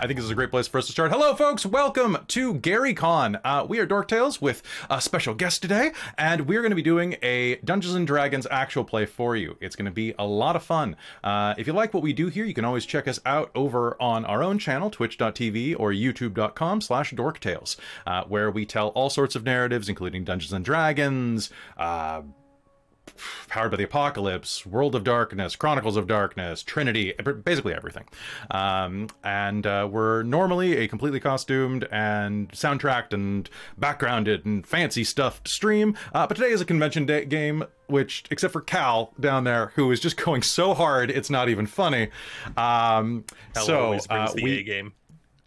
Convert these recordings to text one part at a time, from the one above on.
I think this is a great place for us to start. Hello, folks. Welcome to Gary Con. Uh, we are Dork Tales with a special guest today, and we're going to be doing a Dungeons and Dragons actual play for you. It's going to be a lot of fun. Uh, if you like what we do here, you can always check us out over on our own channel, twitch.tv or youtube.com slash dorktales, uh, where we tell all sorts of narratives, including Dungeons and Dragons, uh, Powered by the Apocalypse, World of Darkness, Chronicles of Darkness, Trinity, basically everything. Um, and uh, we're normally a completely costumed and soundtracked and backgrounded and fancy stuffed stream. Uh, but today is a convention day game, which, except for Cal down there, who is just going so hard, it's not even funny. Um, so always brings uh, the we A game.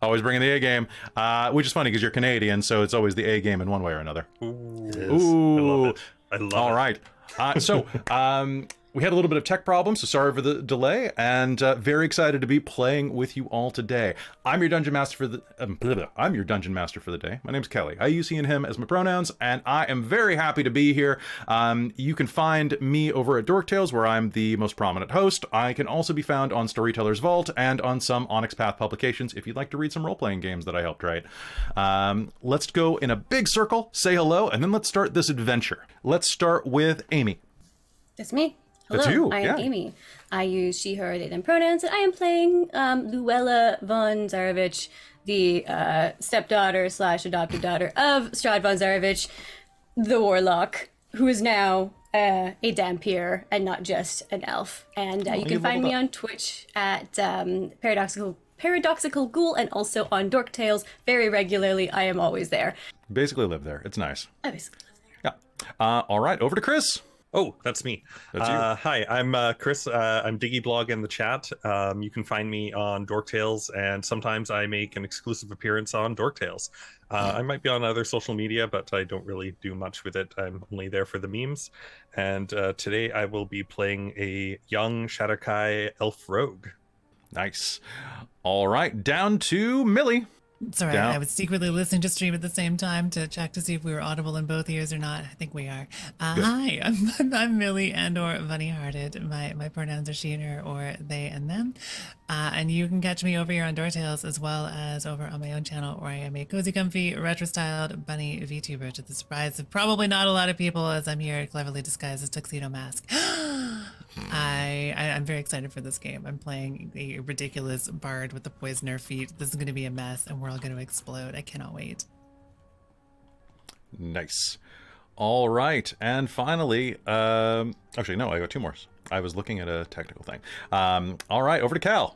always bringing the A game, uh, which is funny because you're Canadian, so it's always the A game in one way or another. Ooh, is. I love it. I love All it. right. Uh, so um, we had a little bit of tech problems, so sorry for the delay, and uh, very excited to be playing with you all today. I'm your dungeon master for the. Um, blah, blah. I'm your dungeon master for the day. My name's Kelly. I use he and him as my pronouns, and I am very happy to be here. Um, you can find me over at Dork Tales, where I'm the most prominent host. I can also be found on Storyteller's Vault and on some Onyx Path publications if you'd like to read some role playing games that I helped write. Um, let's go in a big circle, say hello, and then let's start this adventure. Let's start with Amy. That's me. Hello, That's you, I am yeah. Amy. I use she, her, they, them pronouns, and I am playing um, Luella von Zarovich, the uh, stepdaughter slash adopted daughter of Strahd von Zarovich, the warlock, who is now uh, a dhampir and not just an elf. And uh, you can find me on Twitch at um, Paradoxical Paradoxical Ghoul and also on Dork Tales very regularly. I am always there. Basically live there. It's nice. I basically live there. Yeah. Uh, all right, over to Chris. Oh, that's me. That's uh, Hi, I'm uh, Chris. Uh, I'm Diggy Blog in the chat. Um, you can find me on Dork Tales, and sometimes I make an exclusive appearance on Dork Tales. Uh, I might be on other social media, but I don't really do much with it. I'm only there for the memes. And uh, today I will be playing a young Shadar-kai elf rogue. Nice. All right, down to Millie. Sorry, Down. I was secretly listening to stream at the same time to check to see if we were audible in both ears or not. I think we are. Uh, hi, I'm, I'm Millie and or Bunny Hearted. My my pronouns are she and her or they and them. Uh, and you can catch me over here on Dork Tales as well as over on my own channel where I am a cozy, comfy, retro-styled bunny VTuber to the surprise of probably not a lot of people as I'm here cleverly disguised as Tuxedo Mask. I, I I'm very excited for this game. I'm playing a ridiculous bard with the poisoner feet. This is going to be a mess, and we're all going to explode. I cannot wait. Nice. All right, and finally, um, actually, no, I got two more. I was looking at a technical thing. Um, all right, over to Cal.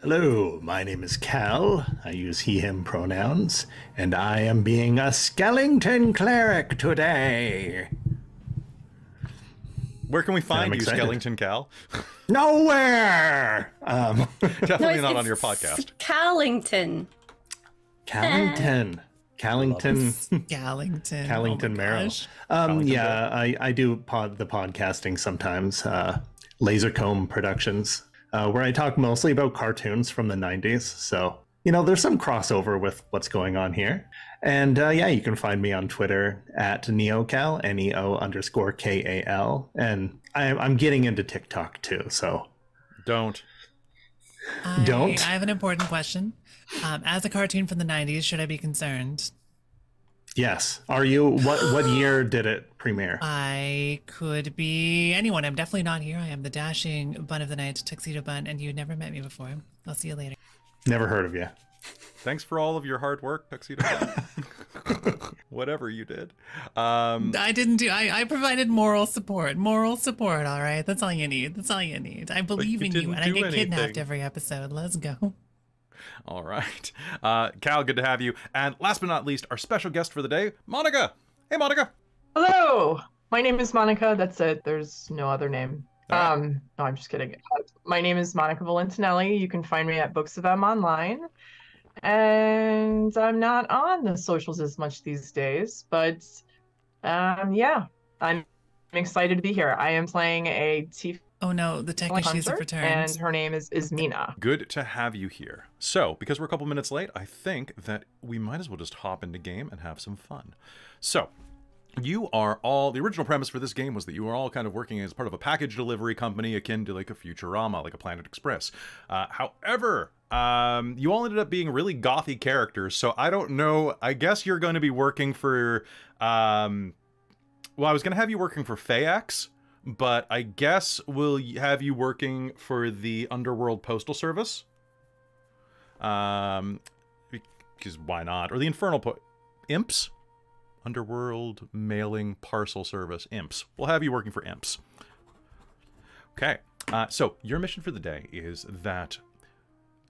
Hello, my name is Cal. I use he, him pronouns, and I am being a Skellington cleric today. Where can we find you, excited. Skellington Cal? Nowhere! Um, Definitely it's- not on your podcast. Callington. Callington. Callington. Gallington. Callington oh Merrill. gosh. Um, yeah, I, I do pod the podcasting sometimes. Uh, Lasercomb Productions, uh, where I talk mostly about cartoons from the '90s. So you know, there's some crossover with what's going on here. And uh, yeah, you can find me on Twitter at neocal, N E O underscore K A L, and I, I'm getting into TikTok too. So Don't. I, Don't. I have an important question. Um, as a cartoon from the 90s, should I be concerned? yes, are you? What what year did it premiere? I could be anyone. I'm definitely not here. I am the dashing bun of the night, tuxedo bun, and you never met me before. I'll see you later. Never heard of you. Thanks for all of your hard work, Tuxedo. Whatever you did. Um, I didn't do. I, I provided moral support. Moral support. All right, that's all you need. That's all you need. I believe you in you, and I do get kidnapped every episode. Let's go. all right. Uh, Cal, good to have you. And last but not least, our special guest for the day, Monica. Hey, Monica. Hello, my name is Monica. That's it. There's no other name. All right. Um, no, I'm just kidding. Uh, My name is Monica Valentinelli. You can find me at Books of M online. And I'm not on the socials as much these days, but um, yeah, I'm I'm excited to be here. I am playing a tiefling Oh no, the tech issues have hunter, returned. and her name is is Mina. Good to have you here. So, because we're a couple minutes late, I think that we might as well just hop into game and have some fun. So, you are all the original premise for this game was that you were all kind of working as part of a package delivery company akin to like a Futurama, like a Planet Express. Uh, however, um, you all ended up being really gothy characters. So I don't know. I guess you're going to be working for. Um, well, I was going to have you working for Fayax, but I guess we'll have you working for the Underworld Postal Service. Um, because why not? Or the Infernal po- Imps, Underworld Mailing Parcel Service Imps. We'll have you working for Imps. Okay. Uh, so your mission for the day is that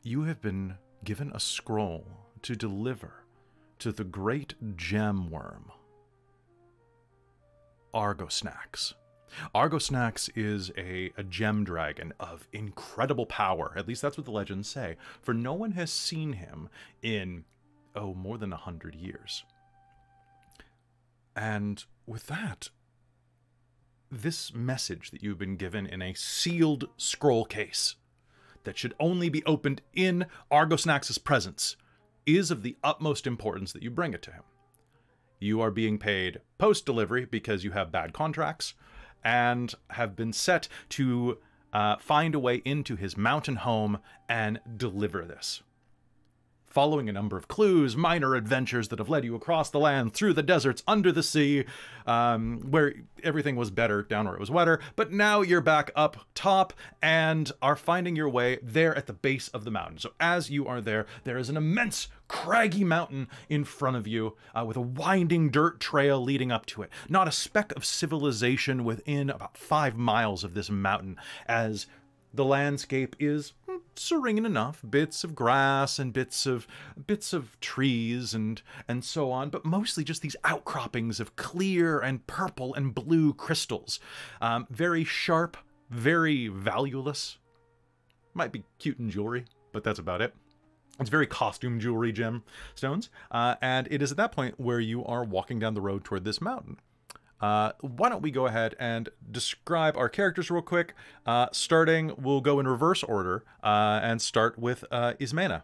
you have been given a scroll to deliver to the great gem worm, Argosnax. Argosnax is a, a gem dragon of incredible power. At least that's what the legends say. For no one has seen him in, oh, more than a hundred years. And with that, this message that you've been given in a sealed scroll case that should only be opened in Argosnax's presence is of the utmost importance that you bring it to him. You are being paid post delivery because you have bad contracts and have been set to uh, find a way into his mountain home and deliver this. Following a number of clues, minor adventures that have led you across the land, through the deserts, under the sea, um, where everything was better down where it was wetter, but now you're back up top and are finding your way there at the base of the mountain. So as you are there, there is an immense craggy mountain in front of you uh, with a winding dirt trail leading up to it. Not a speck of civilization within about five miles of this mountain, as the landscape is serene enough bits of grass and bits of bits of trees and and so on but mostly just these outcroppings of clear and purple and blue crystals. Um, very sharp very valueless. Might be cute in jewelry but that's about it. It's very costume jewelry gem stones uh, and it is at that point where you are walking down the road toward this mountain uh, why don't we go ahead and describe our characters real quick? Uh, starting, we'll go in reverse order uh, and start with uh, Ismena.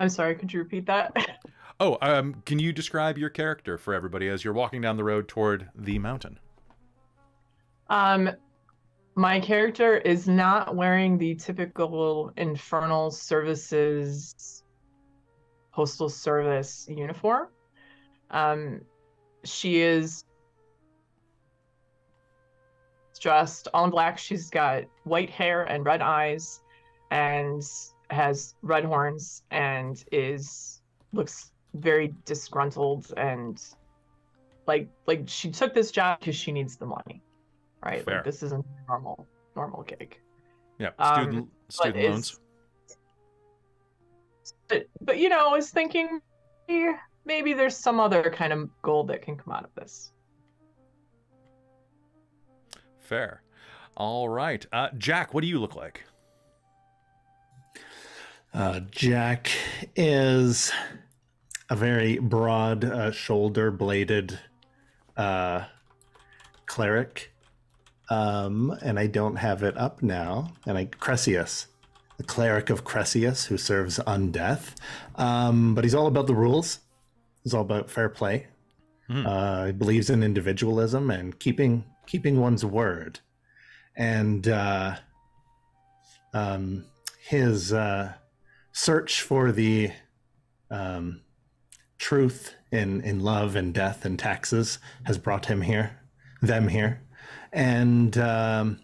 I'm sorry, could you repeat that? Oh, um, can you describe your character for everybody as you're walking down the road toward the mountain? Um, my character is not wearing the typical infernal services postal service uniform. Um, she is dressed all in black. She's got white hair and red eyes, and has red horns, and is looks very disgruntled and like like she took this job because she needs the money right? Fair. Like this isn't normal normal gig. Yeah, Um, student but student is- loans. But, but you know, I was thinking maybe there's some other kind of gold that can come out of this. Fair. All right, uh, Jack. What do you look like? Uh, Jack is a very broad uh, shoulder bladed uh, cleric. Um, and I don't have it up now. And I, Cressius, the cleric of Cressius who serves undeath. Um, but he's all about the rules, he's all about fair play. Hmm. Uh, he believes in individualism and keeping keeping one's word. And uh, um, his uh, search for the um, truth in, in love and death and taxes has brought him here, them here. And um,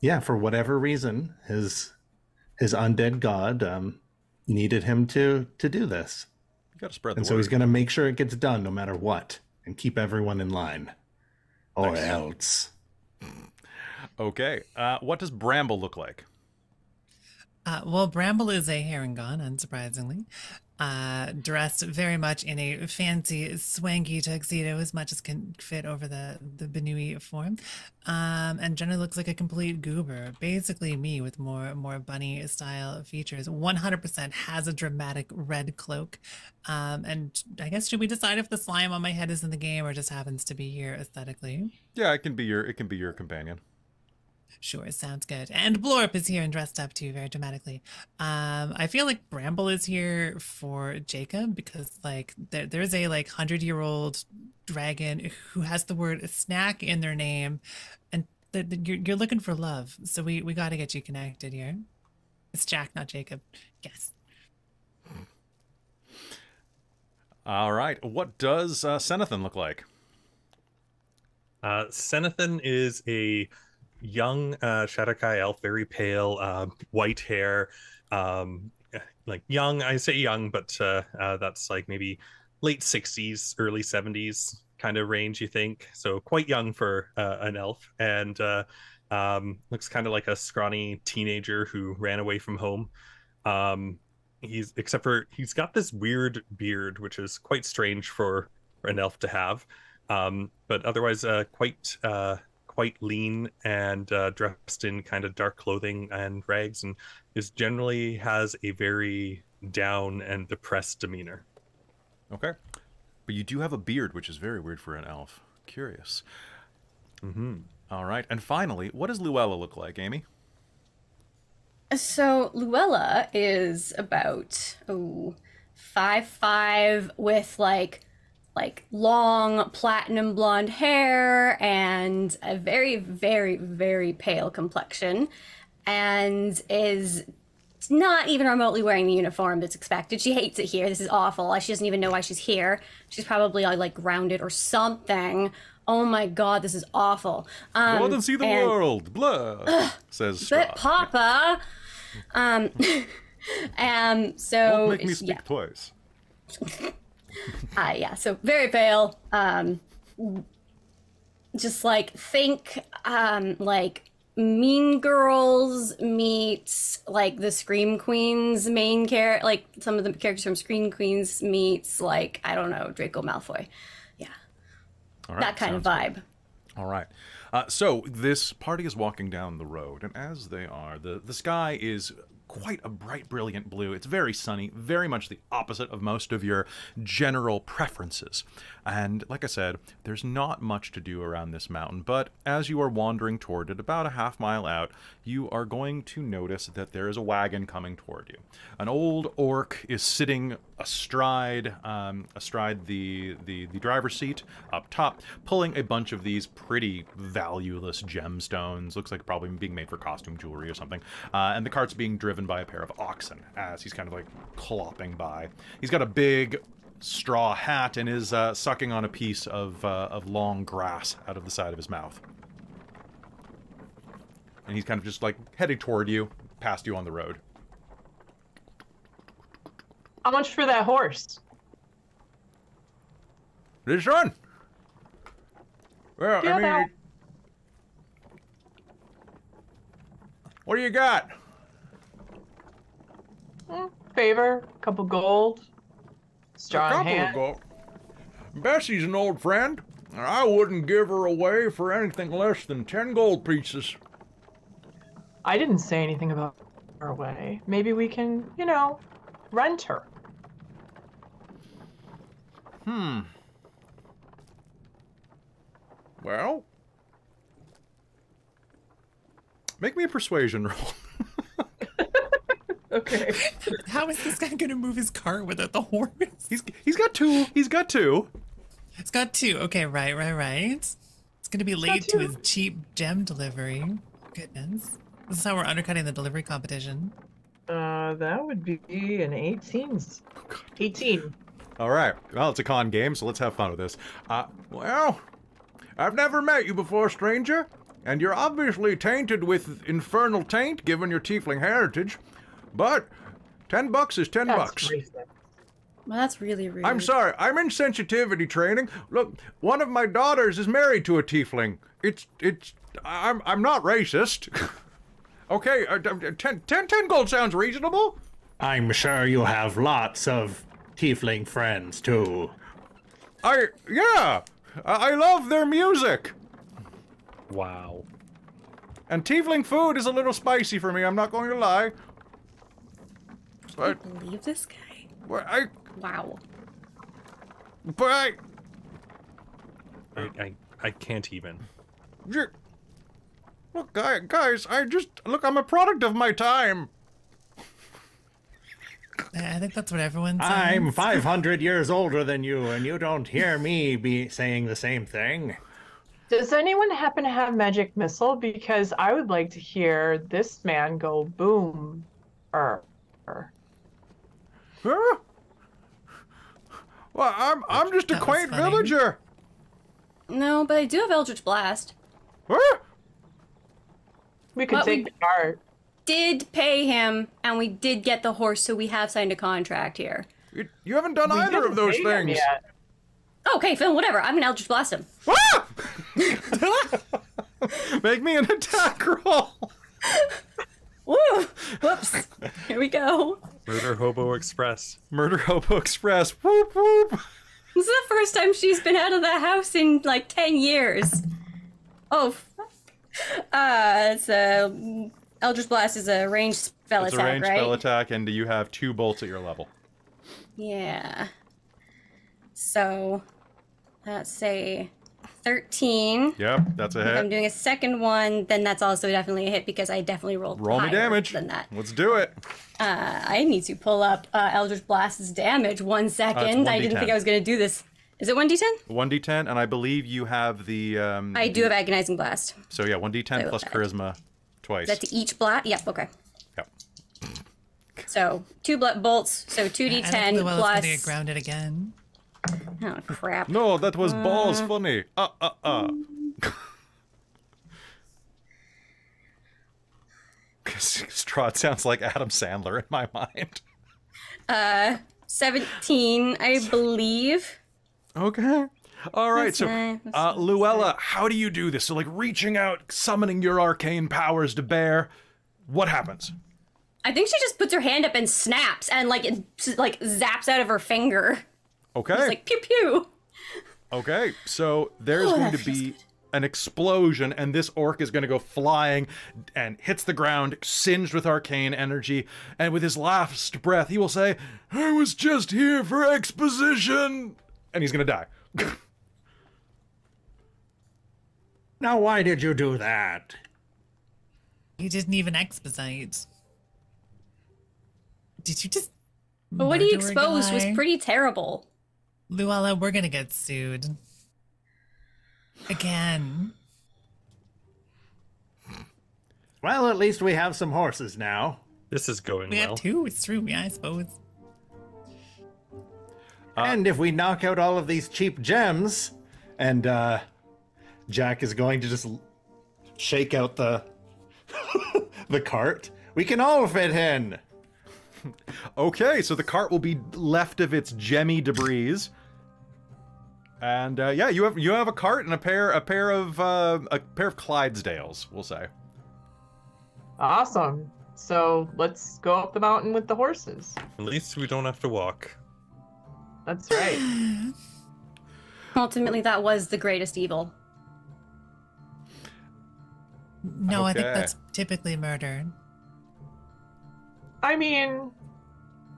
yeah, for whatever reason, his his undead god um, needed him to to do this. You got to spread the And so word. he's going to make sure it gets done no matter what and keep everyone in line. Or Nice. else. Okay. Uh, what does Bramble look like? Uh, well, Bramble is a Harengon, unsurprisingly, uh, dressed very much in a fancy, swanky tuxedo, as much as can fit over the the Benui form, um, and Jenna looks like a complete goober. Basically, me with more more bunny style features. One hundred percent has a dramatic red cloak, um, and I guess should we decide if the slime on my head is in the game or just happens to be here aesthetically? Yeah, it can be your it can be your companion. Sure, sounds good. And Blorp is here and dressed up too, very dramatically. Um, I feel like Bramble is here for Jacob because like there, there's a like hundred year old dragon who has the word snack in their name, and the, the, you're you're looking for love. So we we got to get you connected here. It's Jack, not Jacob. Yes. All right. What does uh, Senathan look like? Uh, Senathan is a young uh, Shadar-kai elf, very pale, uh, white hair, um, like young. I say young, but uh, uh, that's like maybe late sixties, early seventies kind of range. You think so? Quite young for uh, an elf, and uh, um, looks kind of like a scrawny teenager who ran away from home. Um, he's except for he's got this weird beard, which is quite strange for an elf to have. Um, but otherwise, uh, quite uh, quite lean and uh, dressed in kind of dark clothing and rags, and is generally has a very down and depressed demeanor. Okay. But you do have a beard, which is very weird for an elf. Curious. Mm-hmm. All right. And finally, what does Luella look like, Amy? So Luella is about oh five five with like like long platinum blonde hair and a very very very pale complexion and is not even remotely wearing the uniform that's expected. She hates it here. This is awful. She doesn't even know why she's here. She's probably like grounded or something. Oh my god, this is awful. Um, Go out and see the and- world. Blah. says Straw. But Papa, um, um, so Don't make me speak yeah, twice. uh, yeah, so very pale. Um, just like think, um, like Mean Girls meets like the Scream Queens main character, like some of the characters from Scream Queens meets like I don't know Draco Malfoy, All right. that kind of sounds good. vibe. All right. Uh, so this party is walking down the road, and as they are, the, the sky is quite a bright, brilliant blue. It's very sunny, very much the opposite of most of your general preferences. And like I said, there's not much to do around this mountain, but as you are wandering toward it, about a half mile out, you are going to notice that there is a wagon coming toward you. An old orc is sitting astride um, astride the, the the driver's seat up top, pulling a bunch of these pretty valueless gemstones. Looks like probably being made for costume jewelry or something. Uh, and the cart's being driven by a pair of oxen as he's kind of like clopping by. He's got a big straw hat and is uh, sucking on a piece of uh, of long grass out of the side of his mouth. And he's kind of just like heading toward you, past you on the road. How much for that horse? This one. Well, I mean, that- what do you got? Hmm, favor, couple gold, strong couple hand. gold. Bessie's an old friend, and I wouldn't give her away for anything less than ten gold pieces. I didn't say anything about her away. Maybe we can, you know, rent her. Hmm. Well, make me a persuasion roll. Okay. How is this guy gonna move his cart without the horse? He's he's got two. He's got two. It's got two. Okay, right, right, right. It's gonna be got late to his cheap gem delivery. Goodness. This is how we're undercutting the delivery competition. Uh, that would be an 18. 18. All right. Well, it's a con game, so let's have fun with this. Uh, well, I've never met you before, stranger, and you're obviously tainted with infernal taint, given your tiefling heritage. But ten bucks is ten That's bucks. racist. Well, that's really rude. I'm sorry. I'm in sensitivity training. Look, one of my daughters is married to a tiefling. It's it's. I'm I'm not racist. okay, uh, uh, 10, 10, 10 gold sounds reasonable. I'm sure you have lots of tiefling friends too. I yeah. I, I love their music. Wow. And tiefling food is a little spicy for me, I'm not going to lie. I But, believe this guy. but I, Wow. but I, I, I, I can't even. you're, Look, guy, guys, I just look. I'm a product of my time. I think that's what everyone says. I'm 500 years older than you, and you don't hear me be saying the same thing. Does anyone happen to have magic missile? Because I would like to hear this man go boom. Er. er. Huh? Well, I'm I'm just a That was quaint villager. No, but I do have Eldritch Blast. Huh? We could But we- take the cart. Did pay him, and we did get the horse, so we have signed a contract here. You, you haven't done We either of those things. yet. Okay, Phil, whatever. I'm gonna Eldritch Blast him. Ah! Make me an attack roll. Woo! Whoops. Here we go. Murder Hobo Express. Murder Hobo Express. Whoop whoop. This is the first time she's been out of the house in like 10 years. Oh, fuck. Uh, it's a. Eldritch Blast is a ranged spell It's a attack, ranged right? spell attack, and do you have two bolts at your level. Yeah. So, let's a 13. Yep, that's a If I'm doing a second one, then that's also definitely a hit because I definitely rolled Roll me higher damage. than that. Let's do it. Uh, I need to pull up uh, Eldritch Blast's damage. One second. I didn't 1d10. think I was going to do this. Is it 1d10? 1d10, and I believe you have the. Um, I do have Agonizing Blast. So yeah, 1d10 So plus bad. charisma twice. Is that to each blast? Yep, okay. Yep. So two bl- bolts, so 2d10 think Llewellyn's gonna plus. get grounded again. Oh, crap. No, that was balls funny. Uh uh uh. Strahd sounds like Adam Sandler in my mind. Uh, 17, I believe. Okay. All right. That's so, nice, uh. Luella, how do you do this? So, like reaching out, summoning your arcane powers to bear. What happens? I think she just puts her hand up and snaps, and like it like zaps out of her finger. Okay. It's like pew pew. Okay, so there's Oh, going to be good. an explosion, and this orc is going to go flying and hits the ground, singed with arcane energy. And with his last breath, he will say, I was just here for exposition. And he's going to die. Now, why did you do that? You didn't even exposite. Did you just? But what he exposed was pretty terrible. Luella, we're gonna get sued. Again. Well, at least we have some horses now. This is going We well. have two. It's true. Yeah, I suppose. and if we knock out all of these cheap gems, and uh, Jack is going to just shake out the the cart, we can all fit in. Okay, so the cart will be left of its gemmy debris. And uh, yeah, you have you have a cart and a pair a pair of uh, a pair of Clydesdales, we'll say. Awesome. So let's go up the mountain with the horses. At least we don't have to walk. That's right. Ultimately, that was the greatest evil. No, I think that's typically murder. I mean,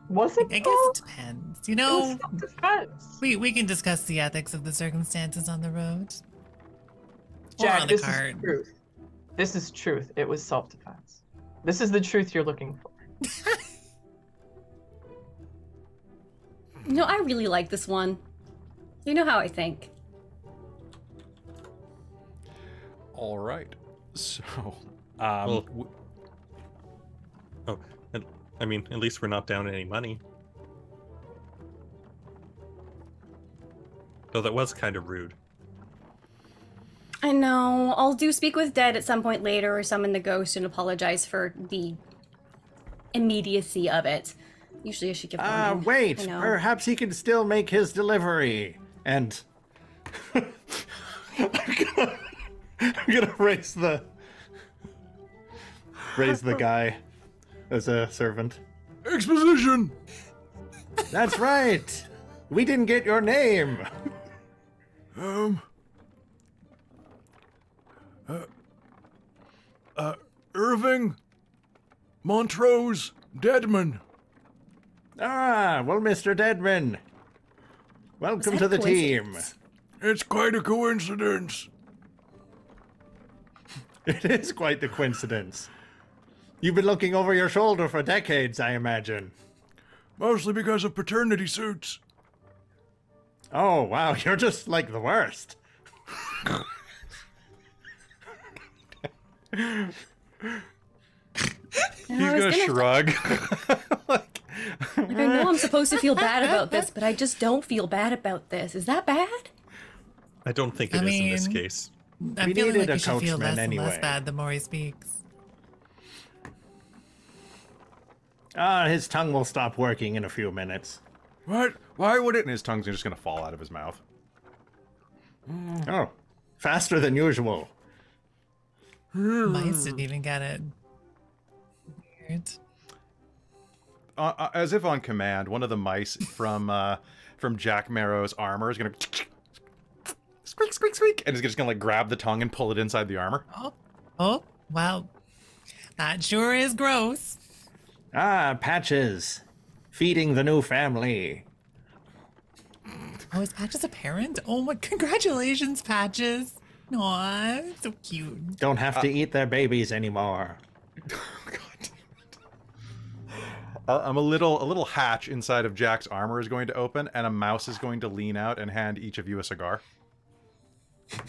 was it? I guess though? it depends. You know, self-defense. we we can discuss the ethics of the circumstances on the road. Jack, on the this cart. is truth. This is truth. It was self-defense. This is the truth you're looking for. No, I really like this one. You know how I think. All right. So, um, Well- w- Oh, and, I mean, at least we're not down any money. Though that was kind of rude. I know. I'll do speak with Dead at some point later or summon the ghost and apologize for the immediacy of it. Usually I should give Ah, warning. wait. Perhaps he can still make his delivery. And I'm gonna, I'm gonna raise the raise the guy as a servant. exposition. That's right. We didn't get your name. Um. Uh, uh, Irving, Montrose, Deadman. Ah, well, Mr. Deadman. Welcome to the team. It's quite a coincidence. It is quite the coincidence. You've been looking over your shoulder for decades, I imagine. Mostly because of paternity suits. Oh, wow, you're just like the worst. And He's I was gonna, gonna- shrug. like, Like, I know I'm supposed to feel bad about this, but I just don't feel bad about this. Is that bad? I don't think I it is in this case. I'm We feeling needed like a you should feel coachman less and less bad the more he speaks. Ah, his tongue will stop working in a few minutes. what? Why would it? And his tongue's just gonna fall out of his mouth. Oh, faster than usual. Mice didn't even get it. Weird. uh, uh, as if on command, one of the mice from uh, from Jack Marrow's armor is gonna squeak, squeak, squeak, and is just gonna like grab the tongue and pull it inside the armor. Oh, oh, well, that sure is gross. Ah, Patches. Feeding the new family. Oh, is Patches a parent? Oh my, congratulations, Patches. Aw, so cute. Don't have to eat their babies anymore. God. Uh, I'm a little a little hatch inside of Jack's armor is going to open, and a mouse is going to lean out and hand each of you a cigar.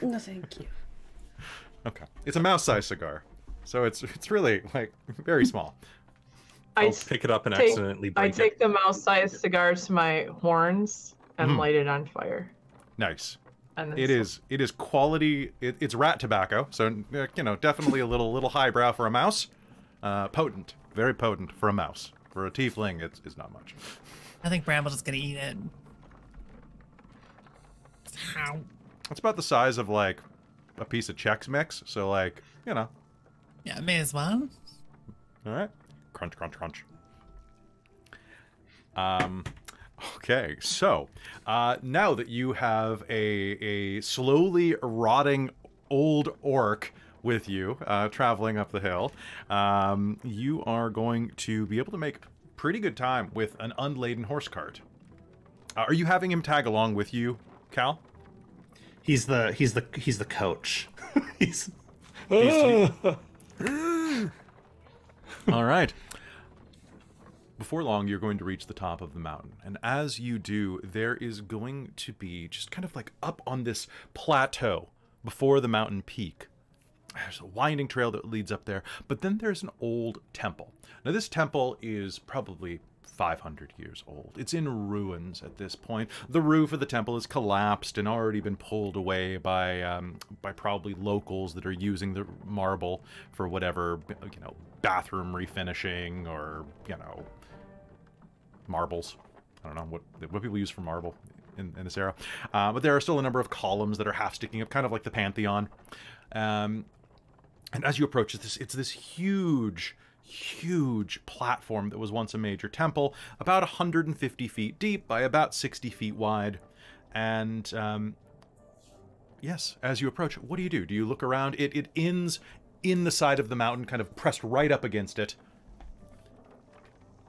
No, thank you. Okay, it's a mouse-sized cigar, so it's it's really like very small. I, I'll pick it up and take- accidentally I break take it. the mouse-sized cigar to my horns and Mhm. light it on fire. Nice. And It is it is quality. It, it's rat tobacco, so you know definitely a little little highbrow for a mouse. Uh, potent, very potent for a mouse. For a tiefling, it's, it's not much. I think Bramble's just gonna eat it. How? It's about the size of like a piece of Chex Mix, so like you know. Yeah, may as well. All right, crunch, crunch, crunch. Um, okay, so uh, now that you have a a slowly rotting old orc with you, uh, traveling up the hill, um, you are going to be able to make pretty good time with an unladen horse cart. Uh, are you having him tag along with you, Cal? He's the he's the he's the coach. he's All right. Before long, you're going to reach the top of the mountain. And as you do, there is going to be just kind of like up on this plateau before the mountain peak. There's a winding trail that leads up there, but then there's an old temple. Now, this temple is probably 500 years old. It's in ruins at this point. The roof of the temple has collapsed and already been pulled away by um, by probably locals that are using the marble for whatever you know bathroom refinishing or you know marbles. I don't know what what people use for marble in, in this era. Uh, but there are still a number of columns that are half sticking up, kind of like the Pantheon. Um, and as you approach this, it's this huge, huge platform that was once a major temple, about 150 feet deep by about 60 feet wide. And um, yes, as you approach, what do you do? Do you look around? It it ends in the side of the mountain, kind of pressed right up against it.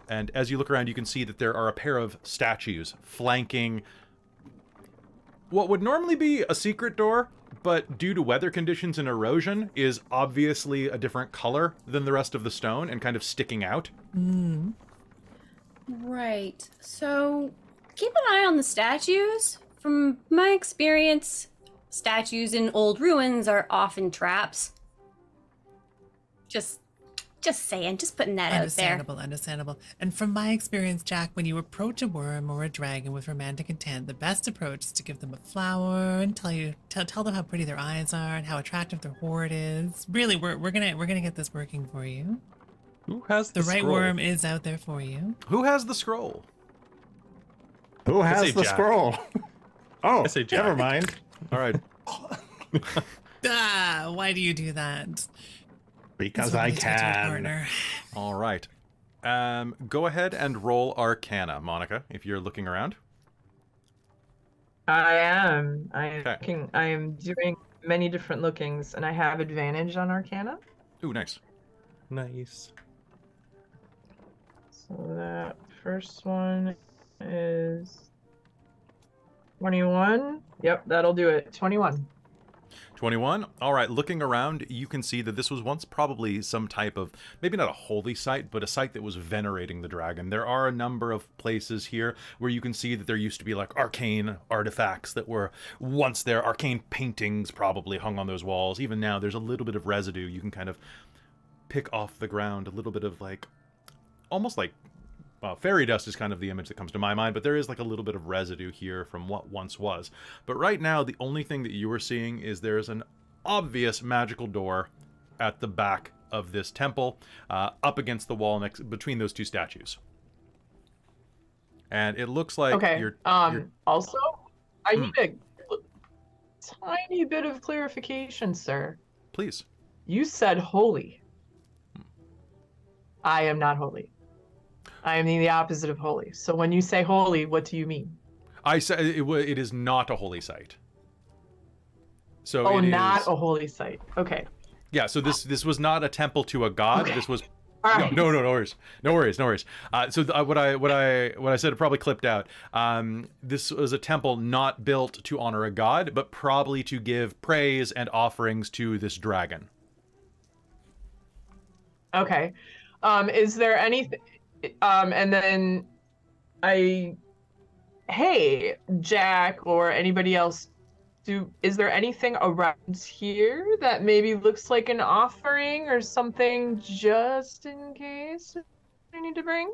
And as you look around, you can see that there are a pair of statues flanking what would normally be a secret door, but due to weather conditions and erosion, is obviously a different color than the rest of the stone and kind of sticking out. Mm-hmm. Right. So keep an eye on the statues. From my experience, statues in old ruins are often traps. Just just saying, just putting that out there. Understandable, understandable. And from my experience, Jack, when you approach a worm or a dragon with romantic intent, the best approach is to give them a flower and tell you tell, tell them how pretty their eyes are and how attractive their hoard is. Really, we're, we're gonna we're gonna get this working for you. Who has the, The right scroll? worm is out there for you. Who has the scroll? who has the Jack. scroll? Oh, I say Jack. never mind. All right. Ah, why do you do that? Because I we do to a can. partner. All right. Um, go ahead and roll Arcana, Monica, if you're looking around. I am. I am Okay. looking, I am doing many different lookings, and I have advantage on Arcana. Ooh, nice. Nice. So that first one is 21. Yep, that'll do it. 21. 21. All right, looking around, you can see that this was once probably some type of, maybe not a holy site, but a site that was venerating the dragon. There are a number of places here where you can see that there used to be like arcane artifacts that were once there, arcane paintings probably hung on those walls. Even now, there's a little bit of residue you can kind of pick off the ground, a little bit of like, almost like well, fairy dust is kind of the image that comes to my mind, but there is like a little bit of residue here from what once was. But right now, the only thing that you are seeing is there's an obvious magical door at the back of this temple, uh, up against the wall next between those two statues. And it looks like okay. you're, um. you're- Also, I Hmm. need a tiny bit of clarification, sir. please. You said holy. I am not holy. I am the opposite of holy. So when you say holy, what do you mean? I say it, it is not a holy site. So oh, not is- a holy site. Okay. yeah. So this this was not a temple to a god. Okay. This was no, right. no, no, no worries, no worries, no worries. Uh, so th- uh, what I what I what I said it probably clipped out. Um, this was a temple not built to honor a god, but probably to give praise and offerings to this dragon. Okay. Um, is there anything? Um, and then I, hey, Jack or anybody else, do is there anything around here that maybe looks like an offering or something just in case I need to bring?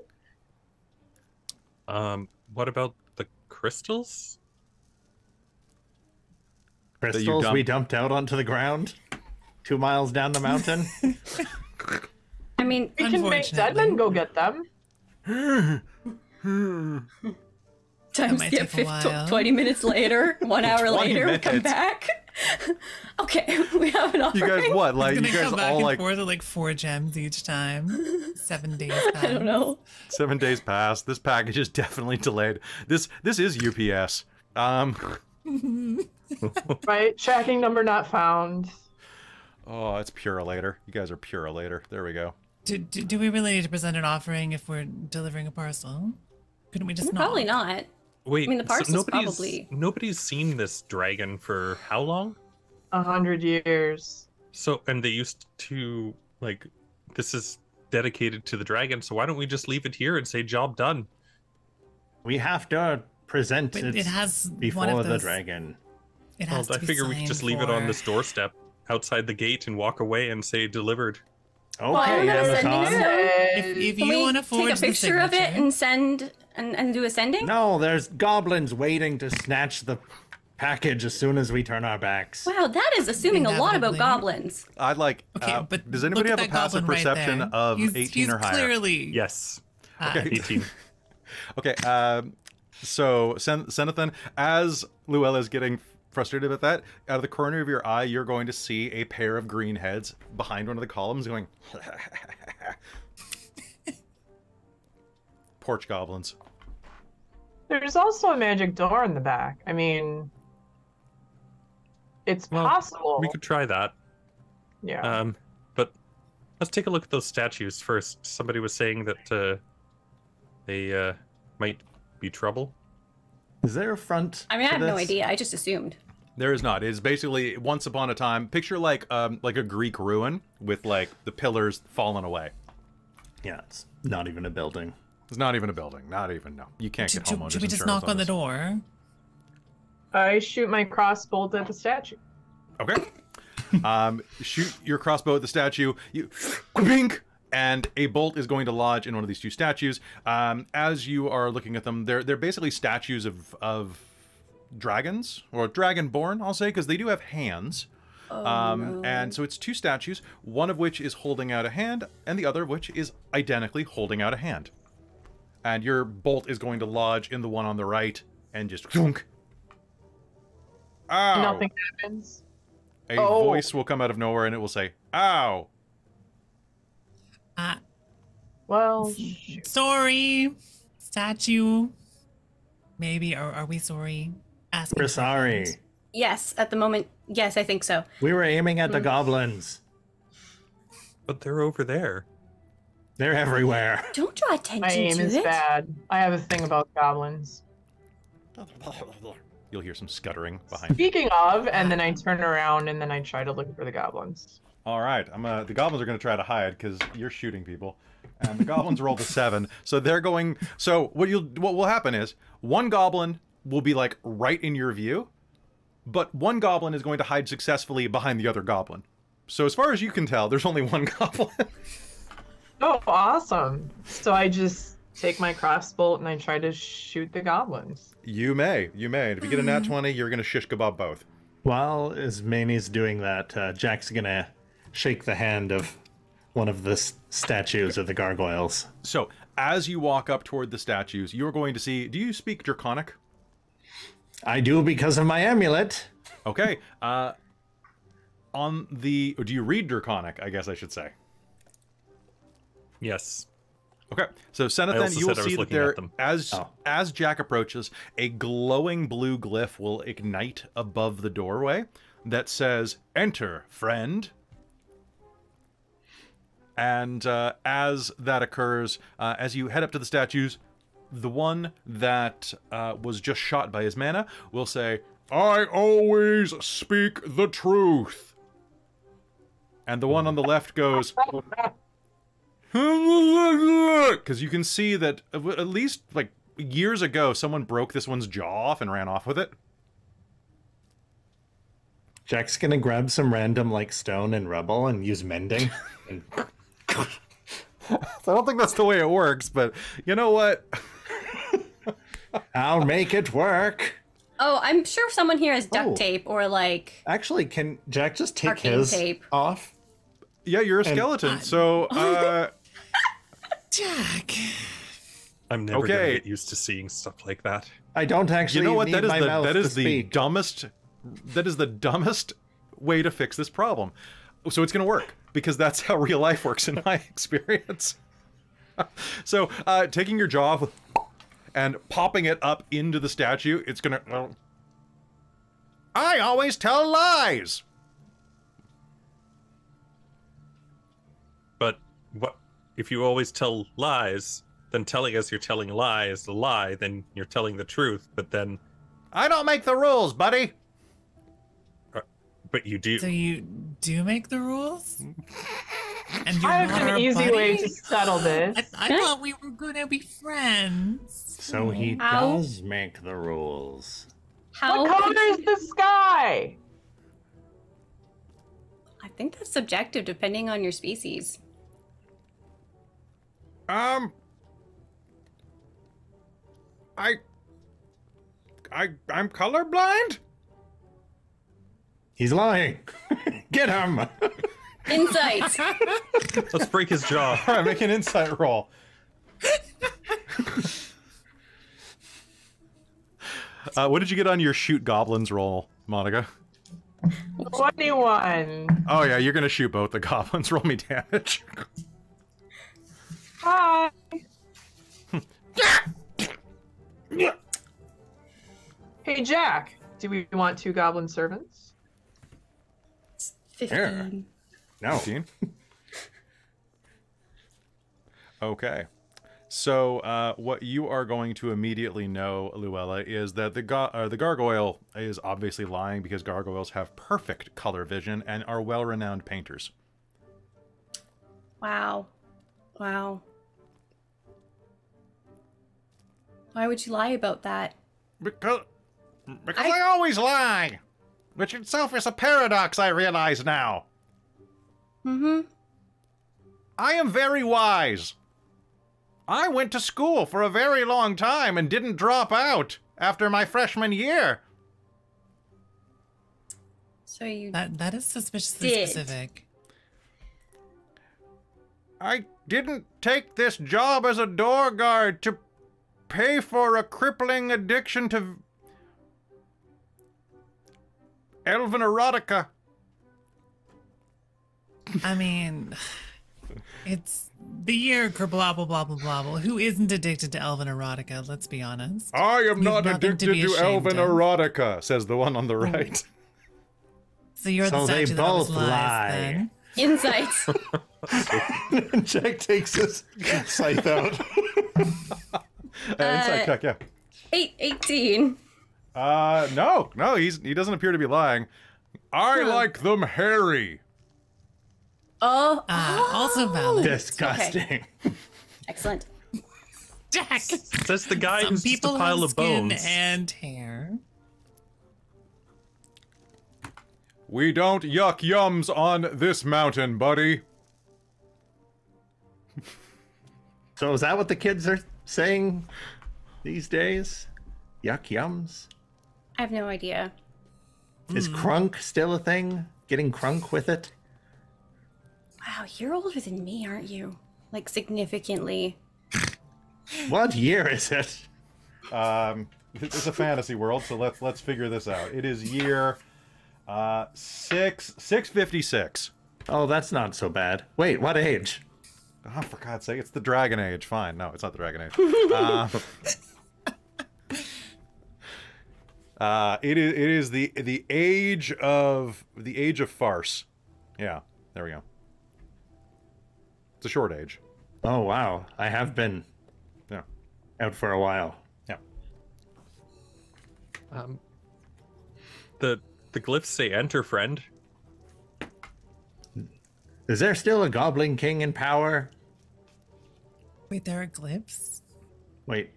Um, what about the crystals? you Crystals we dumped. dumped out onto the ground, two miles down the mountain. I mean, We can make Unfortunately. Zedman go get them. Times might yeah, take a 50 while. 20 minutes later, one hour 20 later, we come back. okay, we have an offer. You guys, what? Like It's you gonna guys come back all and like forth at like four gems each time. Seven days. I don't know. seven days passed. This package is definitely delayed. This this is UPS. Um. Right? Tracking number not found. Oh, it's Purolator. You guys are Purolator. There we go. Do, do, do we really need to present an offering if we're delivering a parcel? Couldn't we just not? Probably not. Wait, I mean, the so parcel's nobody's, probably- nobody's seen this dragon for how long? A hundred years. So, and they used to like this is dedicated to the dragon. So why don't we just leave it here and say job done? we have to present But it, it has before one the dragon. It Well, has I be figure we could just leave it on this doorstep outside the gate and walk away and say delivered. Okay, I'm not sending Amazon. it. If, if Can you we want to take forge a picture the of it and send and, and do a sending? No, there's goblins waiting to snatch the package as soon as we turn our backs. Wow, that is assuming a lot about goblins. I'd like. Okay, uh, but does anybody have a passive goblin right perception of He's- 18 he's or higher? Clearly, Yes, Ah, 18. Okay. Um, so, Sen- Senathan, as Luella is getting frustrated about that, out of the corner of your eye, you're going to see a pair of green heads behind one of the columns going. Porch goblins. There's also a magic door in the back. I mean, it's Well, possible. we could try that. Yeah. Um, but let's take a look at those statues first. Somebody was saying that uh, they uh, might be trouble. Is there a front? I mean, I to have no idea. I just assumed. There is not. It is basically once upon a time. Picture like um like a Greek ruin with like the pillars fallen away. Yeah, it's not even a building. It's not even a building. Not even. No, you can't Should, get should- homeowners should we just knock on the door? I shoot my crossbolt at the statue. Okay. um, shoot your crossbow at the statue. You, bink, and a bolt is going to lodge in one of these two statues. Um, as you are looking at them, they're they're basically statues of of dragons or dragonborn. I'll say because they do have hands. um, And so it's two statues, one of which is holding out a hand, and the other of which is identically holding out a hand. And your bolt is going to lodge in the one on the right, and just thunk. Ow! Nothing happens. A Oh. voice will come out of nowhere and it will say, Ow! Uh, Well, shoot. sorry, statue. Maybe are, are we sorry? Asking We're sorry. things. Yes, at the moment, yes, I think so. We were aiming Hmm. at the goblins. But they're over there. They're everywhere. Don't draw attention to them. my aim to is it. bad. I have a thing about goblins. You'll hear some scuttering behind you. Speaking of, and then I turn around and then I try to look for the goblins. All right, I'm uh, the goblins are going to try to hide because you're shooting people, and the goblins rolled a seven, so they're going. So what you'll what will happen is one goblin will be like right in your view, but one goblin is going to hide successfully behind the other goblin. So as far as you can tell, there's only one goblin. Oh, awesome! So I just take my crossbow and I try to shoot the goblins. you may, you may. If you get a nat twenty, you're going to shish kebab both. While as Ismani's doing that, uh, Jack's gonna shake the hand of one of the s- statues of the gargoyles. So as you walk up toward the statues, you're going to see. Do you speak Draconic? I do because of my amulet. Okay. Uh, on the, or do you read Draconic? I guess I should say. Yes. Okay, so I Senathan, you will said I was see that there, as Oh. as Jack approaches, a glowing blue glyph will ignite above the doorway that says "Enter, friend." And uh, as that occurs, uh, as you head up to the statues, the one that uh, was just shot by Ismana will say, "I always speak the truth." And the one on the left goes, because you can see that uh, at least like years ago someone broke this one's jaw off and ran off with it Jack's gonna grab some random like stone and rubble and use mending. and so i don't think that's the way it works but you know what I'll make it work. Oh, I'm sure someone here has duct Oh. tape or like. Actually, can Jack just take his tape. off? yeah you're a skeleton so uh Jack. I'm never Okay. gonna get used to seeing stuff like that. I don't actually. you know what need that is the mouth that to is the speak. dumbest that is the dumbest way to fix this problem so it's going to work because that's how real life works in my experience so uh taking your jaw and popping it up into the statue it's going to i always tell lies But what if you always tell lies? Then telling us you're telling a lie is a lie. Then you're telling the truth. But then, i don't make the rules buddy but you do. So you do make the rules? And you're I have an easy way to settle this. I, I thought we were gonna be friends. So he How- does make the rules. How? What color is the sky? I think that's subjective depending on your species. um i i i'm colorblind He's lying. Get him. Insight. Let's break his jaw. all right make an insight roll Uh, what did you get on your shoot goblins roll, Monica? 21. Oh yeah, you're gonna shoot both the goblins. Roll me damage. Hi. hey, Jack. Do we want two goblin servants? Fifteen. No. 15. okay. So, uh, what you are going to immediately know, Luella, is that the ga- uh, the gargoyle is obviously lying because gargoyles have perfect color vision and are well-renowned painters. Wow. Wow. Why would you lie about that? Because, because I- I always lie, which itself is a paradox. I realize now. Mm-hmm. I am very wise. I went to school for a very long time and didn't drop out after my freshman year. So you That that is suspiciously Did. specific. I didn't take this job as a door guard to pay for a crippling addiction to elven erotica. I mean, it's the year blah blah blah blah blah. blah. Who isn't addicted to elven erotica? Let's be honest. I am not nothing to addicted to, ashamed elven of. erotica, says the one on the right. So you're So the they statue that always both lies, lie. then. insights. Jack takes his scythe out. Uh, insight check, yeah. Eight, 18. Uh, no, no, he's he doesn't appear to be lying. I Huh. like them hairy. Oh, Uh, also valid. Disgusting. excellent. Jack. That's the guy Some who's just a people pile have of skin bones. and hair. We don't yuck yums on this mountain, buddy. So is that what the kids are saying these days? Yuck yums. I have no idea. Is crunk still a thing? Getting crunk with it? Wow, you're older than me, aren't you? Like significantly. What year is it? Um, it's a fantasy world, so let's let's figure this out. It is year uh six six fifty six. Oh, that's not so bad. Wait, what age? Oh, for God's sake, it's the Dragon Age. Fine, no, it's not the Dragon Age. uh, uh, it is it is the the age of the age of farce. Yeah, there we go. It's a short age. Oh wow, I have been Yeah, out for a while. yeah. Um, the the glyphs say enter friend. Is there still a Goblin King in power? Wait, there are glyphs? Wait.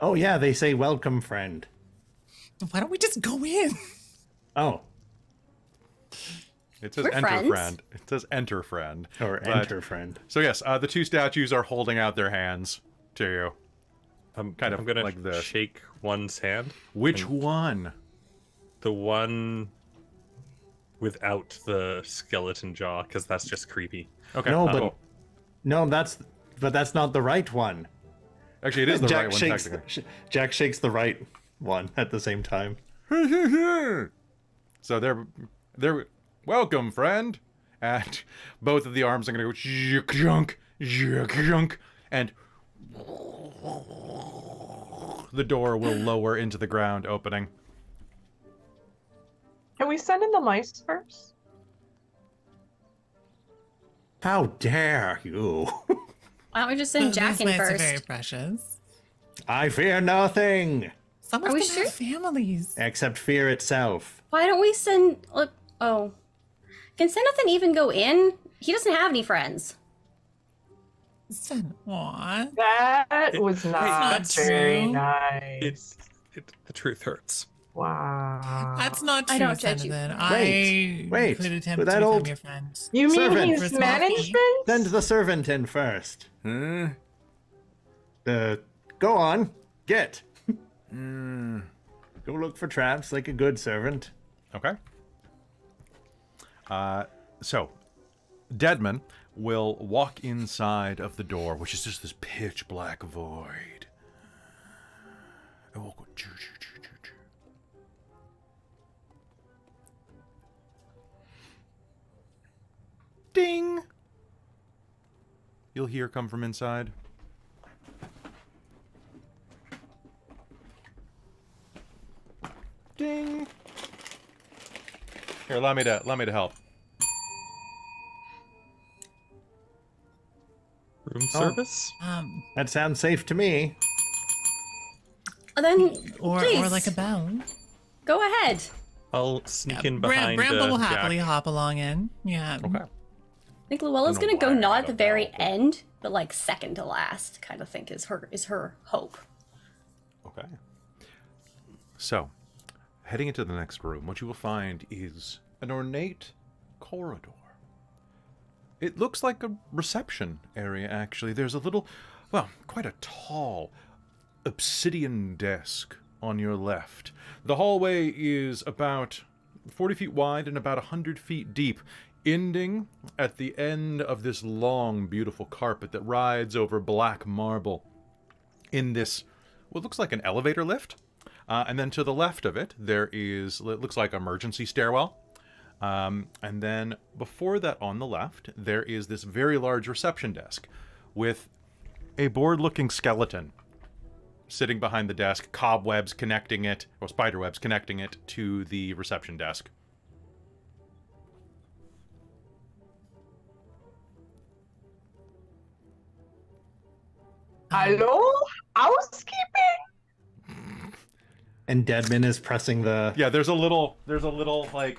Oh yeah, they say welcome friend. Why don't we just go in? Oh, It says We're enter friends. friend. It says enter friend. or But- enter friend. So yes, uh, the two statues are holding out their hands to you. I'm Kind of I'm gonna like this. shake one's hand. Which one? The one without the skeleton jaw, because that's just creepy. Okay. No, uh, but no, that's but that's not the right one. actually, it is the Jack right one. shakes technically. sh- Jack shakes the right one at the same time. so they're they're welcome, friend. And both of the arms are gonna go junk junk junk and the door will lower into the ground, opening. Can we send in the mice first? How dare you? Why don't we just send Jack Those in mice are first? very precious. I fear nothing Some Are of we them sure? have families. except fear itself. Why don't we send? Look, oh, can Senathan even go in? He doesn't have any friends. Son, aw. That was not not very true. nice. It's it, the truth hurts. Wow. That's not true, I don't judge you. Wait, I wait, could attempt with that become old- your friend. You mean Servant. he's Christmas management? Send the servant in first. Huh? Uh, go on, get. Mm, Go look for traps like a good servant. Okay. Uh, so, Deadman will walk inside of the door, which is just this pitch black void. And we'll go choo, choo, choo. Ding! You'll hear come from inside. Ding! Here, allow me to allow me to help. Room Oh. service? Um, That sounds safe to me. Oh, then or please or like a bell. go ahead. I'll sneak in Bram- behind Bramble uh, will Jack. happily hop along in. Yeah. Okay. I think Luella's I gonna go not at the very bell, but- end, but like second to last. Kind of think is her is her hope. Okay. So, heading into the next room, what you will find is an ornate corridor. It looks like a reception area, actually. There's a little, well, quite a tall obsidian desk on your left. The hallway is about 40 feet wide and about 100 feet deep, ending at the end of this long, beautiful carpet that rides over black marble in this what looks like an elevator lift. Uh, and then to the left of it, there is, it looks like emergency stairwell. Um, and then before that on the left, there is this very large reception desk with a bored looking skeleton sitting behind the desk, cobwebs connecting it, or spider webs connecting it to the reception desk. Hello? Housekeeping? And Deadman is pressing the. Yeah, there's a little, there's a little like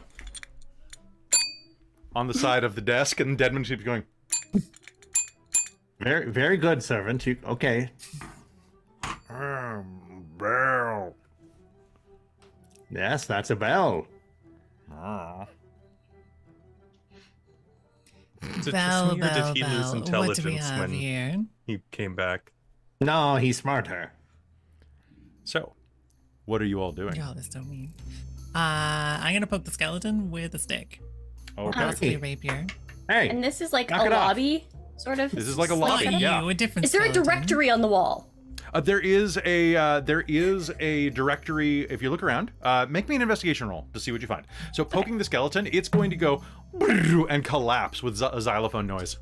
on the side of the desk, and Deadman keeps going. Very, very good, servant. You okay? Um, bell. Yes, that's a bell. Is it Bell, just bell, did he lose bell. What do we intelligence have when here? he came back? No, he's smarter. So, what are you all doing? Y'all are so mean. Uh, I'm gonna poke the skeleton with a stick, Okay. possibly a rapier. Hey, And this is like Knock a it off. lobby, sort of. This is like a Not lobby. you, Yeah. a different. Is there a skeleton. directory on the wall? Uh, there is a uh, there is a directory. If you look around, uh, make me an investigation roll to see what you find. So poking the skeleton, it's going to go and collapse with a xylophone noise.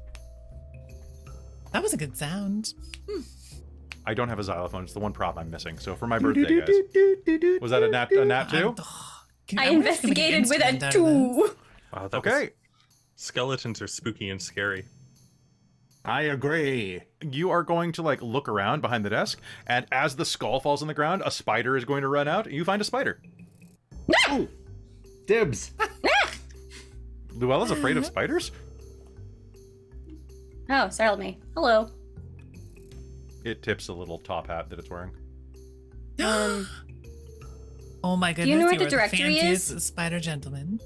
That was a good sound. I don't have a xylophone. It's the one prop I'm missing. So for my birthday, guys, was that a nat a nat two? Can- I I'm just gonna make an investigated with a out of two. Wow, that was- Okay, skeletons are spooky and scary. I agree. you are going to like look around behind the desk, and as the skull falls on the ground, a spider is going to run out, and you find a spider. Ah! No. Dibs. Ah! Luella's afraid of spiders. Oh, startled me. Hello. It tips a little top hat that it's wearing. Um, Oh my goodness! Do you know what the are directory fanciest Spider gentleman.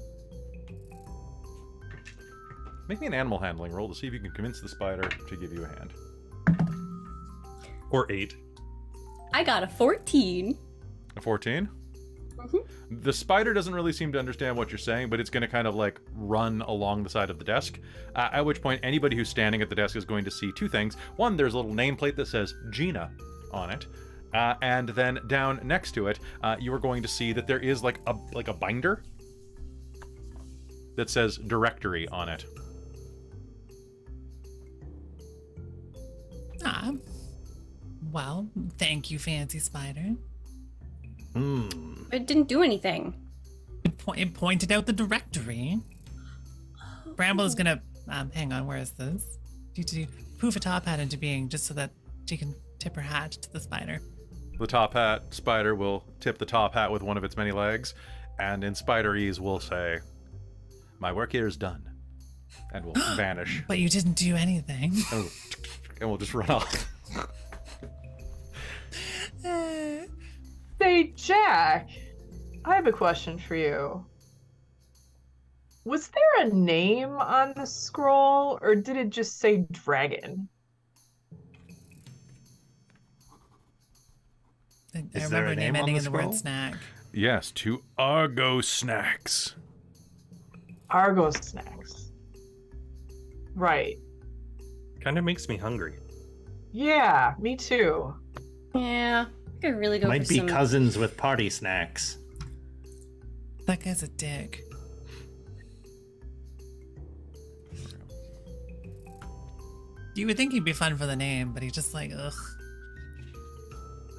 Make me an animal handling roll to see if you can convince the spider to give you a hand. Or eight. I got a 14. A 14? Mhm. The spider doesn't really seem to understand what you're saying, but it's going to kind of like run along the side of the desk. Uh, at which point, anybody who's standing at the desk is going to see two things. One, there's a little nameplate that says Gina on it. Uh, and then down next to it, uh, you are going to see that there is like a like a binder that says directory on it. Ah. Well, thank you, fancy spider. Hmm. It didn't do anything. It, po- it pointed out the directory. Bramble is gonna um, hang on. Where is this? Do do poof a top hat into being just so that she can tip her hat to the spider. The top hat spider will tip the top hat with one of its many legs, and in spiderese will say, "My work here is done," and will vanish, But you didn't do anything. Oh, and we'll just run off. Say, Jack, I have a question for you. Was there a name on the scroll, or did it just say dragon? I I Is there remember a a name name on ending the in the word scroll? snack. Yes, to Argo Snacks. Argo snacks. Right. Kind of makes me hungry. Yeah, me too. Yeah. I could really go Might for be some. cousins with party snacks. That guy's a dick. You would think he'd be fun for the name, but he's just like, ugh,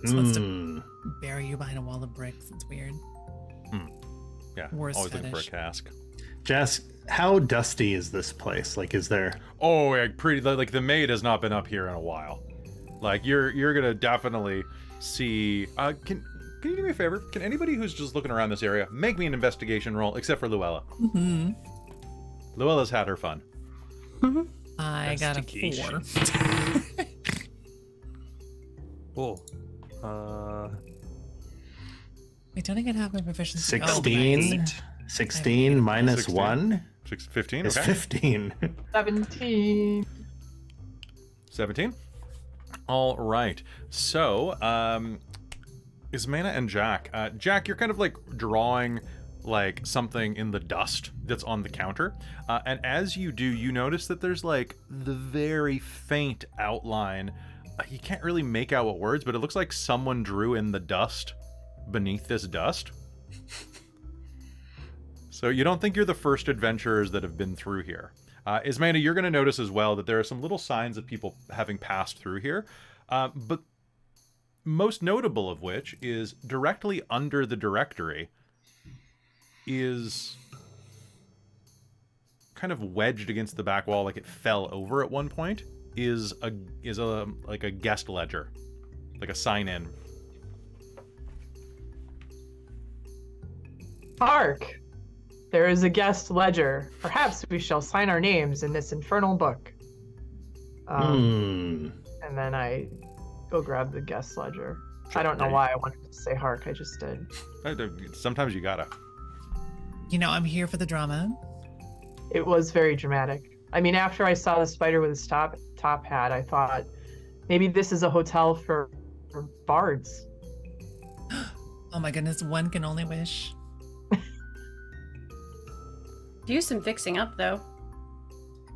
Just wants to- Hmm. bury you behind a wall of bricks. It's weird. Yeah, Worst always looking for a fetish. cask. Jess, how dusty is this place? Like, is there? Oh, yeah, pretty. Like the maid has not been up here in a while. Like you're you're gonna definitely see. Uh, can can you do me a favor? Can anybody who's just looking around this area make me an investigation roll, except for Luella? hmm Luella's had her fun. I got a four. Investigation. Oh. Uh, Wait, don't I get half my proficiency? Oh, 16? right. 16 minus 16. 1 Six, 15? is Okay. 15. 17. 17? All right. So, um, Ismana and Jack. Uh, Jack, you're kind of like drawing like something in the dust that's on the counter. Uh, and as you do, you notice that there's like the very faint outline. Uh, you can't really make out what words, but it looks like someone drew in the dust beneath this dust. So you don't think you're the first adventurers that have been through here. Uh, Ismana, you're going to notice as well that there are some little signs of people having passed through here. Uh, but most notable of which is directly under the directory is kind of wedged against the back wall like it fell over at one point is a is a like a guest ledger like a sign in Hark! There is a guest ledger. Perhaps we shall sign our names in this infernal book. Um, Hmm. And then I go grab the guest ledger. I don't know why I wanted to say Hark. I just did. Sometimes you gotta. You know, I'm here for the drama. It was very dramatic. I mean, after I saw the spider with his top top hat, I thought maybe this is a hotel for, for bards. Oh my goodness, one can only wish. Do some fixing up though.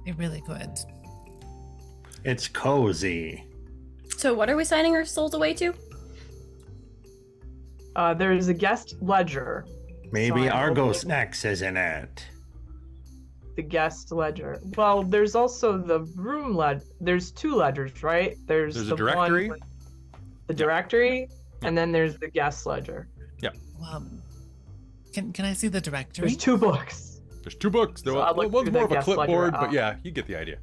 It really could. It's cozy. So what are we signing our souls away to? Uh, there is a guest ledger. Maybe Sign Argo over. Snacks is in it. The guest ledger. Well, there's also the room led. There's two ledgers, right? There's, There's a the directory. One with the directory, and then there's the guest ledger. Well, can can I see the directory? There's two books. There's two books. There So was one's more of a guest ledger, clipboard, but yeah, you get the idea.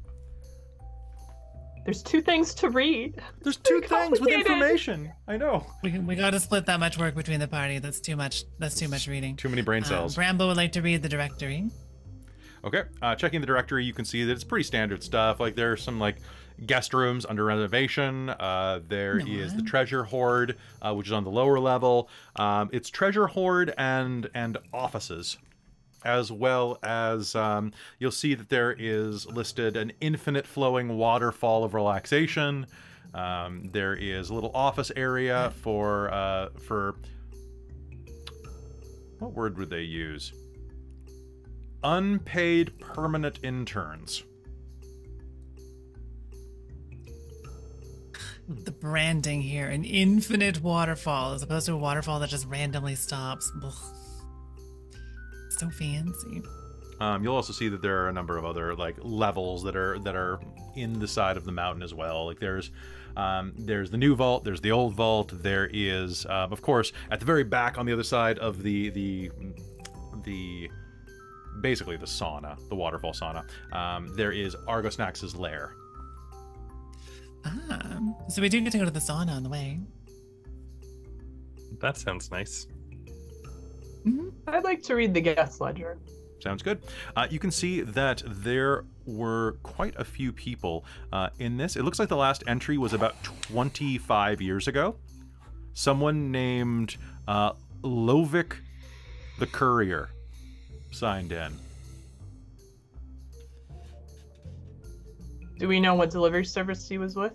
There's two things to read. There's two things with information. I know. We we got to split that much work between the party. That's too much. That's too much reading. Too many brain Uh, cells. Bramble would like to read the directory. Okay, uh, checking the directory, you can see that it's pretty standard stuff. Like there are some like guest rooms under renovation. Uh, there is the treasure hoard, uh, which is on the lower level. Um, it's treasure hoard and and offices, as well as um, you'll see that there is listed an infinite flowing waterfall of relaxation. Um, there is a little office area for uh, for what word would they use? unpaid permanent interns. The branding here, an infinite waterfall, as opposed to a waterfall that just randomly stops. So fancy. Um, you'll also see that there are a number of other like levels that are that are in the side of the mountain as well. Like there's um, there's the new vault, there's the old vault. There is, um, of course, at the very back on the other side of the the the basically the sauna, the waterfall sauna. Um, there is Argos Nax's lair. Ah, so we do get to go to the sauna on the way. That sounds nice. Mhm. I'd like to read the guest ledger. Sounds good. Uh, you can see that there were quite a few people uh, in this. It looks like the last entry was about 25 years ago. Someone named uh, Lovik the Courier signed in. Do we know what delivery service he was with?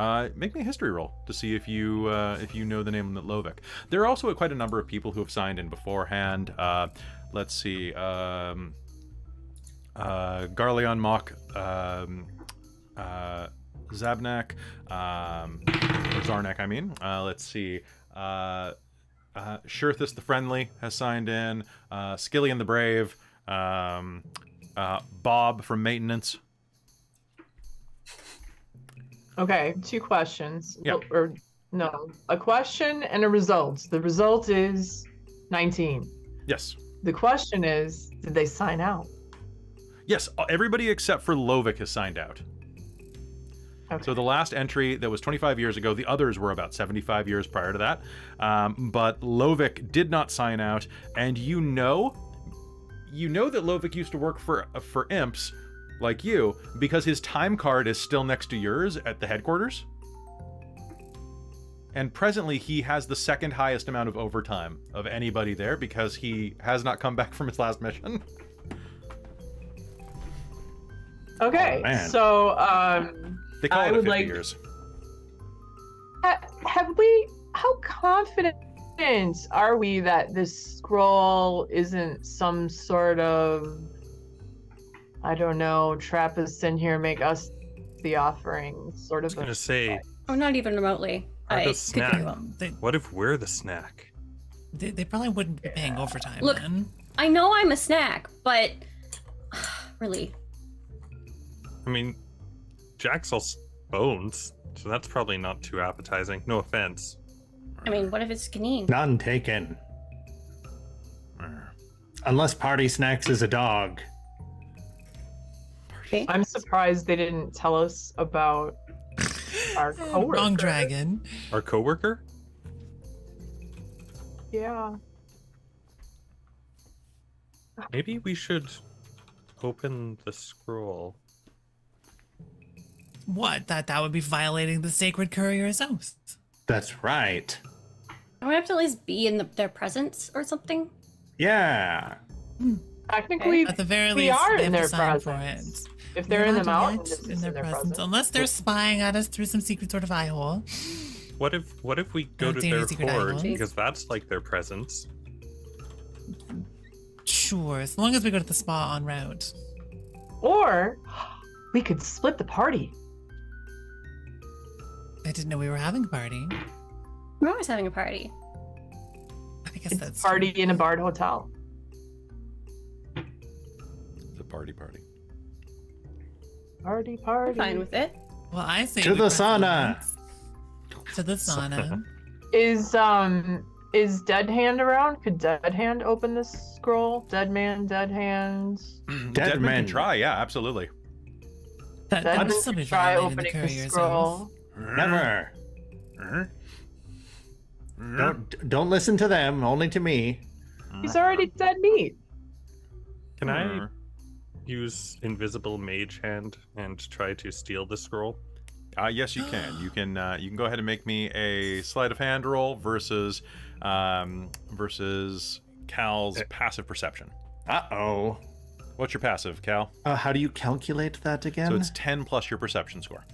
Uh, make me a history roll to see if you uh, if you know the name of Lovik. There are also quite a number of people who have signed in beforehand. Uh, let's see, um, uh, Garleon Mock, um, uh, Zabnak, um, or Zarnak, I mean. Uh, let's see. Uh, Shirthus the Friendly has signed in. Uh, Skillian the Brave. Um, Bob from Maintenance. Okay, two questions. Yeah. Or no, a question and a result. The result is 19. Yes. The question is, did they sign out? Yes, everybody except for Lovik has signed out. Okay. So the last entry that was 25 years ago, the others were about 75 years prior to that. Um, but Lovik did not sign out, and you know, you know that Lovik used to work for for imps like you because his time card is still next to yours at the headquarters. And presently, he has the second highest amount of overtime of anybody there because he has not come back from his last mission. Okay, Oh, so um, They call I it would 50 like- years. have we? How confident are we that this scroll isn't some sort of, I don't know, trap us in here, make us the offering, sort of. I was gonna A, say, Oh, not even remotely. I could snack. very well. They, what if we're the snack? they, they probably wouldn't be paying overtime Look- then. I know I'm a snack, but really, I mean, Jack sells bones, so that's probably not too appetizing. No offense. I mean, what if it's Kaneen? None taken. Unless Party Snacks is a dog. Okay. I'm surprised they didn't tell us about our coworker. Wrong dragon. Our coworker? Yeah. Maybe we should open the scroll. What? That that would be violating the sacred courier's oath. That's right. Don't we have to at least be in the, their presence or something? Yeah. Technically, At the very we least, are in their to for presence. It. if they're in the not mountains, yet in their, presence, presence. unless they're spying at us through some secret sort of eye hole. What if what if we go to their Secret horde because that's like their presence. Sure, as long as we go to the spa en route. Or we could split the party. I didn't know we were having a party. We're always having a party. I guess It's that's a party in a Bard hotel. The party party. Party, I'm party. fine with it. Well, I say To the sauna. To the sauna. Is um is Dead Hand around? Could Dead Hand open this scroll? Dead Man, Dead Hands. Dead, man man. try, yeah, absolutely. That, Dead that Man would still be could try violating the opening the scroll. oath. Never. Hmm? Don't don't listen to them. Only to me. He's already dead meat. Can I use invisible mage hand and try to steal the scroll? Uh, yes, you can. You can. Uh, you can go ahead and make me a sleight of hand roll versus um, versus Cal's passive perception. Uh oh. What's your passive, Cal? Uh, how do you calculate that again? So it's ten plus your perception score.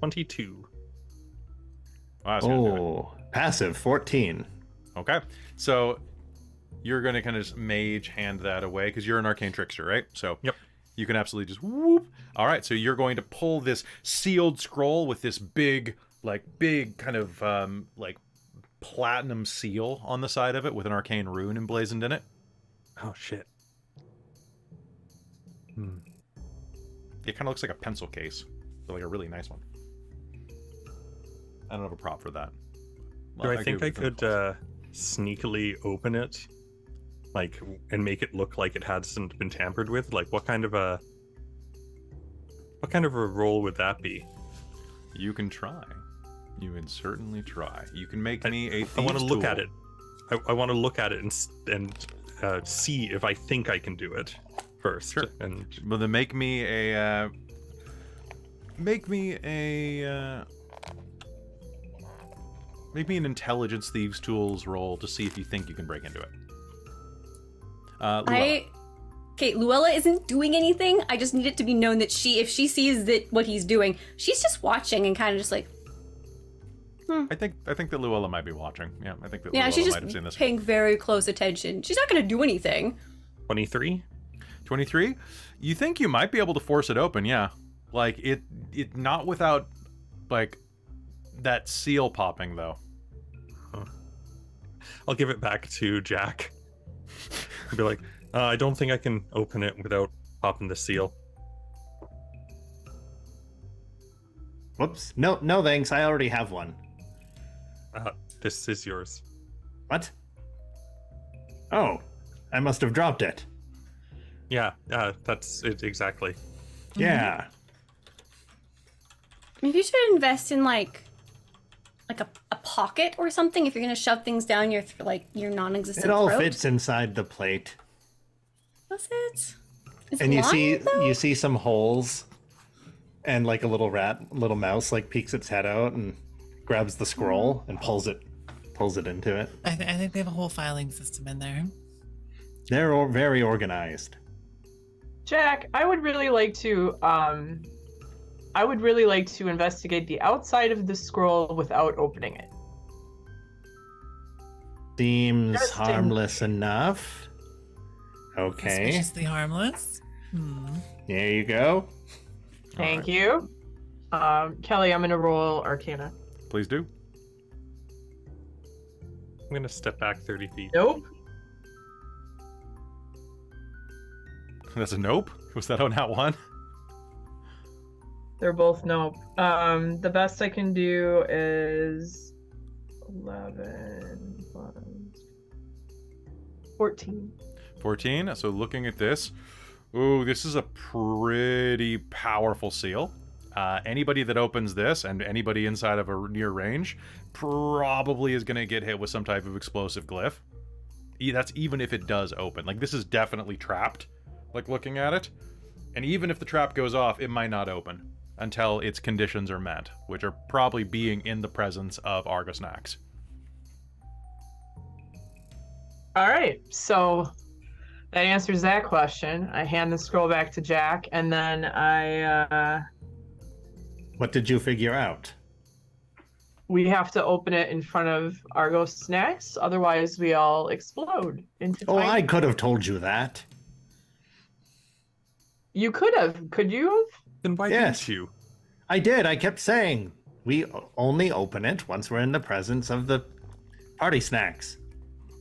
Twenty-two. Wow, that's gonna do it. oh, passive fourteen. Okay, so you're going to kind of just mage hand that away because you're an arcane trickster, right? So Yep. you can absolutely just whoop. All right, so you're going to pull this sealed scroll with this big, like big kind of um, like platinum seal on the side of it with an arcane rune emblazoned in it. Oh shit. Hmm. It kind of looks like a pencil case, but like a really nice one. I don't have a prop for that. Do Well, I think I could uh, sneakily open it, like, and make it look like it hasn't been tampered with? Like, what kind of a, what kind of a role would that be? You can try. You can certainly try. You can make any. I- me a. I want to look tool. at it. I, I want to look at it and and uh, see if I think I can do it first. Sure. And Well, then make me a. Uh, make me a. Uh, make me an intelligence thieves tools roll to see if you think you can break into it. Uh, Luella. I. Okay, Luella isn't doing anything. I just need it to be known that she, if she sees that what he's doing, she's just watching and kind of just like, I think I think that Luella might be watching. Yeah, I think that yeah, Luella she's might have seen just this. paying very close attention. She's not going to do anything. twenty-three. 23 you think you might be able to force it open yeah like it it not without like that seal popping though I'll give it back to Jack. I'll be like, uh, I don't think I can open it without popping the seal. Whoops. No, no thanks. I already have one. Uh, this is yours. What? Oh, I must have dropped it. Yeah, uh, that's it exactly. Yeah. Maybe you should invest in like, like a, a pocket or something if you're going to shove things down your th- like your non-existent It all throat. fits inside the plate. Does it? Is And it you see though? you see some holes and like a little rat, little mouse like peeks its head out and grabs the scroll and pulls it pulls it into it. I, th- I think they have a whole filing system in there. They're all very organized. Jack, I would really like to um I would really like to investigate the outside of the scroll without opening it. Seems Just in- harmless enough. Okay, Suspiciously harmless. Hmm. there you go. Thank you. Um Kelly, I'm gonna roll Arcana. please do I'm gonna step back thirty feet. Nope. that's a nope was that on that one They're both nope. Um the best I can do is 11 plus 14. 14 so looking at this ooh this is a pretty powerful seal uh, anybody that opens this and anybody inside of a near range probably is going to get hit with some type of explosive glyph that's even if it does open. Like this is definitely trapped. Like looking at it, and even if the trap goes off, it might not open until its conditions are met, which are probably being in the presence of Argosnax. All right, so that answers that question. I hand the scroll back to Jack, and then I uh, What did you figure out? we have to open it in front of Argos snacks, otherwise we all explode into. Oh, tiny- I could have told you that. You could have. Could you have? Then why Yes. didn't you? I did. I kept saying we only open it once we're in the presence of the party snacks.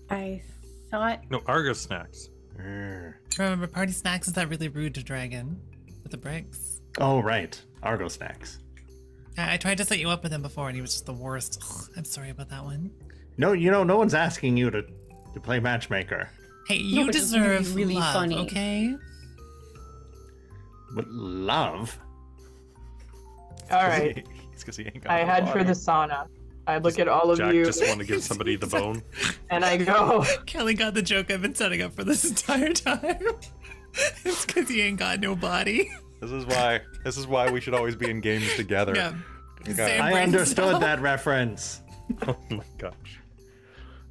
I thought No, Argo snacks. Err. Remember, party snacks is that really rude to Dragon with the bricks. Oh, right. Argo snacks. I, I tried to set you up with him before, and he was just the worst. I'm sorry about that one. No, you know, no one's asking you to, to play matchmaker. Hey, you but it's really, deserve really love, funny. okay? But love? All right. it's because he ain't got I no head for the sauna. I look at all of Jack you just want to give somebody the bone. and I go, Kelly got the joke I've been setting up for this entire time. it's because he ain't got no body. This is why. This is why we should always be in games together. Yeah. Okay. I understood that reference. Oh my gosh.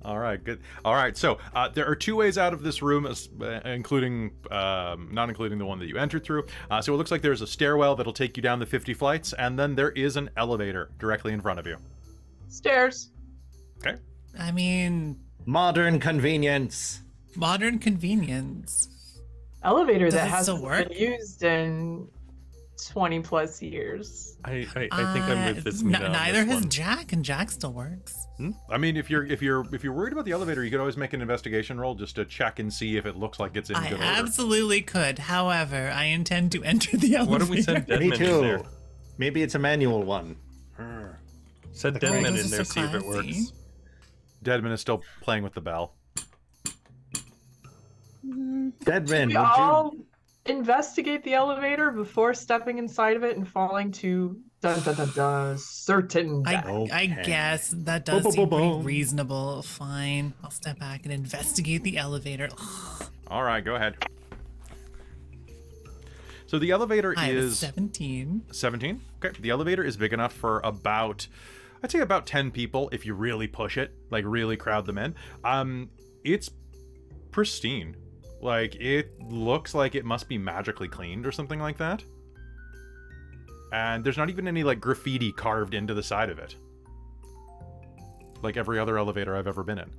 All right, good. All right, so uh, there are two ways out of this room, uh, including um, not including the one that you entered through. Uh, so it looks like there's a stairwell that'll take you down the 50 flights, and then there is an elevator directly in front of you. stairs. Okay. I mean, Modern convenience. modern convenience. Elevator Does that hasn't still work? been used in 20 plus years. I, I, I think I'm with Uh, this. n- neither this has one. Jack, and Jack still works. Hmm? I mean, if you're if you're if you're worried about the elevator, you could always make an investigation roll just to check and see if it looks like it's in I good order. absolutely could. However, I intend to enter the elevator. Why don't we send Me Deadman in too. there? Maybe it's a manual one. Err. Send Okay. Deadman in there, see if it works. Deadman is still playing with the bell. Deadman, would all you? Investigate the elevator before stepping inside of it and falling to dun, dun, dun, dun, certain I, death. I Okay. guess that does boom, seem boom, pretty boom. reasonable. Fine. I'll step back and investigate the elevator. All right, go ahead. So the elevator I is 17. 17. Okay. The elevator is big enough for about, I'd say about 10 people if you really push it, like really crowd them in. Um, it's pristine. Like it looks like it must be magically cleaned or something like that. And there's not even any like graffiti carved into the side of it. Like every other elevator I've ever been in.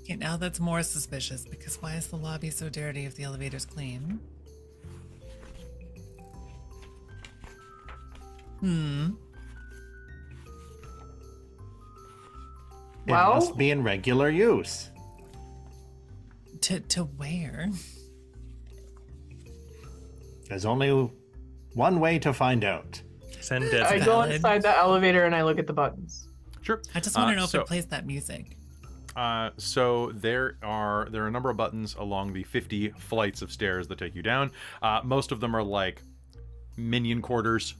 Okay, now that's more suspicious because why is the lobby so dirty if the elevator's clean? Hmm. It Well- must be in regular use. To to where? There's only one way to find out. Send I go valid. inside the elevator and I look at the buttons. Sure. I just want to Uh, know if so- it plays that music. Uh, so there are there are a number of buttons along the 50 flights of stairs that take you down. Uh, most of them are like minion quarters.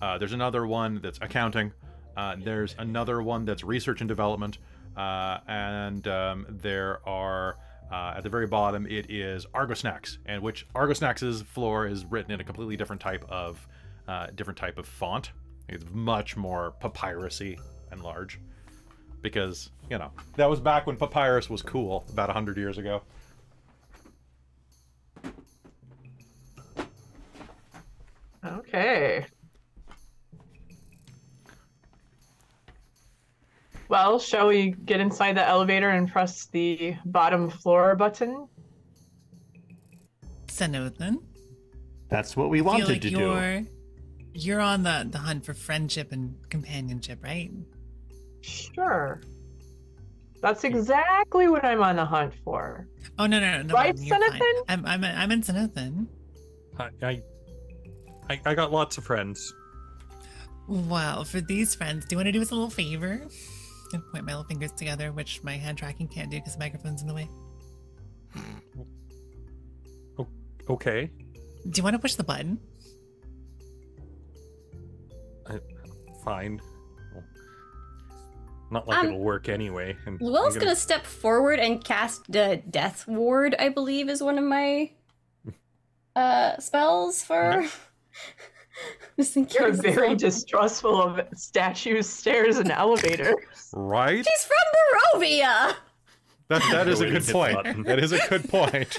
Uh, there's another one that's accounting. Uh, there's another one that's research and development. Uh, and um, there are uh, at the very bottom it is Argo Snacks, and which Argosnax's floor is written in a completely different type of uh, different type of font. It's much more papyrusy and large because you know that was back when papyrus was cool about 100 years ago Okay. Well, shall we get inside the elevator and press the bottom floor button? Senothan. That's what we wanted like to do. you're you're on the the hunt for friendship and companionship, right? Sure. That's exactly what I'm on the hunt for. Oh no no no, no Right, you're. Senothan? I'm I'm I'm in Senothan. I, I, I, I got lots of friends. Well, for these friends, do you want to do us a little favor? I point my little fingers together, which my hand tracking can't do because the microphone's in the way. Okay. Do you want to push the button? I, fine. Not like Um, it'll work anyway. And I'm Luella's gonna... step forward and cast the Death Ward, I believe, is one of my uh spells for. Just thinking You're very something. distrustful of statues, stairs, and elevators. Right? She's from Barovia. That that is a good point. That is a good point.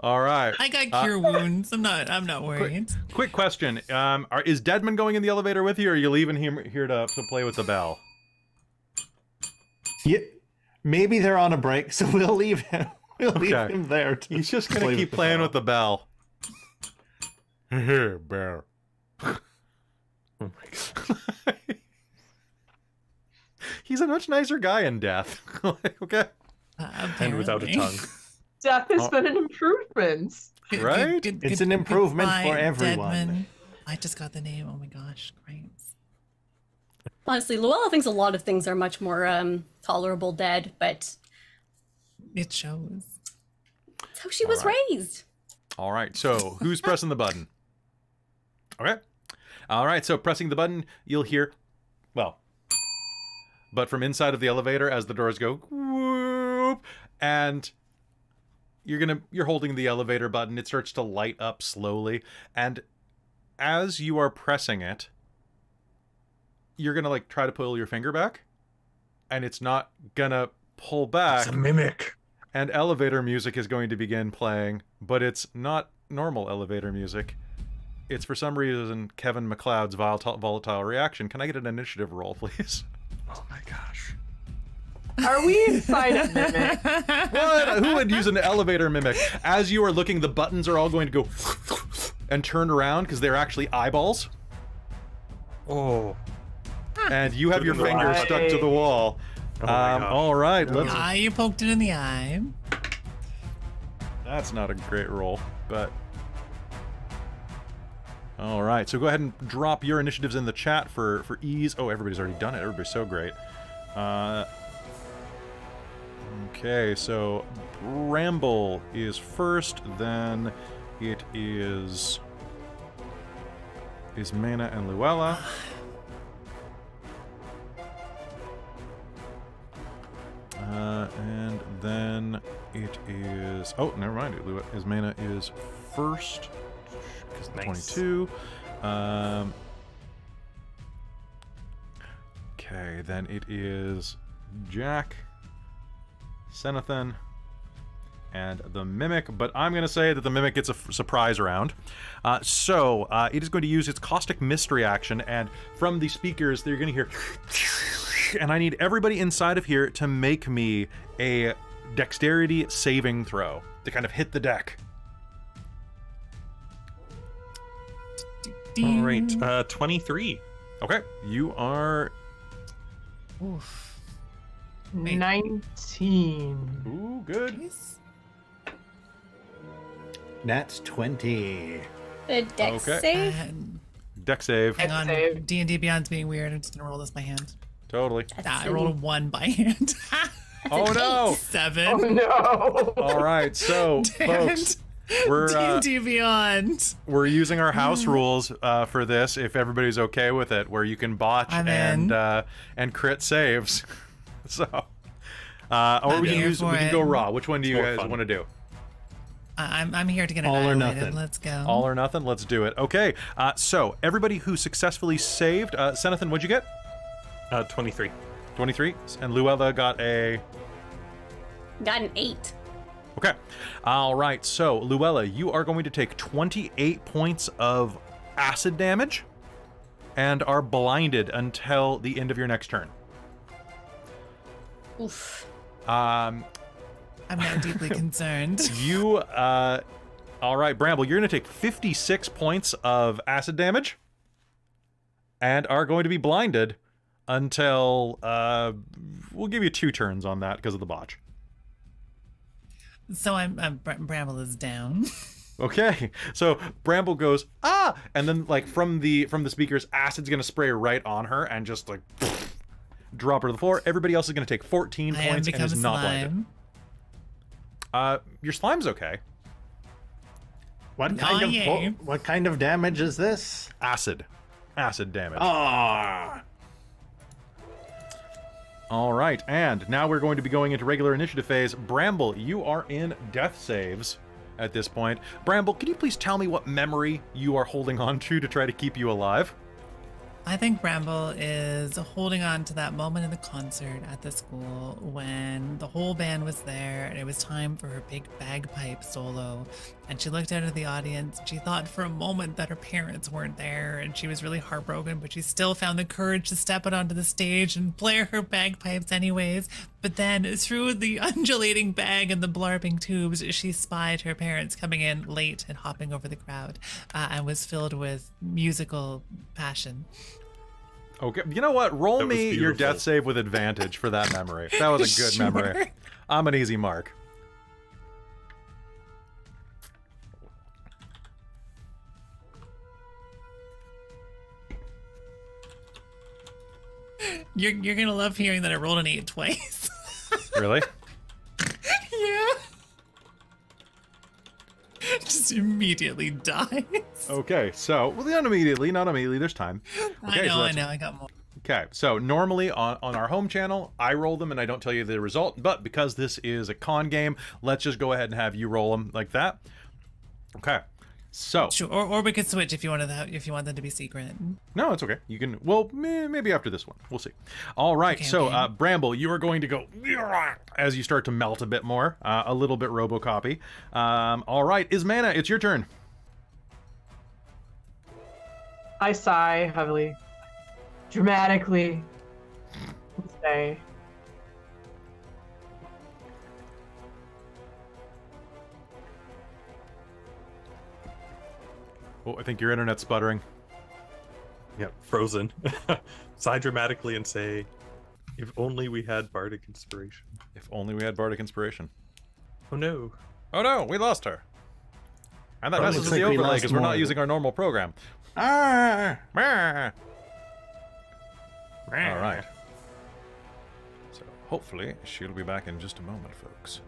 All right. I got Uh, cure wounds. I'm not. I'm not worried. Quick question: um, are, Is Deadman going in the elevator with you, or are you leaving him here to, to play with the bell? Yeah, maybe they're on a break, so we'll leave him. We'll leave Okay. him there. To He's just gonna keep playing bell. with the bell. Here, bear. Oh my god. He's a much nicer guy in death. Like, okay. Uh, And without a tongue. Death has Oh. been an improvement. Good- Right? good- good- It's an improvement for everyone. Deadman. I just got the name. Oh my gosh, great. Honestly, Luella thinks a lot of things are much more um, tolerable dead, but It shows. that's how she was All right. raised. All right. So who's pressing the button? Okay. All right. So pressing the button, you'll hear, well, but from inside of the elevator as the doors go whoop, and you're gonna you're holding the elevator button. It starts to light up slowly, and as you are pressing it, you're gonna like try to pull your finger back, and it's not gonna pull back It's a mimic. and elevator music is going to begin playing, but it's not normal elevator music. It's for some reason Kevin MacLeod's volatile, volatile reaction. Can I get an initiative roll, please? Oh my gosh. Are we inside a mimic? What? Who would use an elevator mimic? As you are looking, the buttons are all going to go and turn around because they're actually eyeballs, Oh. and you have your fingers stuck to the wall. Oh um, all right, let's. Ah, you poked it in the eye. That's not a great roll, but. All right, so go ahead and drop your initiatives in the chat for for ease. Oh, everybody's already done it. Everybody's so great. Uh, okay, so Bramble is first. Then it is Ismana and Luella. Uh, and then it is. Oh, never mind. Mana is first. Nice. 22. Um, okay, then it is Jack, Senathan, and the Mimic. But I'm going to say that the Mimic gets a surprise round. Uh, so uh, it is going to use its Caustic Mystery action, and from the speakers, they're going to hear. And I need everybody inside of here to make me a dexterity saving throw to kind of hit the deck. All right. Uh, 23. Okay, you are. Oof. Wait. 19. Ooh, good. Nice. Nat 20. The dex Okay. save. And Deck save. hang on. save. D and D Beyond's being weird. I'm just gonna roll this by hand. Totally. That's Ah, I rolled a one by hand. Oh no! Seven. Oh no. All right, so folks, we're D uh, and D Beyond. we're using our house rules uh, for this. If everybody's okay with it, where you can botch I'm and uh, and crit saves. so, uh, or I'm we can use we for can go raw. Which one do you guys fun. want to do? I- I'm I'm here to get All or nothing. Let's go. All or nothing. Let's do it. Okay. Uh, so everybody who successfully saved, uh, Senathan, what'd you get? Uh, 23. 23. And Luella got a. Got an eight. Okay. All right. So, Luella, you are going to take 28 points of acid damage and are blinded until the end of your next turn. Oof. Um, I'm now deeply concerned. you, uh, all right, Bramble, you're going to take 56 points of acid damage and are going to be blinded until, uh, we'll give you two turns on that because of the botch. So I'm, I'm Br- Bramble is down. Okay, so Bramble goes ah, and then like from the from the speakers, acid's gonna spray right on her and just like drop her to the floor. Everybody else is gonna take 14 I points and become is not blinded. Uh, your slime's okay. What kind Oh, of yay. what kind of damage is this? Acid, acid damage. Ah, All right, and now we're going to be going into regular initiative phase. Bramble, you are in death saves at this point. Bramble, can you please tell me what memory you are holding on to to try to keep you alive? I think Bramble is holding on to that moment in the concert at the school when the whole band was there and it was time for her big bagpipe solo. And she looked out at the audience. She thought for a moment that her parents weren't there and she was really heartbroken, but she still found the courage to step out onto the stage and play her bagpipes anyways. But then through the undulating bag and the blarping tubes, she spied her parents coming in late and hopping over the crowd uh, and was filled with musical passion. Okay, you know what? Roll That was me your death save with advantage for that memory. That was a good Sure. memory. I'm an easy mark. You're you're gonna love hearing that I rolled an eight twice. Really? yeah. Just immediately dies. Okay, so well, not immediately, not immediately. There's time. I Okay, so know, I know, I got more. Okay, so normally on, on our home channel, I roll them and I don't tell you the result, but because this is a con game, let's just go ahead and have you roll them like that. Okay, so Sure, or, or we could switch if you wanted that if you want them to be secret. no, it's okay. You can well meh, maybe after this one, we'll see. All right, Okay, so okay. uh, Bramble, you are going to go as you start to melt a bit more, uh, a little bit RoboCopy. Um, all right, Ismana, it's your turn. I sigh heavily, dramatically, say, Oh, I think your internet's sputtering. Yeah, frozen. Sigh dramatically and say, "If only we had bardic inspiration." If only we had Bardic Inspiration. Oh no! Oh no, we lost her. And that messes with the overlay because we're not using our normal program. Ah! All right. So hopefully she'll be back in just a moment, folks.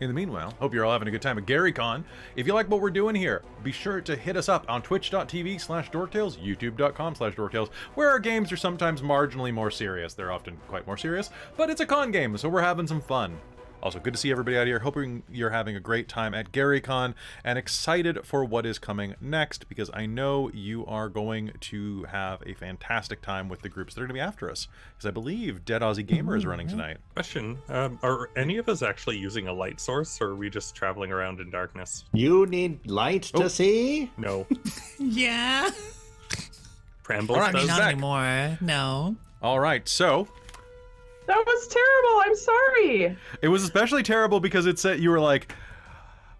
In the meanwhile, hope you're all having a good time at GaryCon. If you like what we're doing here, be sure to hit us up on twitch.tv slash dorktales, youtube.com slash dorktales, where our games are sometimes marginally more serious. They're often quite more serious, but it's a con game, so we're having some fun. Also, good to see everybody out here. Hoping you're having a great time at GaryCon and excited for what is coming next because I know you are going to have a fantastic time with the groups that are going to be after us. Because I believe Dead Aussie Gamer is running tonight. Question: um, Are any of us actually using a light source, or are we just traveling around in darkness? You need light Oh. to see? No. Yeah. Brambles All right, doesn't back. anymore. No. All right, so "That was terrible. I'm sorry." it was especially terrible because it said you were like,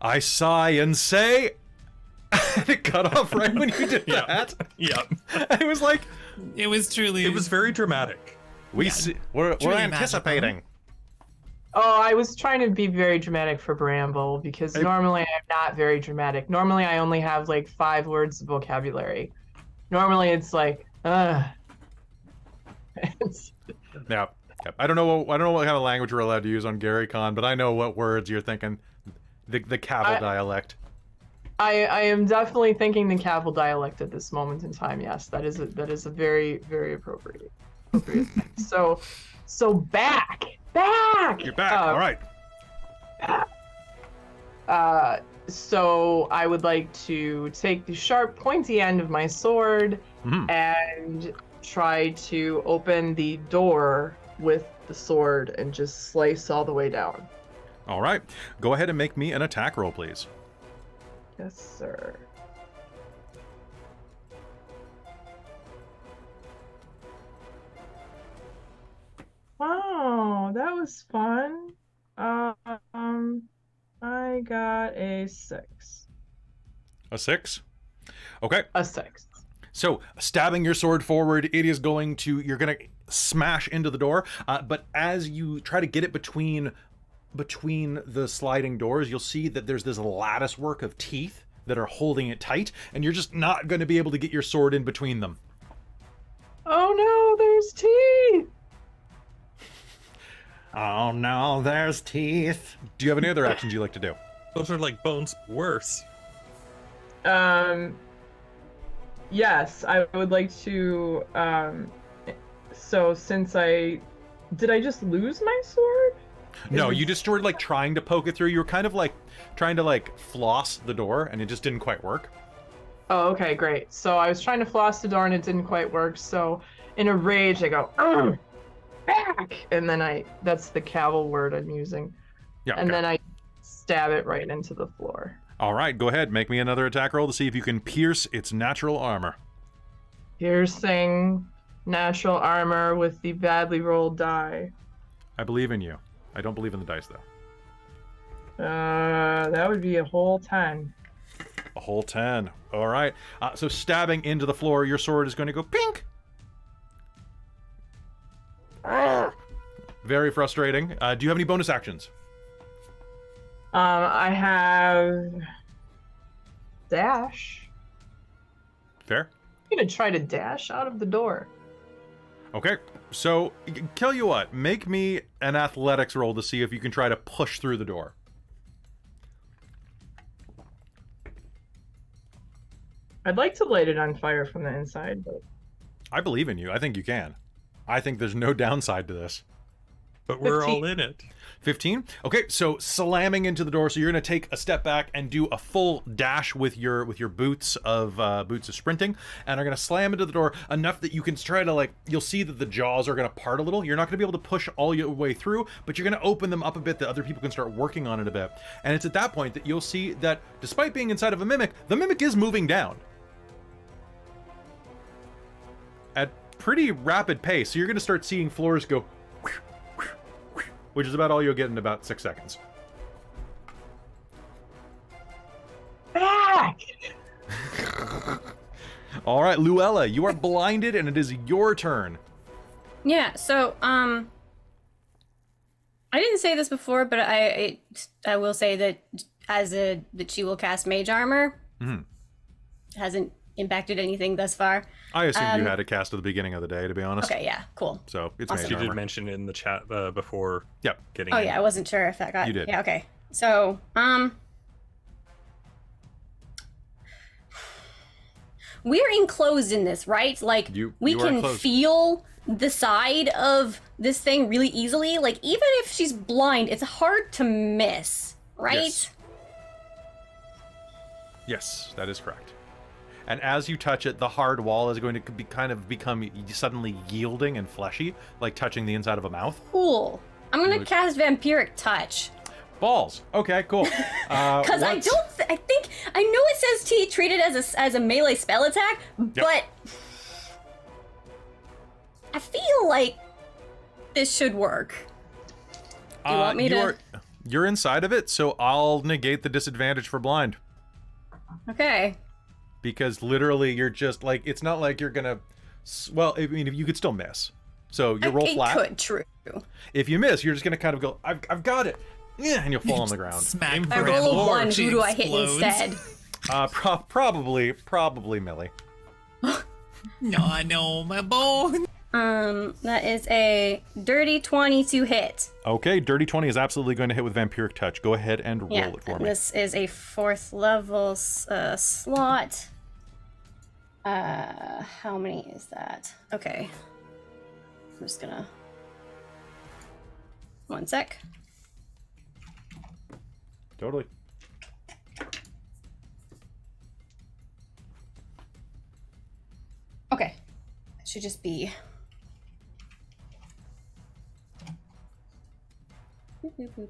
I sigh and say. and it cut off right when you did Yeah. that. yeah, it was like, It was truly it was very dramatic. we see, we're, we're truly magical. anticipating. Oh, I was trying to be very dramatic for Bramble because Hey. normally I'm not very dramatic. Normally I only have like five words of vocabulary. Normally it's like, uh. It's- Yeah. Yep. I don't know. What, I don't know what kind of language we're allowed to use on GaryCon, but I know what words you're thinking. The the Cavill I- dialect. I, I am definitely thinking the Cavill dialect at this moment in time. Yes, that is a, that is a very very appropriate. appropriate. So, so back, back. You're back. Uh, All right. Uh, so I would like to take the sharp, pointy end of my sword Mhm. and try to open the door with the sword and just slice all the way down. All right. Go ahead and make me an attack roll, please. Yes, sir. Wow, that was fun. Um, I got a six. A six. Okay. A six. So, stabbing your sword forward, it is going to, you're going to smash into the door. Uh, but as you try to get it between between the sliding doors, you'll see that there's this lattice work of teeth that are holding it tight, and you're just not going to be able to get your sword in between them. Oh no, there's teeth. Oh no, there's teeth. Do you have any other actions you like to do? Those are like bones worse. Um, yes, I would like to. Um, so since I did I just lose my sword? No, you just started like trying to poke it through. You were kind of like trying to like floss the door, and it just didn't quite work. Oh, okay, great. So I was trying to floss the door and it didn't quite work. So in a rage, I go, "Ugh, back, and then I that's the Cavill word I'm using, Yeah. and okay. then I stab it right into the floor. All right, go ahead. Make me another attack roll to see if you can pierce its natural armor. Piercing natural armor with the badly rolled die. I believe in you. I don't believe in the dice though. Uh, that would be a whole ten. A whole 10. All right. Uh, so stabbing into the floor, your sword is going to go pink. Very frustrating. Uh, do you have any bonus actions? Um, I have dash. Fair. I'm gonna try to dash out of the door. Okay. So, tell you what, make me an athletics roll to see if you can try to push through the door. I'd like to light it on fire from the inside, but I believe in you. I think you can. I think there's no downside to this. But we're all in it. 15 okay so slamming into the door. So you're going to take a step back and do a full dash with your with your boots of uh, boots of sprinting. And are going to slam into the door enough that you can try to like you'll see that the jaws are going to part a little. You're not going to be able to push all your way through but you're going to open them up a bit that other people can start working on it a bit. And it's at that point that you'll see that despite being inside of a mimic the mimic is moving down. At pretty rapid pace. So you're going to start seeing floors go which is about all you'll get in about six seconds. back. All right, Luella, you are blinded, and it is your turn. Yeah, so um I didn't say this before, but I I, I will say that as a that she will cast mage armor. Mm-hmm. Hasn't impacted anything thus far. I assumed Um, you had a cast at the beginning of the day, to be honest. Okay, yeah, cool. So it's Awesome. mage She did mention it in the chat uh, before Yep. getting. Oh in. yeah, I wasn't sure if that got You did. Yeah, okay. So, um We're enclosed in this, right? Like You- we you can feel the side of this thing really easily. Like even if she's blind, it's hard to miss, right? Yes. Yes, that is correct. And as you touch it, the hard wall is going to be kind of become suddenly yielding and fleshy, like touching the inside of a mouth. Cool. I'm gonna cast Vampiric Touch. Balls. Okay, cool. Uh, Because I don't, th- I think, I know it says T treat it as a, as a melee spell attack, but I feel like this should work. Do you want me to- You're, you're inside of it, so I'll negate the disadvantage for blind. Okay. Because literally you're just like it's not like you're gonna well i mean you could still miss so you roll it flat could, true. if you miss you're just gonna kind of go i've, I've got it yeah and you'll fall on the ground Smack Aim I for the the roll a one, who do I hit instead? uh pro- probably probably millie No, no, my bone. Um, that is a dirty 20 to hit. okay dirty 20 is absolutely going to hit with vampiric touch go ahead and roll Yeah, it for me this is a fourth level uh, slot. Uh, how many is that? Okay. I'm just gonna. One sec. totally Okay. It should just be. Boop, boop.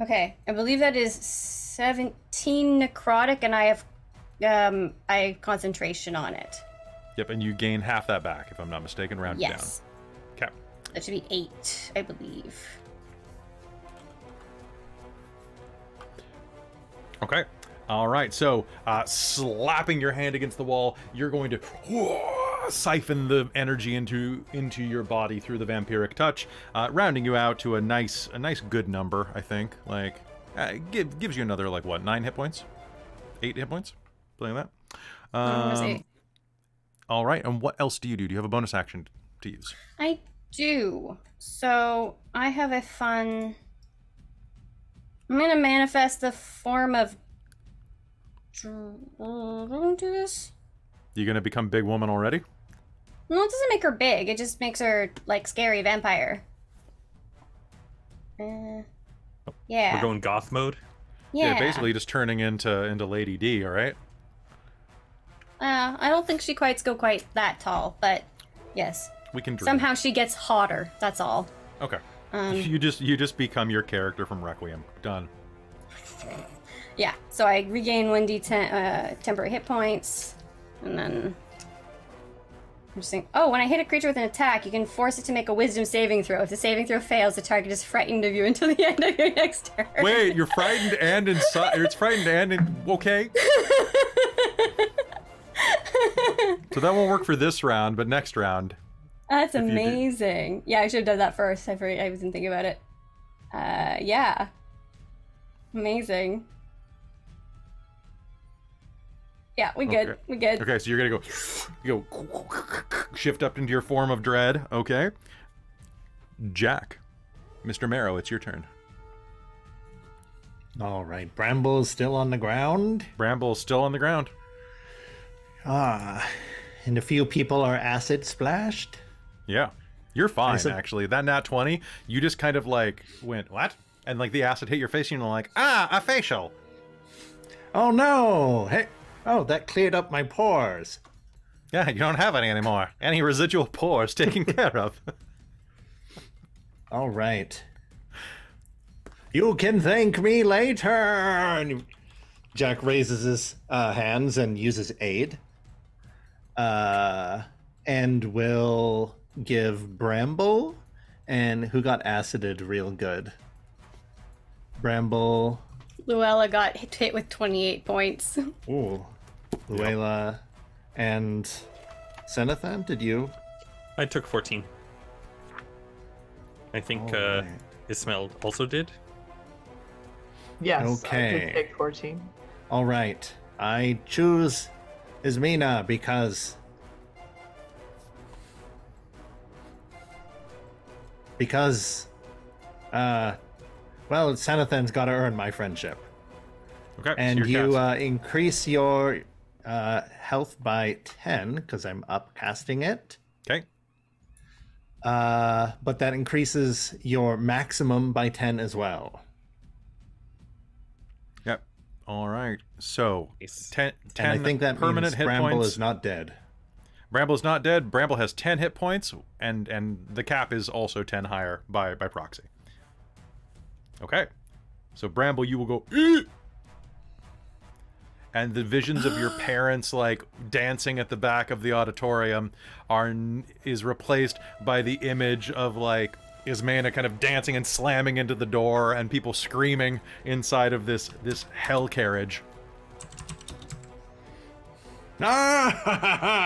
Okay, I believe that is 17 necrotic, and I have um I have concentration on it. yep and you gain half that back if i'm not mistaken round Yes, down okay that should be eight, I believe. Okay. All right. So, uh, slapping your hand against the wall, you're going to siphon the energy into into your body through the vampiric touch, uh, rounding you out to a nice a nice good number. I think like uh, give, gives you another like what nine hit points, eight hit points, something like that. Um, Um, all right. And what else do you do? Do you have a bonus action to use? I do. So I have a fun. I'm gonna manifest the form of Don't do this. You gonna become big woman already? Well, it doesn't make her big. It just makes her like scary vampire. Uh, yeah. We're going goth mode. yeah. basically just turning into into Lady D, all right? Uh, I don't think she quite go quite that tall, but yes. We can dream. Somehow she gets hotter. That's all. Okay. Um, you just you just become your character from Requiem. Done. Yeah. So I regain 1d10 uh, temporary hit points, and then I'm just saying. Oh, when I hit a creature with an attack, you can force it to make a Wisdom saving throw. If the saving throw fails, the target is frightened of you until the end of your next turn. Wait, you're frightened and inside. It's frightened and in, okay. so that won't work for this round, but next round. That's if you do- amazing. Yeah, I should have done that first. I I wasn't thinking about it. Uh, yeah. Amazing. Yeah, we good. Okay. We good. Okay, so you're gonna go, you go, shift up into your form of dread. Okay. Jack, Mr. Marrow, it's your turn. All right, Bramble's still on the ground. Bramble's still on the ground. Ah, and a few people are acid splashed. Yeah, you're fine said- actually. That nat twenty, you just kind of like went what, and like the acid hit your face, and you're like, ah, a facial. Oh no! Hey, oh, that cleared up my pores. Yeah, you don't have any anymore. Any residual pores taken care of. All right. You can thank me later. And Jack raises his uh, hands and uses aid. Uh, and will give Bramble and who got acided real good. Bramble. Luella got hit, hit with 28 points. Ooh. Luella and Senathan, did you? I took 14. I think uh, Alright. Ismail also did. Yes, I Okay. did take 14. All right. I choose Ismana because because uh well, Senathan's got to earn my friendship. Okay, And your you uh, increase your uh, health by 10 because I'm upcasting it. okay. Uh, but that increases your maximum by 10 as well. Yep. All right. So Nice. 10, 10 And I think that permanent means hit Bramble points. is not dead. Bramble is not dead. Bramble has 10 hit points, and and the cap is also 10 higher by by proxy. Okay. So Bramble, you will go. "Eek!" And the visions of your parents like dancing at the back of the auditorium are is replaced by the image of like Ismana kind of dancing and slamming into the door and people screaming inside of this this hell carriage. Ah!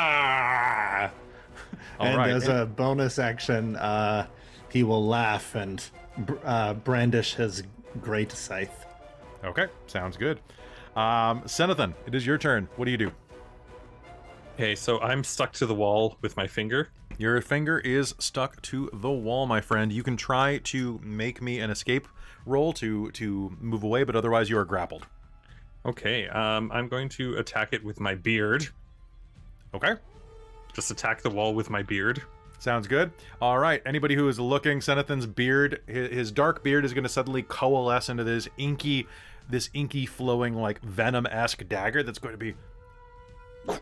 And right. as a bonus action, uh, he will laugh and br- uh, brandish his great scythe. Okay, sounds good. Um, Senathan, it is your turn. What do you do? Okay, so I'm stuck to the wall with my finger. Your finger is stuck to the wall, my friend. You can try to make me an escape roll to to move away, but otherwise you are grappled. Okay, um, I'm going to attack it with my beard. Okay, Just attack the wall with my beard. sounds good. All right, anybody who is looking, Senathan's beard, his, his dark beard is going to suddenly coalesce into this inky, this inky flowing like venom esque dagger that's going to be, and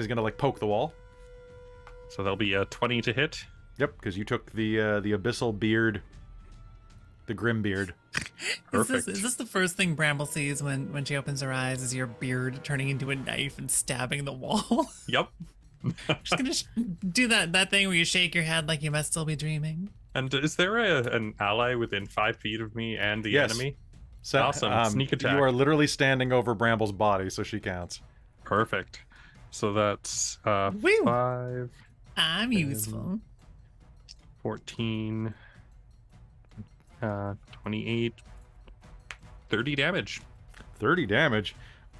is going to like poke the wall. So that'll be a 20 to hit. Yep, because you took the uh, the abyssal beard, the grim beard. Is this, Perfect. is this the first thing Bramble sees when, when she opens her eyes? Is your beard turning into a knife and stabbing the wall? Yep. Just gonna sh- do that that thing where you shake your head like you must still be dreaming. And is there a, an ally within five feet of me and the Yes. enemy? So, um, Awesome. Sneak attack. You are literally standing over Bramble's body, so she counts. Perfect. So that's uh, Woo. 5, I'm useful. 14, uh, 28, 30 damage. 30 damage.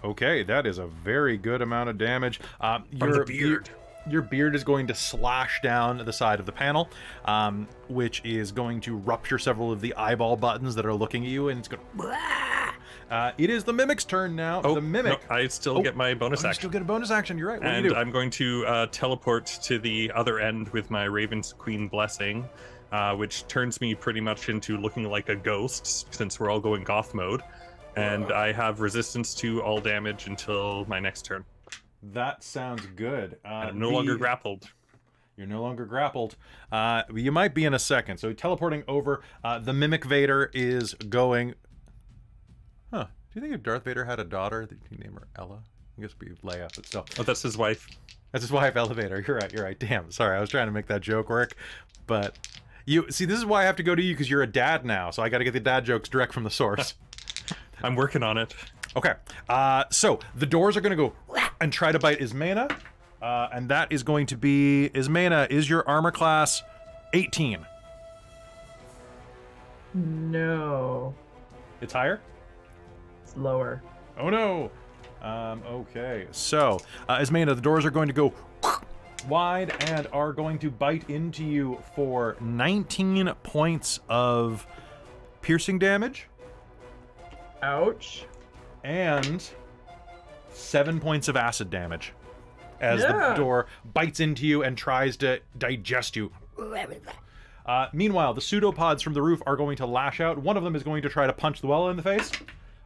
Okay, that is a very good amount of damage. Um, From your the beard. Your, your beard is going to slash down the side of the panel, um, which is going to rupture several of the eyeball buttons that are looking at you, and it's going to. Uh, it is the mimic's turn now. Oh, the mimic. no, I still Oh, get my bonus Oh, you action. still get a bonus action. You're right. What do and you do? I'm going to uh, teleport to the other end with my Raven's Queen blessing, uh, which turns me pretty much into looking like a ghost since we're all going goth mode. And I have resistance to all damage until my next turn. That sounds good. Uh, I'm no longer grappled. You're no longer grappled. Uh, you might be in a second. So teleporting over, uh, the Mimic Vader is going. Huh? Do you think if Darth Vader had a daughter, that you name her Ella? I guess be Leia, but still, Oh, that's his wife. that's his wife, Elevator. You're right. You're right. Damn. Sorry, I was trying to make that joke work, but you see, this is why I have to go to you because you're a dad now. So I got to get the dad jokes direct from the source. I'm working on it. Okay. Uh, so the doors are going to go and try to bite Ismana. Uh, and that is going to be Ismana, is your armor class 18? No, It's higher? it's lower. Oh no. Um, okay. So, uh, Ismana, the doors are going to go wide and are going to bite into you for 19 points of piercing damage Ouch. and 7 points of acid damage as Yeah. the door bites into you and tries to digest you. Uh, meanwhile, the pseudopods from the roof are going to lash out. One of them is going to try to punch Luella in the face.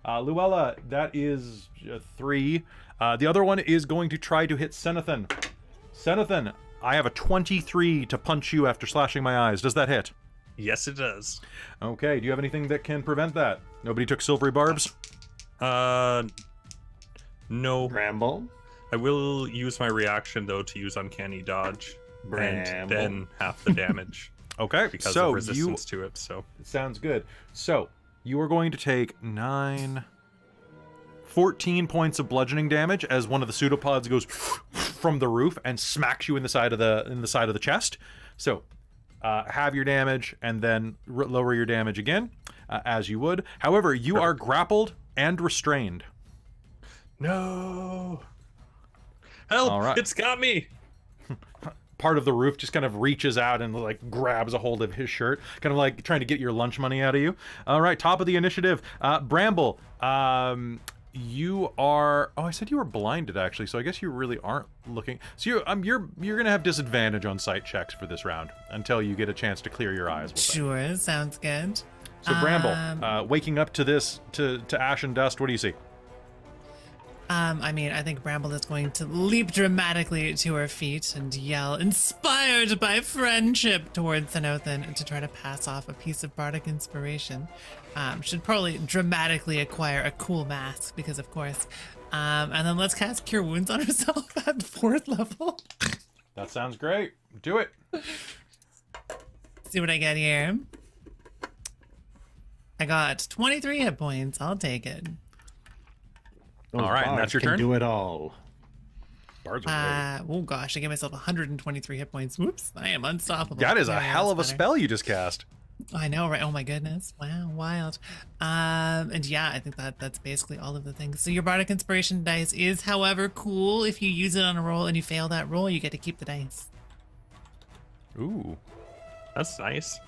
Uh, Luella, that is uh, three. Uh, the other one is going to try to hit Senathan. Senathan, I have a 23 to punch you after slashing my eyes. Does that hit? Yes, it does. Okay, do you have anything that can prevent that? Nobody took silvery barbs? Uh, no. Bramble. I will use my reaction though to use uncanny dodge, and then half the damage Okay, because so of you resistance to it. So Sounds good. So, you are going to take 9 14 points of bludgeoning damage as one of the pseudopods goes from the roof and smacks you in the side of the in the side of the chest. So, uh, have your damage and then lower your damage again uh, as you would. However, you are grappled and restrained. No. Help! All right. It's got me. Part of the roof just kind of reaches out and like grabs a hold of his shirt, kind of like trying to get your lunch money out of you. All right, top of the initiative, uh, Bramble. Um, you are. Oh, I said you were blinded actually, so I guess you really aren't looking. So you, um, you're you're gonna have disadvantage on sight checks for this round until you get a chance to clear your eyes. With that. Sure, sounds good. So Bramble, Um, uh, waking up to this to to ash and dust. What do you see? Um, I mean, I think Bramble is going to leap dramatically to her feet and yell, inspired by friendship, towards Senathan to try to pass off a piece of bardic inspiration. Um, should probably dramatically acquire a cool mask because, of course. Um, and then let's cast Cure Wounds on herself at fourth level. That sounds great. Do it. See what I get here. I got 23 hit points. I'll take it. Those All right, and bards that's your can turn? Do it all. Bards are. Uh, oh gosh, I gave myself 123 hit points. Whoops, I am unstoppable. That is a Yeah, hell of a better. spell you just cast. I know, right? Oh my goodness! Wow, wild. Um, and yeah, I think that that's basically all of the things. So your bardic inspiration dice is, however, cool. If you use it on a roll and you fail that roll, you get to keep the dice. Ooh. That's nice.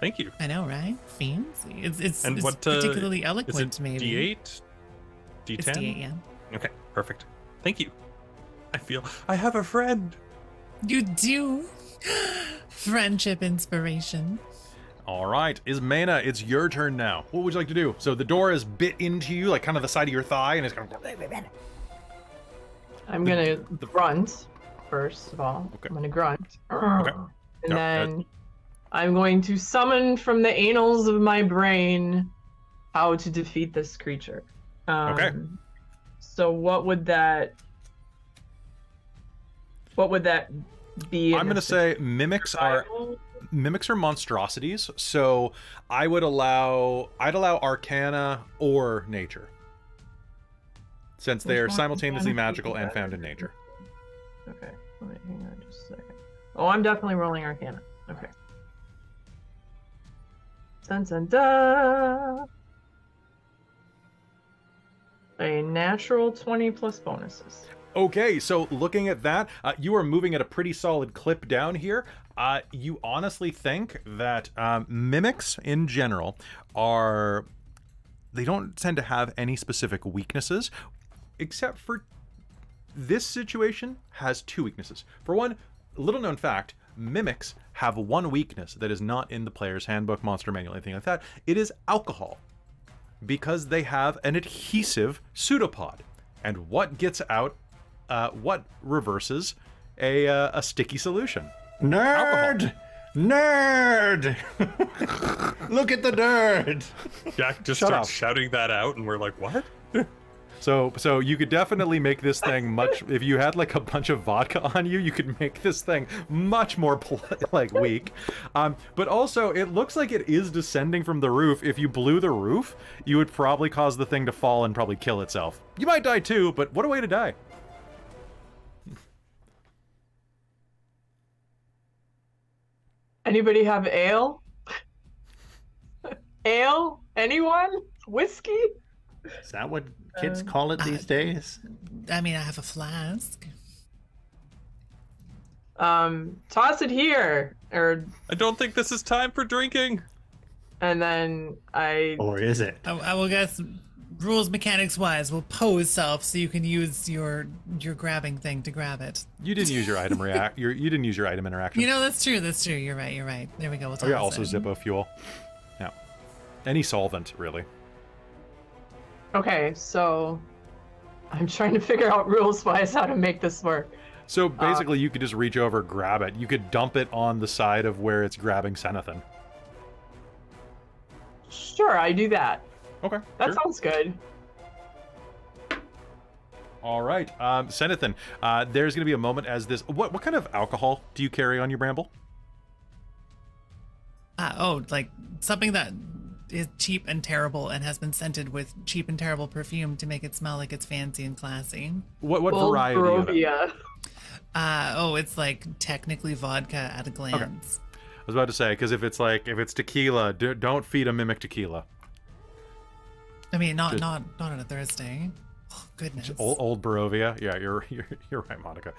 Thank you. I know, right? Fancy. It's it's, And it's what uh, particularly is eloquent, it maybe. D8, D10. It's D8, yeah. Okay, perfect. Thank you. I feel I have a friend. You do. Friendship inspiration. All right, Ismana, it's your turn now. What would you like to do? So the door is bit into you, like kind of the side of your thigh, and it's kind of. I'm gonna grunt first of all. Okay. I'm gonna grunt. Okay. And Yeah, then I'm going to summon from the annals of my brain how to defeat this creature. Um, Okay. So what would that? What would that be? I'm gonna say mimics are mimics are monstrosities. So I would allow I'd allow Arcana or Nature, since they Which are simultaneously magical and found in nature. Okay. Let me hang on just a second. Oh, I'm definitely rolling Arcana. Okay. Dun dun dun. A natural 20 plus bonuses. Okay, so looking at that, uh, you are moving at a pretty solid clip down here. Uh, you honestly think that um, mimics in general are they don't tend to have any specific weaknesses, except for this situation has two weaknesses. For one, little known fact, mimics have one weakness that is not in the player's handbook, monster manual, anything like that. It is alcohol. Because they have an adhesive pseudopod. And what gets out, uh, what reverses a, uh, a sticky solution? Nerd! Nerd! Look at the nerd! Jack just Shut starts up. shouting that out, and we're like, "What?" So, so you could definitely make this thing much. If you had like a bunch of vodka on you, you could make this thing much more pl- like weak. Um, but also, it looks like it is descending from the roof. If you blew the roof, you would probably cause the thing to fall and probably kill itself. You might die too, but what a way to die! Anybody have ale? ale? Anyone? Whiskey? Is that what kids call it these days? I mean, I have a flask. Um, toss it here, or I don't think this is time for drinking. and then I Or is it? I, I will guess rules mechanics wise will pose self so you can use your your grabbing thing to grab it. You didn't use your item react. Your, you didn't use your item interaction. You know that's true. That's true. You're right. You're right. There we go. We'll oh yeah, also it. Zippo fuel. Yeah, any solvent really. Okay. So I'm trying to figure out rules wise how to make this work. So basically, you could just reach over, grab it. You could dump it on the side of where it's grabbing Senathan. Sure, I do that. Okay. That sure. sounds good. All right, um, Senathan. Uh, there's going to be a moment as this. What what kind of alcohol do you carry on your bramble? Ah, oh, like something that is cheap and terrible and has been scented with cheap and terrible perfume to make it smell like it's fancy and classy. What what Old variety? Of it? Barovia. Uh, oh, it's like technically vodka at a glance. I was about to say because if it's like if it's tequila, d- don't feed a mimic tequila. I mean, not Just- not not on a Thursday. Oh, goodness. Old, old Barovia. Yeah, you're, you're you're right, Monica.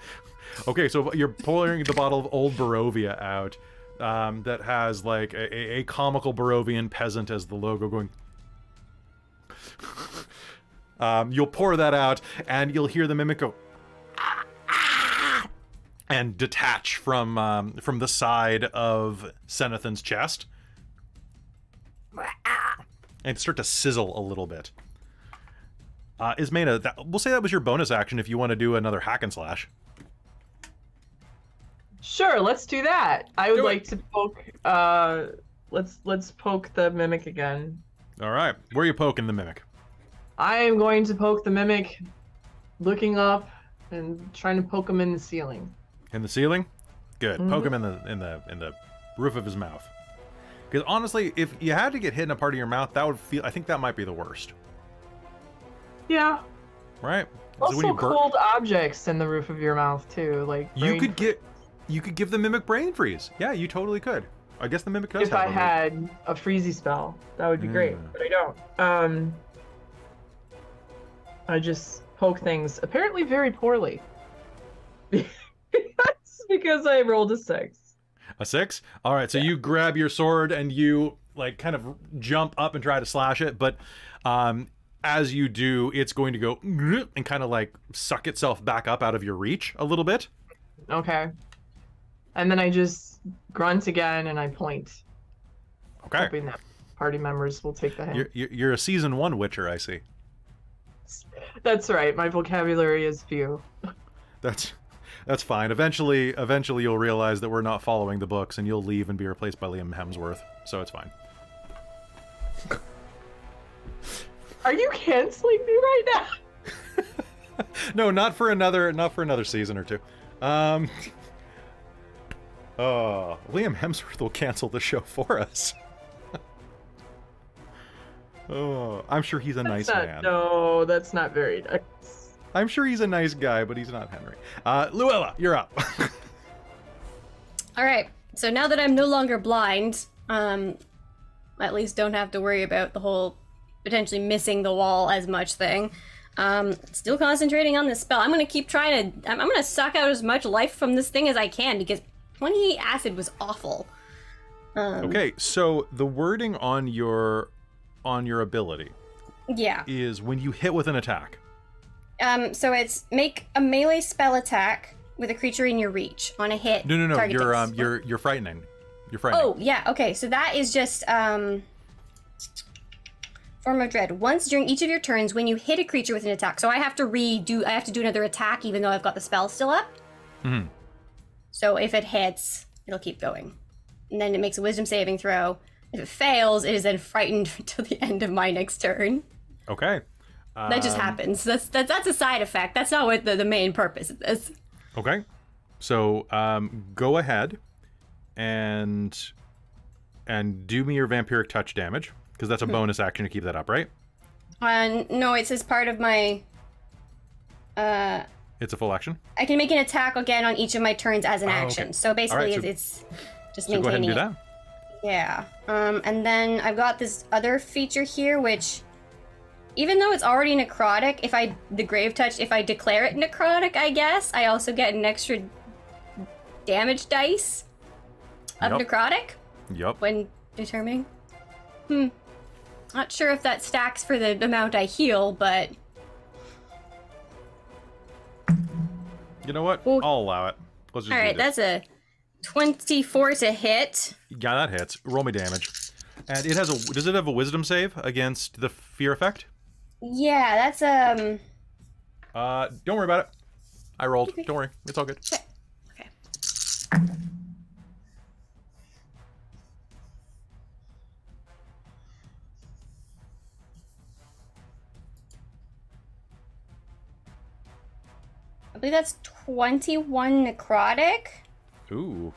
Okay, so you're pouring the bottle of Old Barovia out. Um, that has like a, a, comical Barovian peasant as the logo going. um, you'll pour that out, and you'll hear the mimic go. And detach from um, from the side of Senathan's chest, and start to sizzle a little bit. Uh, Ismana, that, we'll say that was your bonus action if you want to do another hack and slash. Sure, let's do that. I would Do it. like to poke. Uh, let's let's poke the mimic again. All right, where are you poking the mimic? I am going to poke the mimic, looking up and trying to poke him in the ceiling. In the ceiling? Good. Mm-hmm. Poke him in the in the in the roof of his mouth. Because honestly, if you had to get hit in a part of your mouth, that would feel. I think that might be the worst, Yeah. right? Also, when you burn- cold objects in the roof of your mouth too, like you could get, you could give the mimic brain freeze. Yeah, you totally could. I guess the mimic does If have I move. had a freezy spell, that would be great, Mm. but I don't. Um, I just poke things apparently very poorly. That's because I rolled a six. A six? All right, so you grab your sword and you like kind of jump up and try to slash it, but um, as you do, it's going to go and kind of like suck itself back up out of your reach a little bit. Okay. And then I just grunt again and I point, Okay, hoping that party members will take the hint. you're, you're a season one Witcher, I see. That's right. My vocabulary is few. That's that's fine. Eventually, eventually you'll realize that we're not following the books, and you'll leave and be replaced by Liam Hemsworth. So it's fine. Are you canceling me right now? No, not for another, not for another season or two. Um. Oh, Liam Hemsworth will cancel the show for us. oh, I'm sure he's a nice not- man. No, that's not very nice. I'm sure he's a nice guy, but he's not Henry. Uh, Luella, you're up. All right. So now that I'm no longer blind, um, at least don't have to worry about the whole potentially missing the wall as much thing. Um, still concentrating on this spell. I'm gonna keep trying to. I'm, I'm gonna suck out as much life from this thing as I can because 28 acid was awful. Um, okay, so the wording on your on your ability, Yeah. is when you hit with an attack. Um. So it's make a melee spell attack with a creature in your reach on a hit. No, no, no. You're um, you're you're frightening. You're frightening. Oh yeah. Okay. So that is just um. Form of dread. Once during each of your turns, when you hit a creature with an attack, so I have to redo. I have to do another attack, even though I've got the spell still up. Mhm. So if it hits, it'll keep going, and then it makes a Wisdom saving throw. If it fails, it is then frightened until the end of my next turn. Okay. That just Um, happens. That's that's that's a side effect. That's not what the, the main purpose of this. Okay. So um, go ahead and and do me your vampiric touch damage because that's a Hmm. bonus action to keep that up, right? Uh, no, it says part of my. Uh, It's a full action. I can make an attack again on each of my turns as an Oh, okay. action. So basically, Alright, so- it's, just So go ahead and maintaining do it. that. Yeah. Um, and then I've got this other feature here, which, even though it's already necrotic, if I the grave touch, if I declare it necrotic, I guess I also get an extra damage dice of Yup. necrotic Yep. when determining. Hmm. Not sure if that stacks for the amount I heal, but You know what? Well- I'll allow it. Let's just all right. That's a twenty-four to hit. Yeah, that hits. Roll me damage. And it has a. Does it have a wisdom save against the fear effect? Yeah, that's um. Uh, don't worry about it. I rolled. Don't worry. It's all good. Okay. I believe that's 21 necrotic, Ooh,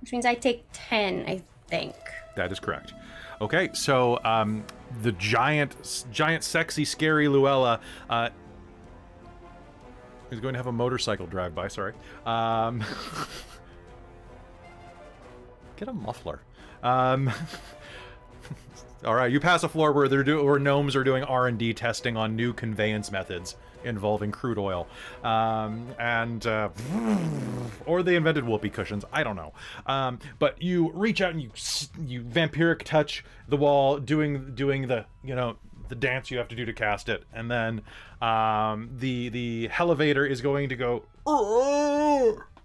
which means I take 10, I think. that is correct. Okay, so um, the giant, giant, sexy, scary Luella uh, is going to have a motorcycle drive by. Sorry. Um, get a muffler. Um, all right, you pass a floor where they're do where gnomes are doing R and D testing on new conveyance methods involving crude oil, um, and uh, or they invented whoopee cushions. I don't know. Um, but you reach out and you you vampiric touch the wall, doing doing the you know the dance you have to do to cast it, and then um, the the elevator is going to go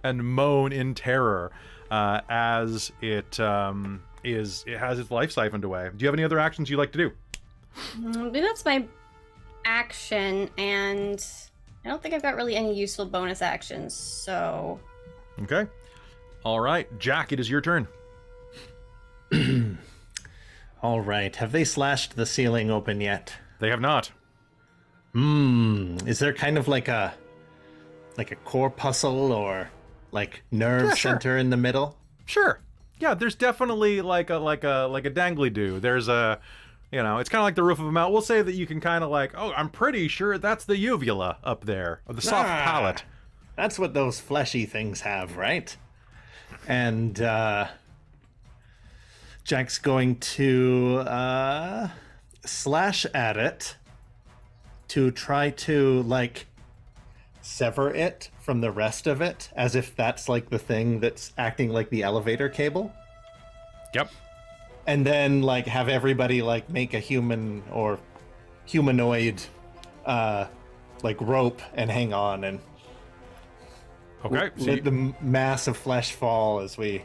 and moan in terror uh, as it um, is it has its life siphoned away. Do you have any other actions you'd like to do? Mm, I believe that's my action, and I don't think I've got really any useful bonus actions, so. Okay. All right, Jack, it is your turn. All right. Have they slashed the ceiling open yet? They have not. Hmm. Is there kind of like a like a corpuscle or like nerve Yeah, sure. center in the middle? Sure. Yeah, there's definitely like a like a like a dangly do. There's a you know, it's kind of like the roof of a mouth. We'll say that you can kind of like, oh, I'm pretty sure that's the uvula up there, or the soft Ah. palate. That's what those fleshy things have, right? And uh Jack's going to uh slash at it to try to like sever it from the rest of it as if that's like the thing that's acting like the elevator cable. Yep. And then like have everybody like make a human or humanoid uh like rope and hang on and Okay. So let you- the mass of flesh fall as we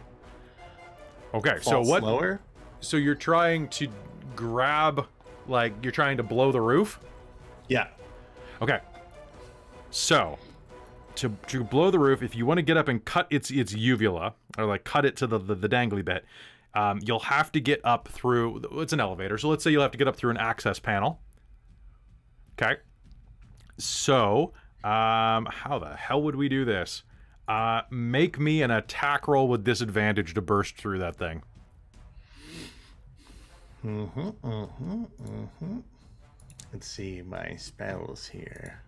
okay. So what? slower So you're trying to grab, like you're trying to blow the roof. yeah Okay. So, to to blow the roof, if you want to get up and cut its its uvula or like cut it to the the, the dangly bit, um, you'll have to get up through. It's an elevator, so let's say you'll have to get up through an access panel. Okay. So, um, how the hell would we do this? Uh, make me an attack roll with disadvantage to burst through that thing. mm-hmm, mm-hmm, mm-hmm. let's see my spells here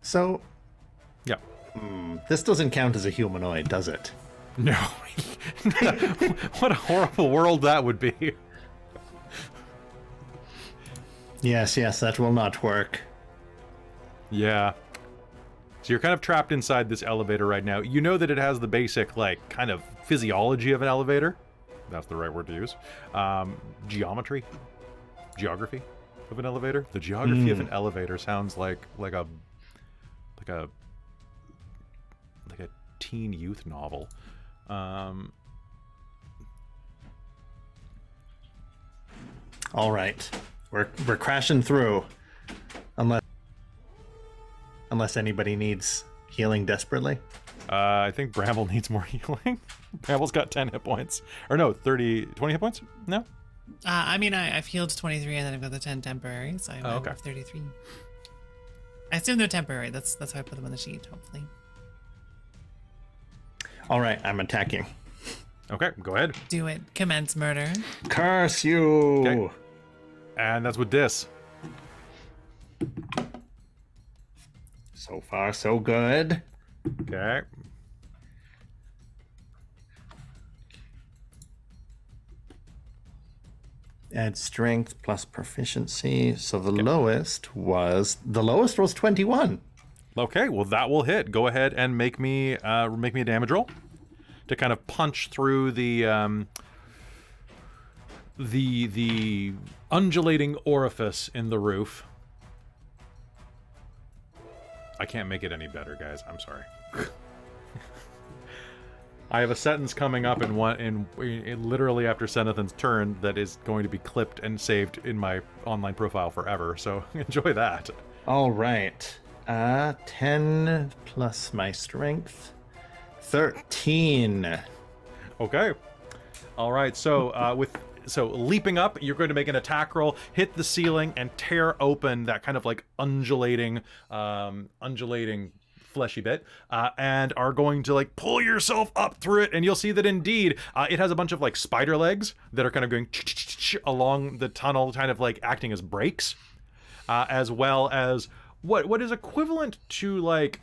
so Yeah. this doesn't count as a humanoid does it No. what a horrible world that would be. yes yes that will not work Yeah. So you're kind of trapped inside this elevator right now. You know that it has the basic, like, kind of physiology of an elevator. That's the right word to use. Um, geometry, geography of an elevator. The geography of an elevator sounds like like a like a like a teen youth novel. Um, All right, we're we're crashing through, unless unless anybody needs healing desperately. uh, I think Bramble needs more healing. Bramble's got 10 hit points. Or no, 30, 20 hit points? No? Uh, I mean, I, I've healed 23 and then I've got the 10 temporary, so I Oh, okay. have 33. I assume they're temporary. That's that's how I put them on the sheet, hopefully. All right, I'm attacking. Okay, go ahead. Do it. Commence murder. Curse you! Okay. And that's with this. So far, so good. Okay. Add strength plus proficiency. So the lowest was the lowest was 21. Okay, well that will hit. Go ahead and make me uh, make me a damage roll to kind of punch through the um, the the undulating orifice in the roof. I can't make it any better, guys. I'm sorry. I have a sentence coming up in one in, in literally after Senathan's turn that is going to be clipped and saved in my online profile forever. So enjoy that. All right. Uh 10 plus my strength. 13. Okay. All right. So uh, with so leaping up, you're going to make an attack roll, hit the ceiling, and tear open that kind of like undulating, um, undulating fleshy bit, uh, and are going to like pull yourself up through it, and you'll see that indeed uh, it has a bunch of like spider legs that are kind of going along the tunnel, kind of like acting as brakes, uh, as well as what what is equivalent to like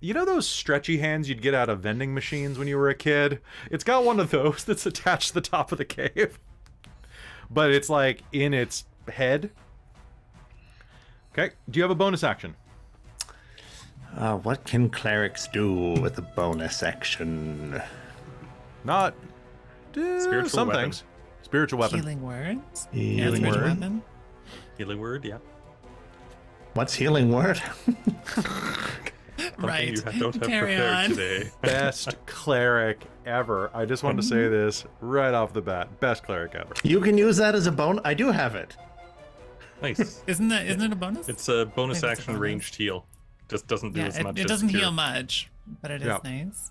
you know those stretchy hands you'd get out of vending machines when you were a kid? It's got one of those that's attached to the top of the cave. But it's like in its head. Okay. Do you have a bonus action? Uh, what can clerics do with a bonus action? Not uh, Spiritual some weapon. things. Spiritual weapon. Healing words. Healing yeah, spiritual word. weapon. Healing word, yeah. What's healing word? Right. you don't have Carry prepared on. today. Best cleric ever. I just wanted to say this right off the bat. Best cleric ever. you can use that as a bone. I do have it. Nice. Isn't that isn't it a bonus? It's a bonus Maybe it's a action bonus. ranged heal. Just doesn't do yeah, as it, much. it as doesn't cure. heal much, but it is Yeah. nice.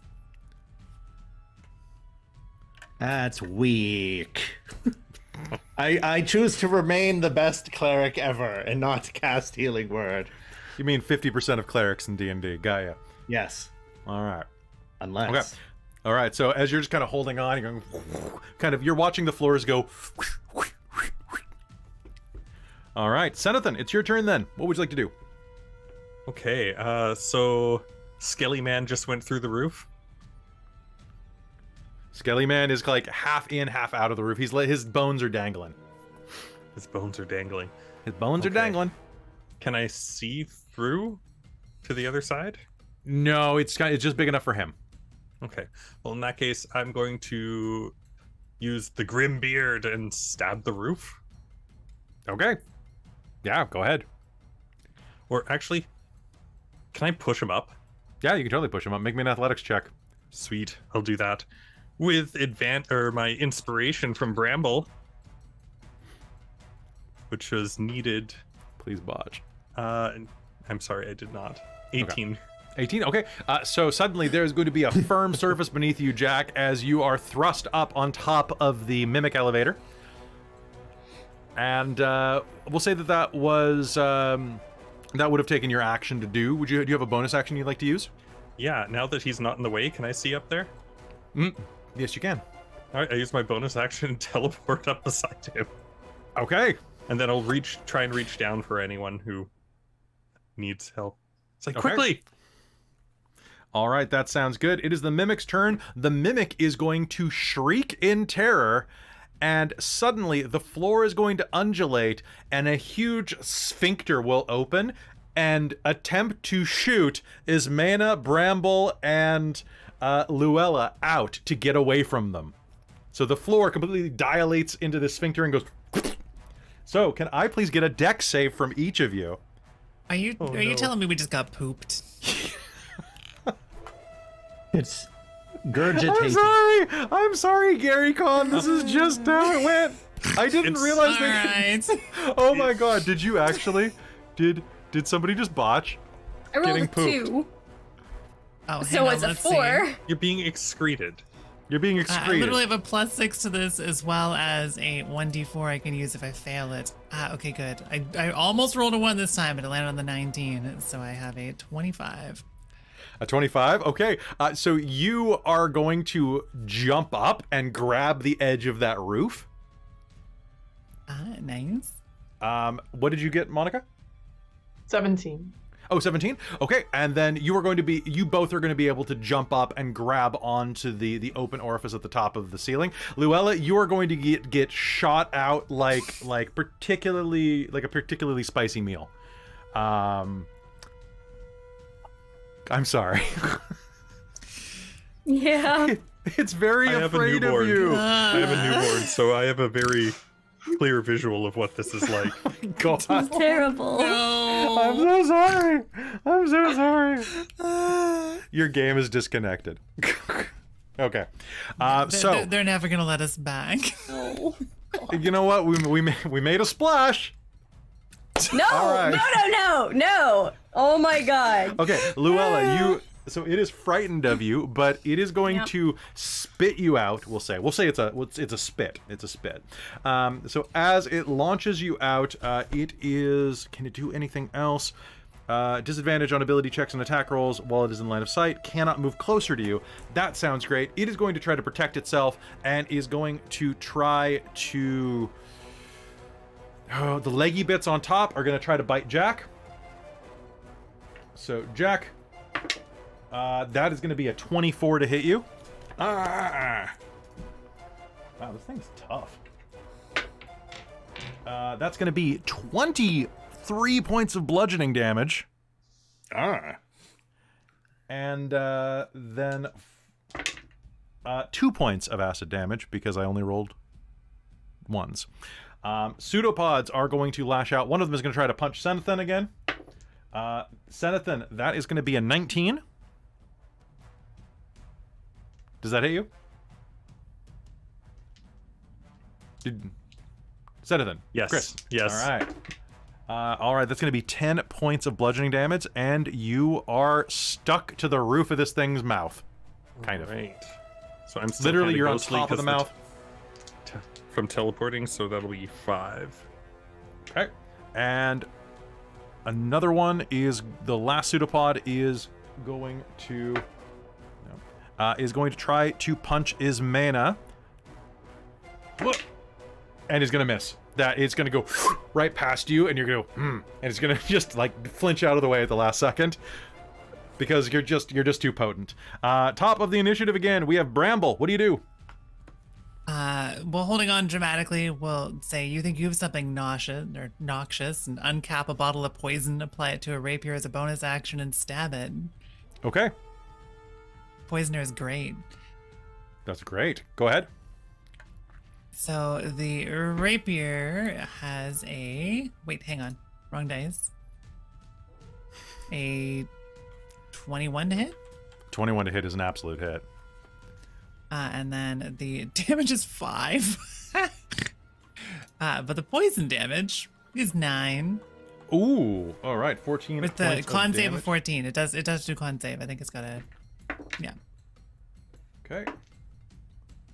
That's weak. I I choose to remain the best cleric ever and not cast healing word. You mean 50% of clerics in D&D. Gaia. Yes, All right. unless. Okay. All right. So as you're just kind of holding on, you're going, kind of, you're watching the floors go. All right, Senathan, it's your turn then. What would you like to do? Okay, uh, so Skelly Man just went through the roof. Skelly Man is like half in, half out of the roof. He's his bones are dangling. His bones are dangling. His bones are dangling. Can I see through to the other side? No, it's kind it's just big enough for him. Okay. Well, in that case, I'm going to use the grim beard and stab the roof. Okay. Yeah, go ahead. Or actually, can I push him up? Yeah, you can totally push him up. Make me an athletics check. Sweet, I'll do that. With advan or my inspiration from Bramble, which was needed. Please botch. Uh, I'm sorry, I did not. 18. 18. Okay. Uh, so suddenly there's going to be a firm surface beneath you, Jack, as you are thrust up on top of the mimic elevator. And uh, we'll say that that was um, that would have taken your action to do. Would you do you have a bonus action you'd like to use? Yeah, now that he's not in the way, can I see up there? Mm, yes, you can. All right, I use my bonus action and teleport up beside him. Okay. And then I'll reach, try and reach down for anyone who needs help. It's like, Okay. quickly! All right, that sounds good. It is the mimic's turn. The mimic is going to shriek in terror, and suddenly the floor is going to undulate, and a huge sphincter will open, and attempt to shoot Ismana, Bramble, and uh, Luella out to get away from them. So the floor completely dilates into the sphincter and goes. So, can I please get a dex save from each of you? Are you Oh, are you telling me we just got pooped? It's I'm sorry. I'm sorry, Gary Con. This is just how it went. I didn't It's- realize All that. right. Oh my god! Did you actually? Did did somebody just botch? I rolled Getting a pooped. two, Oh, so hang on, it's a let's see. four. You're being excreted. You're being Uh, I excreted. literally have a plus six to this as well as a 1d4 I can use if I fail it. Ah, okay, good. I, I almost rolled a 1 this time, but it landed on the 19, so I have a 25. A 25? Okay. Uh, so you are going to jump up and grab the edge of that roof. Ah, nice. Um, what did you get, Monica? 17. Oh, 17? Okay. And then you are going to be, you both are going to be able to jump up and grab onto the, the open orifice at the top of the ceiling. Luella, you are going to get, get shot out like, like particularly, like a particularly spicy meal. Um, I'm sorry. Yeah. it's very I have a afraid of newborn. you. I have a newborn, so I have a very clear visual of what this is like. God. Terrible. No. I'm so sorry. I'm so sorry. Your game is disconnected. okay. Uh, They're- so they're, they're never gonna let us back. No. you know what? We we made, we made a splash. No, All right. no, no, no, no. Oh my god. Okay, Luella, you. So it is frightened of you, but it is going Yep. to spit you out. We'll say. We'll say it's a. It's, a spit. It's a spit. Um, so as it launches you out, uh, it is. Can it do anything else? Uh, disadvantage on ability checks and attack rolls while it is in line of sight. Cannot move closer to you. That sounds great. It is going to try to protect itself and is going to try to. Oh, the leggy bits on top are going to try to bite Jack. So Jack, uh, that is going to be a 24 to hit you. Ah! Wow, this thing's tough. Uh, that's going to be 23 points of bludgeoning damage. Ah. And uh, then uh, two points of acid damage because I only rolled ones. Um, pseudopods are going to lash out. One of them is going to try to punch Senathan again. Uh, Senathan, that is going to be a 19. Does that hit you? Did Senathan? Yes. Chris. Yes. All right. Uh, all right, that's going to be 10 points of bludgeoning damage, and you are stuck to the roof of this thing's mouth. Kind of. Right. So I'm still Literally, you're on top of the mouth. t- from teleporting, so that'll be five. Okay. And another one is the last pseudopod is going to uh, is going to try to punch Ismana. Whoop. And is gonna miss. That it's gonna go right past you, and you're gonna go, hmm, and it's gonna just like flinch out of the way at the last second. Because you're just you're just too potent. Uh, top of the initiative again, we have Bramble. What do you do? Uh, well, holding on dramatically, we'll say you think you have something nauseous or noxious, and uncap a bottle of poison, apply it to a rapier as a bonus action, and stab it. Okay, Poisoner is great. that's great. Go ahead. So the rapier has a wait, hang on, wrong dice. A twenty-one to hit, 21 to hit is an absolute hit. uh, and then the damage is five. uh, but the poison damage is nine Ooh, all right, 14 with the con save of fourteen. It does it does do con save. I think it's got a yeah. Okay.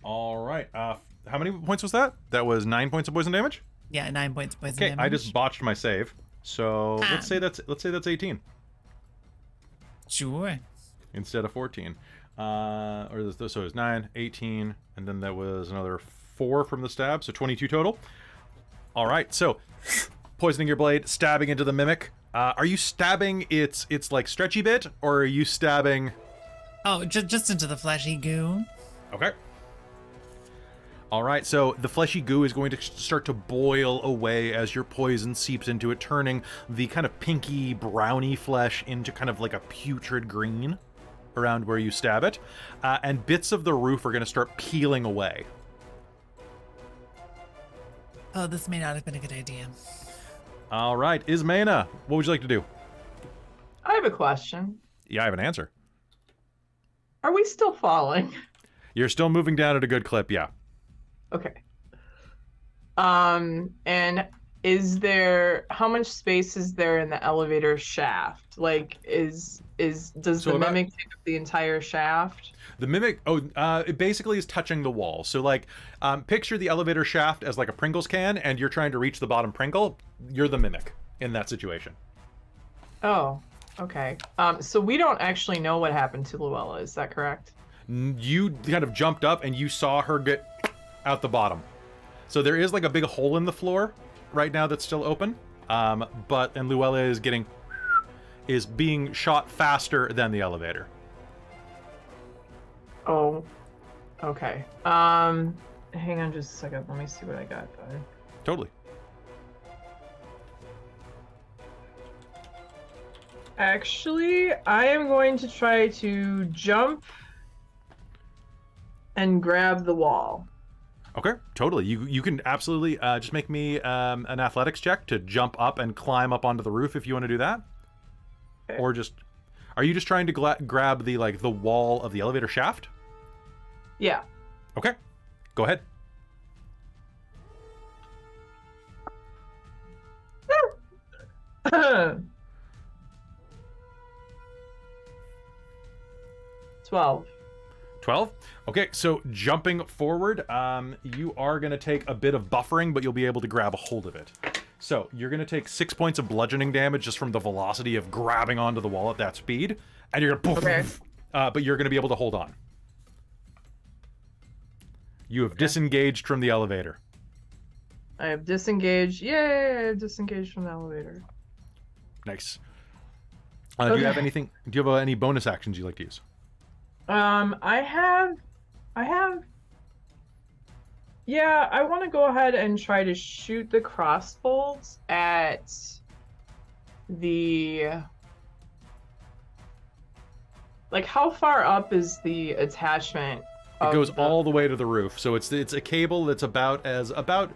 All right. Uh, how many points was that? That was nine points of poison damage. Yeah, nine points of poison Okay, damage. I just botched my save. So Ah. let's say that's let's say that's 18 sure. instead of 14. Uh, or so it was 9, 18, and then that was another four from the stab, so 22 total. All right, so poisoning your blade, stabbing into the mimic. Uh, are you stabbing its its like stretchy bit, or are you stabbing? Oh, just just into the fleshy goo. Okay. All right, so the fleshy goo is going to start to boil away as your poison seeps into it, turning the kind of pinky browny flesh into kind of like a putrid green around where you stab it. Uh, and bits of the roof are going to start peeling away. Oh, this may not have been a good idea. All right, Ismana, what would you like to do? I have a question. Yeah, I have an answer. Are we still falling? You're still moving down at a good clip, yeah. Okay. Um, and is there how much space is there in the elevator shaft? Like, is is does So the about- mimic take up the entire shaft? The mimic, oh, uh, it basically is touching the wall. So, like, um, picture the elevator shaft as like a Pringles can, and you're trying to reach the bottom Pringle. You're the mimic in that situation. Oh, okay. Um, so we don't actually know what happened to Luella. Is that correct? You kind of jumped up and you saw her get out the bottom. So there is like a big hole in the floor right now that's still open. Um, but and Luella is getting is being shot faster than the elevator. Oh, okay. Um, hang on just a second. Let me see what I got done. Totally. Actually, I am going to try to jump and grab the wall. Okay, totally. You you can absolutely uh, just make me um, an athletics check to jump up and climb up onto the roof if you want to do that, Okay. or just are you just trying to gla- grab the like the wall of the elevator shaft? Yeah. Okay, go ahead. Twelve. 12 okay so jumping forward um you are going to take a bit of buffering but you'll be able to grab a hold of it so you're going to take six points of bludgeoning damage just from the velocity of grabbing onto the wall at that speed and you're going to Okay. uh, but you're going to be able to hold on you have disengaged from the elevator I have disengaged. Yay! I have disengaged from the elevator. nice uh, do you have anything do you have uh, any bonus actions you like to use Um, I have, I have. Yeah, I want to go ahead and try to shoot the crossbolts at the. Like, how far up is the attachment? It goes the- all the way to the roof. So it's it's a cable that's about as about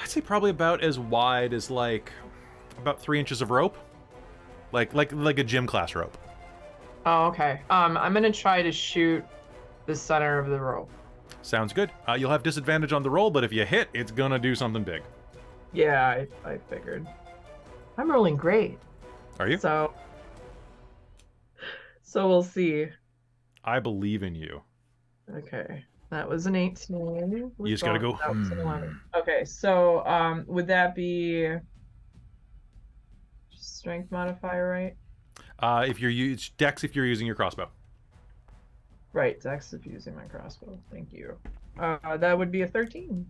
I'd say probably about as wide as like about three inches of rope. Like like like a gym class rope. Oh, okay. Um, I'm gonna try to shoot the center of the rope. Sounds good. Uh, you'll have disadvantage on the roll, but if you hit, it's gonna do something big. Yeah, I, I figured. I'm rolling great. Are you? So. So we'll see. I believe in you. Okay, that was an 18. You with just gotta go, That was an hmm. Okay, so um, would that be strength modifier, right? Uh, if you're use dex, if you're using your crossbow. Right, Dex if you're using my crossbow. Thank you. Uh, that would be a 13.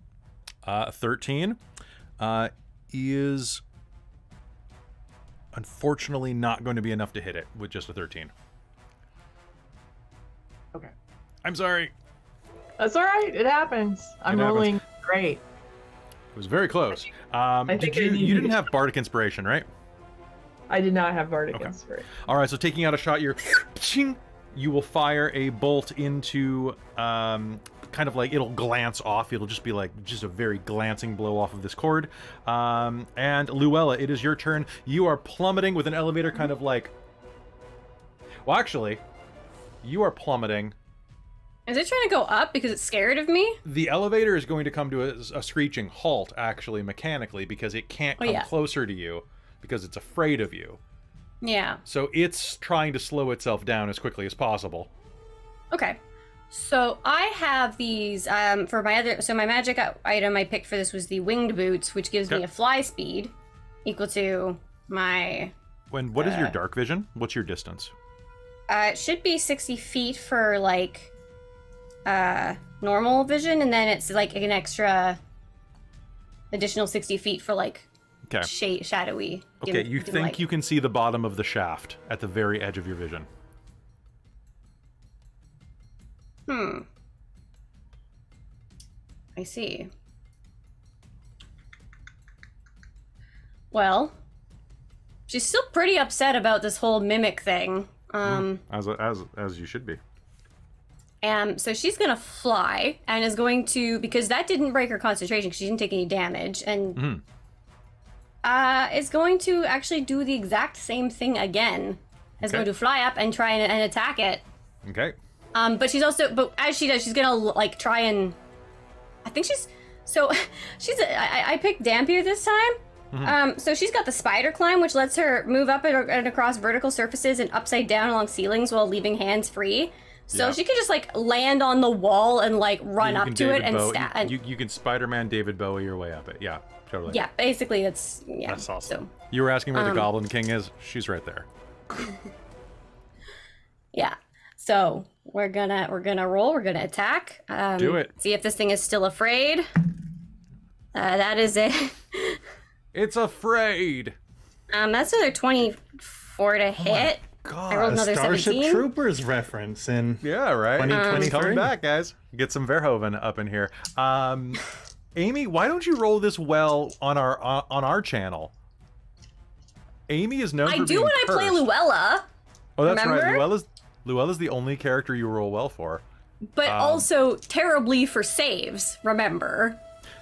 Uh, 13 uh, is unfortunately not going to be enough to hit it with just a 13. Okay. I'm sorry. That's all right. It happens. I'm It happens. rolling great. It was very close. Um, did you? You didn't have bardic inspiration, right? I did not have Bardic Okay. Inspiration. All right. So taking out a shot, you're, you will fire a bolt into, um, kind of like it'll glance off. It'll just be like just a very glancing blow off of this cord. Um, and Luella, it is your turn. You are plummeting with an elevator, kind of like. Well, actually, you are plummeting. Is it trying to go up because it's scared of me? The elevator is going to come to a, a screeching halt, actually, mechanically, because it can't Oh, come yeah. closer to you because it's afraid of you. Yeah. So it's trying to slow itself down as quickly as possible. Okay. So I have these um, for my other. So my magic item I picked for this was the winged boots, which gives Okay. me a fly speed equal to my. When what is your Uh, dark vision? What's your distance? Uh, it should be sixty feet for like uh normal vision, and then it's like an extra additional sixty feet for like Okay. shade shadowy. dim- Okay, you dim think light. you can see the bottom of the shaft at the very edge of your vision. Hmm. I see. Well, she's still pretty upset about this whole mimic thing. Um, As as as you should be. and so she's gonna fly and is going to because that didn't break her concentration she didn't take any damage and Mhm. Uh is going to actually do the exact same thing again. Is Okay. going to fly up and try and, and attack it. Okay. Um, but she's also, but as she does, she's gonna like try and. I think she's so she's. I, I picked dhampir this time. Um, so she's got the spider climb, which lets her move up and, and across vertical surfaces and upside down along ceilings while leaving hands free. So Yeah. she can just like land on the wall and like run up to it David and Bowie- stab. and You, you can Spider-Man David Bowie your way up it. Yeah, totally. yeah, basically it's yeah. That's awesome. So You were asking where the Um, Goblin King is. She's right there. yeah. So we're gonna we're gonna roll. We're gonna attack. Um, Do it. See if this thing is still afraid. Uh, that is it. It's afraid. Um, that's another 24 to hit. God. I rolled A another Starship 17. Troopers reference in Yeah, right. Um, coming back, guys. Get some Verhoeven up in here. Um, Amy, why don't you roll this well on our on, on our channel? Amy is known I do when I play. Luella, Oh, that's right. remember? Luella's Luella's the only character you roll well for. but Um, also terribly for saves, remember?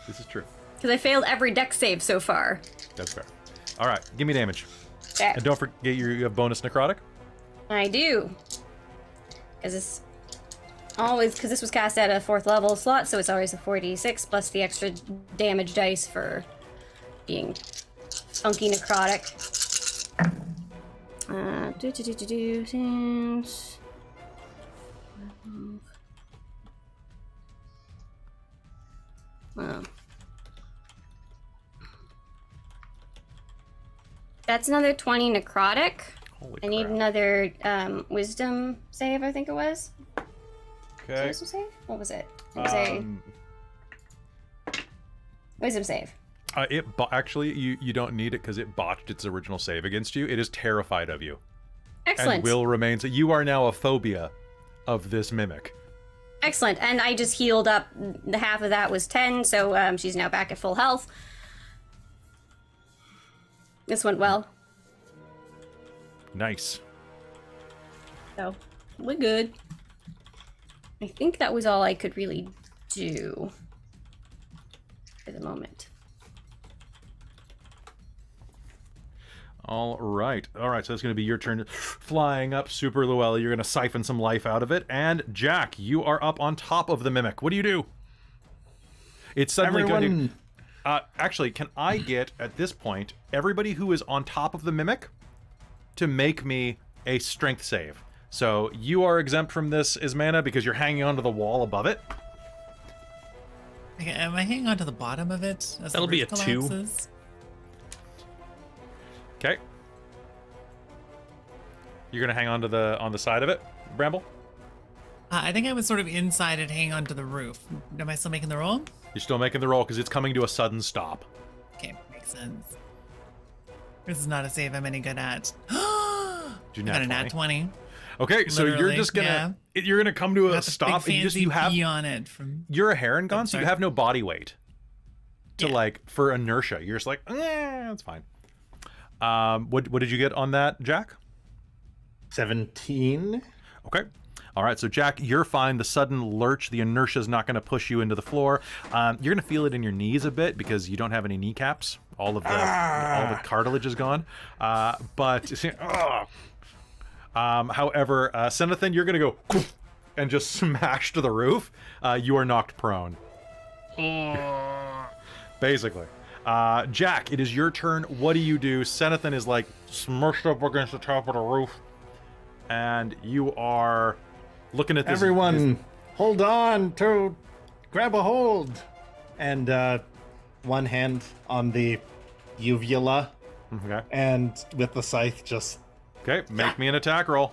This is true. Because I failed every dex save so far. That's fair. All right, give me damage, Okay. and don't forget you you have bonus necrotic. I do. Because it's always, because this was cast at a fourth level slot, so it's always a 4d6 plus the extra damage dice for being funky necrotic. Uh, do do do do do. Since. Wow. That's another 20 necrotic. Holy I need crap. another um, wisdom save, I think it was. Okay. Wisdom save? What was it? It was a Um, wisdom save. uh, it bo- actually you you don't need it because it botched its original save against you. It is terrified of you Excellent. and will remain. So you are now a phobia of this mimic. Excellent. And I just healed up. The half of that was 10, so um, she's now back at full health. This went well. Nice. So we're good. I think that was all I could really do for the moment. All right. All right. So it's going to be your turn. Flying up, Super Luella. You're going to siphon some life out of it. And Jack, you are up on top of the mimic. What do you do? It's suddenly going to. Uh, actually, can I get at this point everybody who is on top of the mimic to make me a strength save? So you are exempt from this, Ismana, because you're hanging onto the wall above it. Okay, am I hanging on to the bottom of it? As That'll be roof a two. Okay. You're gonna hang on to the on the side of it, Bramble. Uh, I think I was sort of inside it, hanging onto the roof. Am I still making the roll? You're still making the roll because it's coming to a sudden stop. Okay, makes sense. This is not a save I'm any good at. Do I you got a nat 20? 20. Okay, so you're just gonna yeah. you're gonna come to a stop and you just fancy you have on it from you're a Harengon, so you have no body weight to Yeah. like for inertia. You're just like, eh, that's fine. Um, what what did you get on that, Jack? 17. Okay. All right, so Jack, you're fine. The sudden lurch, the inertia is not going to push you into the floor. Um, you're going to feel it in your knees a bit because you don't have any kneecaps. All of the all the cartilage is gone. Uh, but ugh. um, however, uh, Senathan, you're going to go and just smash to the roof. Uh, you are knocked prone. Basically. Uh, Jack, it is your turn. What do you do? Senathan is like smushed up against the top of the roof, and you are looking at this. Everyone, hold on to grab a hold. And uh, one hand on the uvula, okay. and with the scythe, just Okay. Make me an attack roll.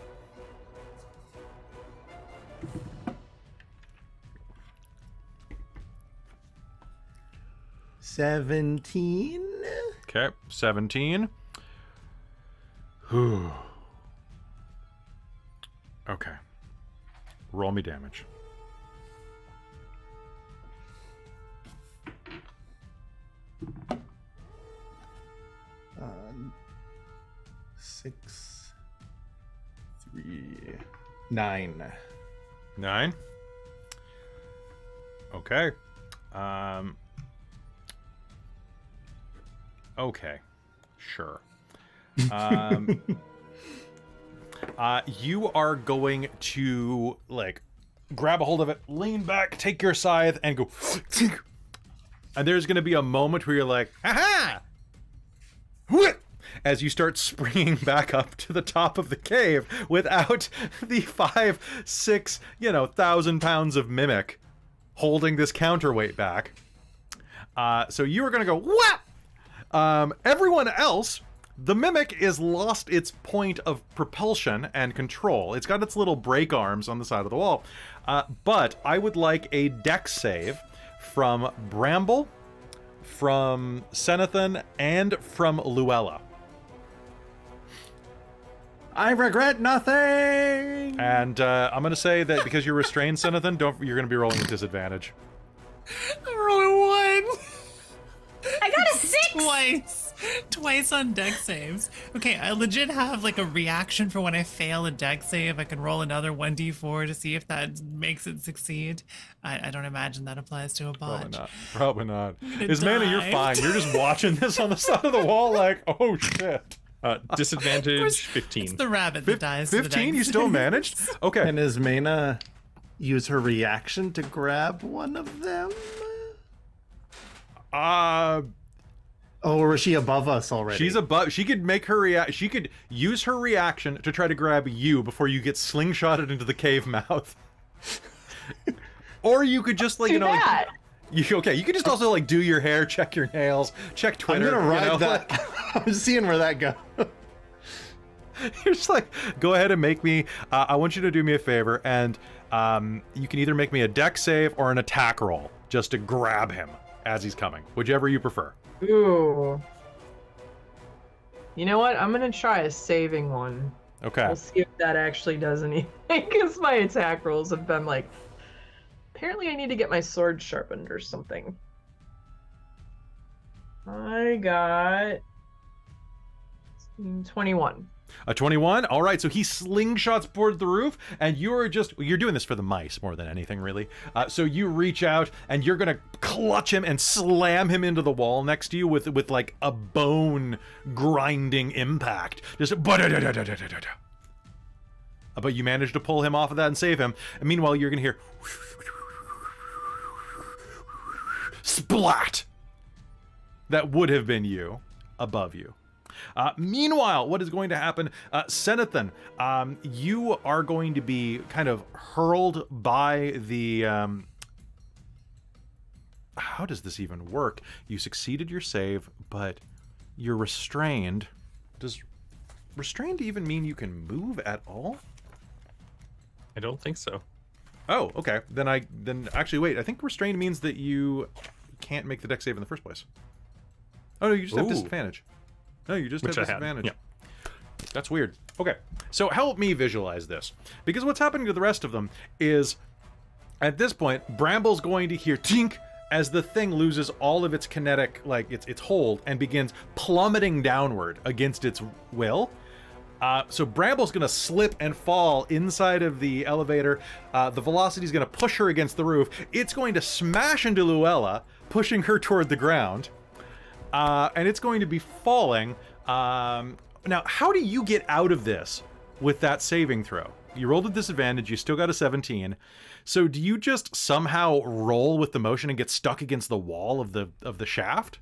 seventeen. Okay. Seventeen. Whew. Okay. Roll me damage. Um, six, nine. Nine. Okay. Um. Okay. Sure. Um. uh, you are going to like grab a hold of it, lean back, take your scythe, and go. And there's going to be a moment where you're like, "Aha!" Whoop! As you start springing back up to the top of the cave without the five, six, you know, thousand pounds of mimic holding this counterweight back. Uh, so you are going to go, what? Um, everyone else, the mimic is lost its point of propulsion and control. It's got its little brake arms on the side of the wall. Uh, but I would like a dex save from Bramble, from Senathan, and from Luella. I regret nothing. And uh, I'm gonna say that because you're restrained, Senathan, don't you're gonna be rolling with disadvantage. I'm rolling one. I got a six. Twice. Twice on dex saves. Okay, I legit have like a reaction for when I fail a dex save. I can roll another 1d4 to see if that makes it succeed. I, I don't imagine that applies to a bot. Probably not. Probably not. gonna Ismana, you're fine. You're just watching this on the side of the wall, like, oh shit. Uh, disadvantage It's 15. the rabbit that Fif- dies. Fifteen. You still managed. Okay. And Ismana use her reaction to grab one of them? Uh, Oh, or is she above us already? she's above. She could make her react. She could use her reaction to try to grab you before you get slingshotted into the cave mouth. or you could just like Do you know. like, that. You, okay, you can just also like do your hair, check your nails, check Twitter. I'm Twitter. gonna you know, that. I'm seeing where that goes. You're just like, go ahead and make me. Uh, I want you to do me a favor, and um, you can either make me a dex save or an attack roll just to grab him as he's coming, whichever you prefer. Ooh. You know what? I'm gonna try a saving one. Okay. We'll see if that actually does anything. Because my attack rolls have been like. Apparently, I need to get my sword sharpened or something. I got. mm, 21. A 21. All right, so he slingshots toward the roof, and you're just you're doing this for the mice more than anything, really. Uh, so you reach out and you're gonna clutch him and slam him into the wall next to you with with like a bone grinding impact. Just but you manage to pull him off of that and save him. And meanwhile, you're gonna hear splat. That would have been you above you. Uh, meanwhile, what is going to happen? Uh, Senathan, um, you are going to be kind of hurled by the. Um, how does this even work? You succeeded your save, but you're restrained. Does restrained even mean you can move at all? I don't think so. Oh, okay. Then I then actually wait. I think restrained means that you can't make the dex save in the first place. Oh no, you just have disadvantage. No, you just Which have I had, disadvantage. yeah. That's weird. Okay, so help me visualize this because what's happening to the rest of them is at this point, Bramble's going to hear tink as the thing loses all of its kinetic, like its its hold, and begins plummeting downward against its will. Uh, so Bramble's gonna slip and fall inside of the elevator. Uh, the velocity's gonna push her against the roof. It's going to smash into Luella, pushing her toward the ground. Uh, and it's going to be falling. Um, now, how do you get out of this with that saving throw? You rolled a disadvantage. You still got a 17. So do you just somehow roll with the motion and get stuck against the wall of the of the shaft?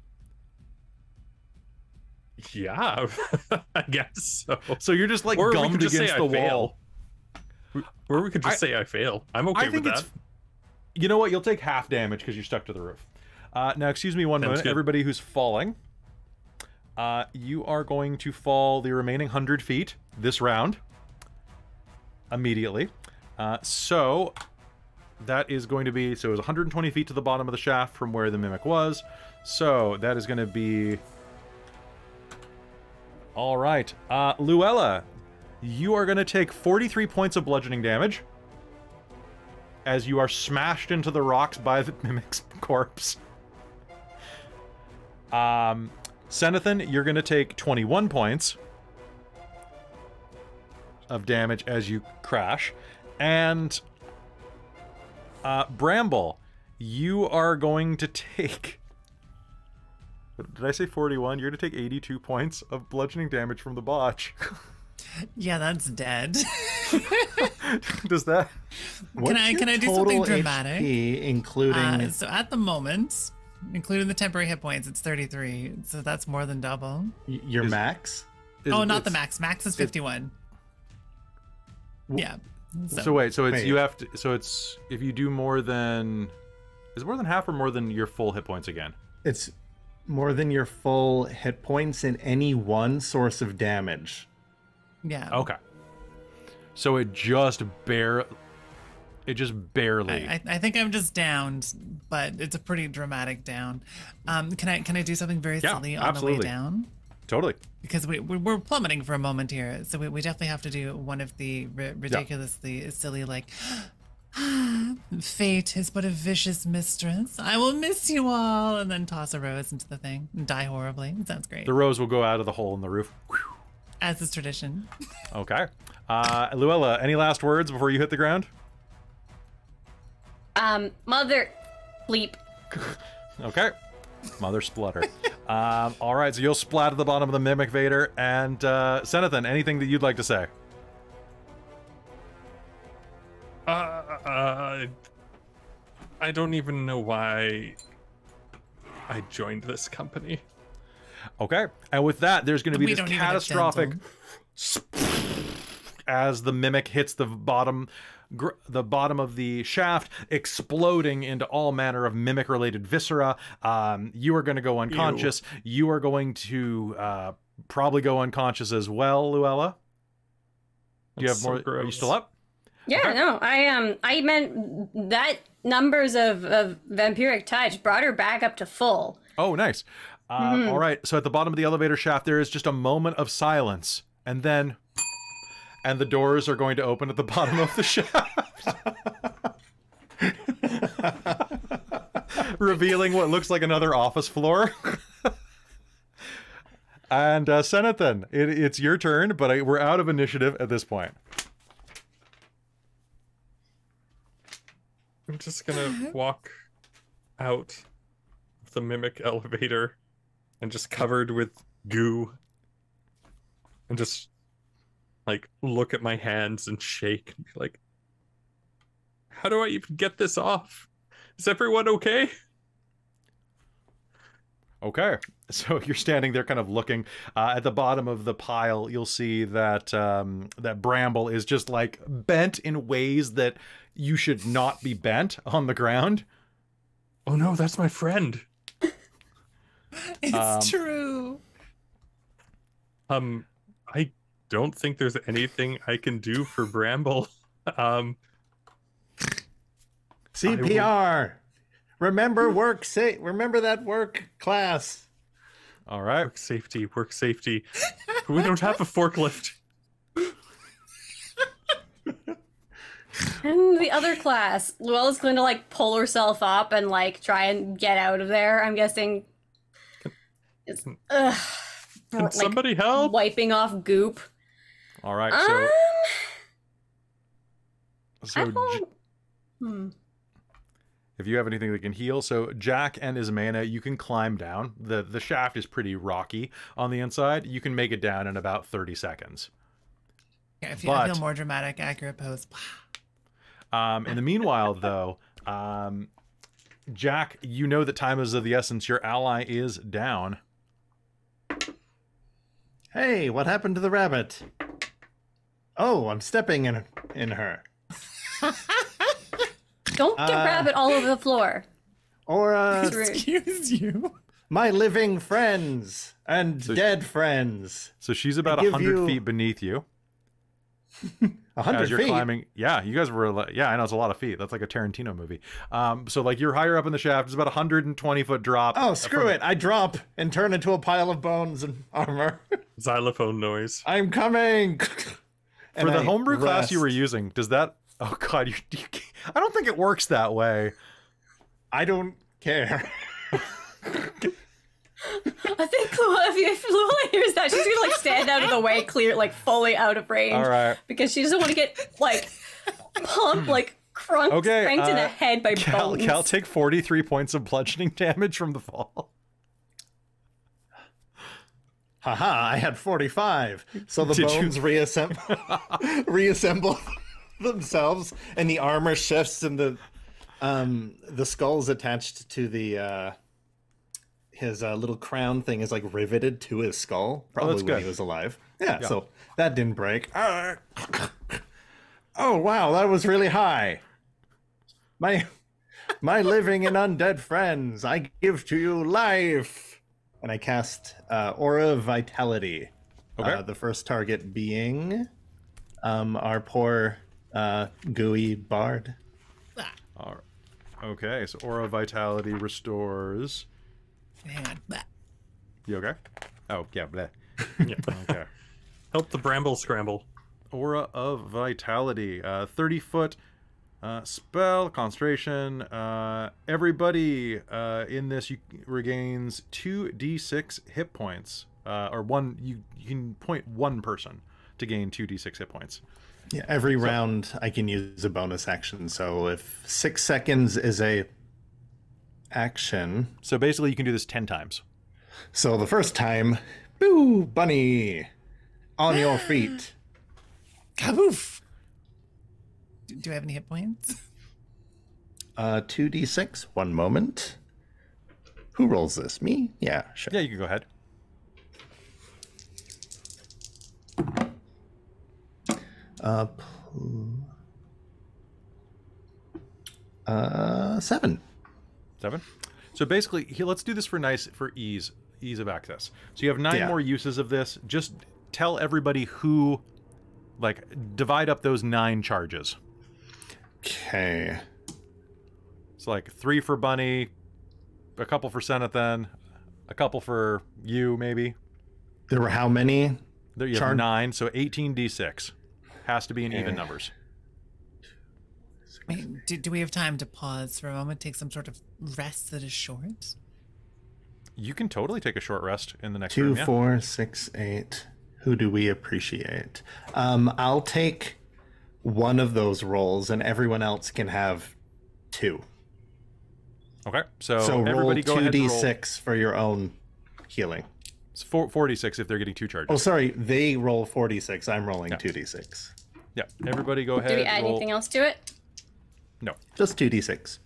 Yeah, I guess so. So you're just like Or gummed just against the wall. Or we could just I- say I fail. I'm okay I with that. it's. You know what? You'll take half damage because you're stuck to the roof. Uh, now, excuse me one Sounds moment. good. Everybody who's falling, uh, you are going to fall the remaining hundred feet this round immediately. Uh, so that is going to be so it was 120 feet to the bottom of the shaft from where the mimic was. So that is going to be. All right, uh, Luella, you are going to take 43 points of bludgeoning damage as you are smashed into the rocks by the mimic's corpse. Um, Senathan, you're going to take 21 points of damage as you crash. And uh, Bramble, you are going to take. Did I say 41? You're going to take 82 points of bludgeoning damage from the botch. Yeah, that's dead. Does that. What's I- can I do something dramatic? HP, including Uh, so at the moment, including the temporary hit points, it's 33. So that's more than double. y- your is- max? oh, not the max. Max is 51. Yeah. So, So wait, so it's Wait. you have to. So it's if you do more than. Is it more than half or more than your full hit points again? It's more than your full hit points in any one source of damage. yeah. Okay. So it just bare. It just barely. I, I, think I'm just downed, but it's a pretty dramatic down. Um, can I can I do something very Yeah, silly on the way down? totally. Because we we- we're plummeting for a moment here, so we, we definitely have to do one of the ri- ridiculously silly like. Fate is but a vicious mistress. I will miss you all, and then toss a rose into the thing and die horribly. It sounds great, The rose will go out of the hole in the roof. as is tradition. Okay. Uh, Luella, any last words before you hit the ground? Um, mother, sleep. Okay. Mother splutter. um, all right, so you'll splat at the bottom of the Mimic Vader. And uh, Senathan, anything that you'd like to say? Uh, uh, I don't even know why I joined this company. Okay. And with that, there's going to be We this don't even have catastrophic as the mimic hits the bottom gr- the bottom of the shaft exploding into all manner of mimic related viscera um, you are going to go unconscious you are going to uh, probably go unconscious as well luella do you have That's so more are you still up Yeah, Okay. no, I um, I meant that numbers of of vampiric touch brought her back up to full. Oh, nice. Uh, all right. So at the bottom of the elevator shaft, there is just a moment of silence, and then, and the doors are going to open at the bottom of the shaft, revealing what looks like another office floor. and uh, Senathan, it, it's your turn, but I, we're out of initiative at this point. I'm just gonna walk out of the mimic elevator and just covered with goo and just like look at my hands and shake and be like how do I even get this off? Is everyone okay? Okay. So you're standing there kind of looking uh, at the bottom of the pile. You'll see that um, that bramble is just like bent in ways that you should not be bent on the ground. Oh no, that's my friend. It's Um, true. Um I don't think there's anything I can do for Bramble. Um CPR. Remember work say remember that work class. All right. work safety, work safety. we don't have a forklift. And the other class, Luella's going to like pull herself up and like try and get out of there. I'm guessing. It's, ugh, Can like, somebody help? wiping off goop. All right. Um, So I so J- don't- hmm. if you have anything that can heal, so Jack and Ismana, you can climb down. the The shaft is pretty rocky on the inside. You can make it down in about thirty seconds. Yeah, if you but- feel more dramatic, accurate pose. Um, in the meanwhile, though, um, Jack, you know that time is of the essence. Your ally is down. Hey, what happened to the rabbit? Oh, I'm stepping in in her. Don't get Uh, rabbit all over the floor. Or uh, Excuse you. my living friends and dead friends. So she's about a hundred you- feet beneath you A hundred as you're feet. climbing. Yeah, you guys were. li- Yeah, I know it's a lot of feet. That's like a Tarantino movie. Um, so like you're higher up in the shaft. It's about a hundred and twenty foot drop. Oh, screw it! I drop and turn into a pile of bones and armor. Xylophone noise. I'm coming. For the homebrew class you were using, does that? Oh God, you, you, I don't think it works that way. I don't care. I think Lua, if, if Lua hears that, she's gonna like stand out of the way, clear, like fully out of range. All right. Because she doesn't want to get like pumped, like crunked, Okay, cranked in uh, the head by Cal, bones. Cal take 43 points of bludgeoning damage from the fall. Haha, I had 45. So the Did you- bones reassemble reassemble themselves and the armor shifts and the um the skull's attached to the uh his uh, little crown thing is like riveted to his skull probably Oh, when good. he was alive. Yeah, so that didn't break. Uh, oh wow, that was really high. My my living and undead friends, I give to you life. And I cast uh, Aura of Vitality. Okay. Uh, the first target being um, our poor uh, gooey bard. All right. Okay, so Aura of Vitality restores. Hang on. Bah. You okay? Oh, yeah, bleh. Yeah. Okay. Help the bramble scramble. Aura of Vitality. Uh, 30 foot uh, spell, concentration. Uh, everybody uh, in this you, regains 2d6 hit points. Uh, or one, you, you can point one person to gain 2d6 hit points. Yeah, every round I can use a bonus action. So if six seconds is a action, So basically, you can do this 10 times. so the first time, boo, bunny, on your feet. Kaboof! Do, do I have any hit points? Uh, 2d6, one moment. Who rolls this? Me? Yeah, sure. Yeah, you can go ahead. Uh, pl- uh, seven. Seven. So basically, here, let's do this for nice for ease ease of access. So you have nine Yeah. more uses of this. Just tell everybody who, like, divide up those nine charges. Okay. So like three for Bunny, a couple for Senathan, a couple for you maybe. There were how many? There you have nine, so eighteen d six. Has to be in even numbers. Wait, do, do we have time to pause for a moment, take some sort of rest that is short? You can totally take a short rest in the next Two, room. Yeah. four, six, eight. Who do we appreciate? Um, I'll take one of those rolls, and everyone else can have two. Okay. So, so roll everybody go two d six for your own healing. It's four, 46 if they're getting two charges. Oh, sorry, they roll forty six. I'm rolling two d six. Yeah. Everybody go ahead. Do we add roll- anything else to it? No. Just two d six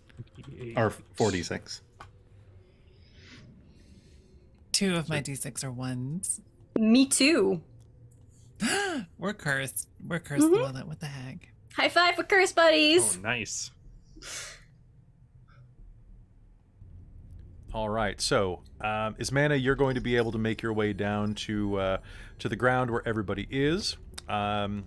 or forty six. Two of my d6 are ones. Me too. We're cursed. We're cursed, Luella. What the heck? High five for curse buddies. Oh, nice. All right. So, um, Ismana, you're going to be able to make your way down to uh, to the ground where everybody is, um,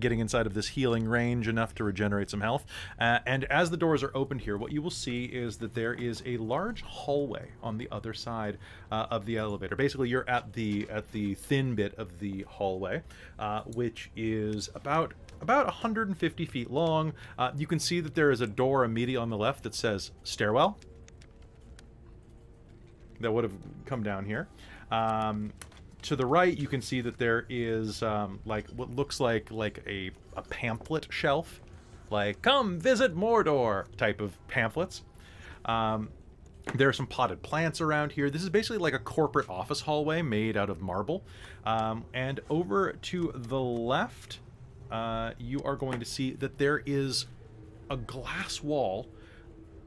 getting inside of this healing range enough to regenerate some health. Uh, and as the doors are opened here, what you will see is that there is a large hallway on the other side uh, of the elevator. Basically, you're at the at the thin bit of the hallway, uh, which is about about 150 feet long. Uh, you can see that there is a door immediately on the left that says stairwell that would have come down here. Um, to the right, you can see that there is um, like what looks like like a, a pamphlet shelf, like "Come visit Mordor" type of pamphlets. Um, there are some potted plants around here. This is basically like a corporate office hallway made out of marble. Um, and over to the left, uh, you are going to see that there is a glass wall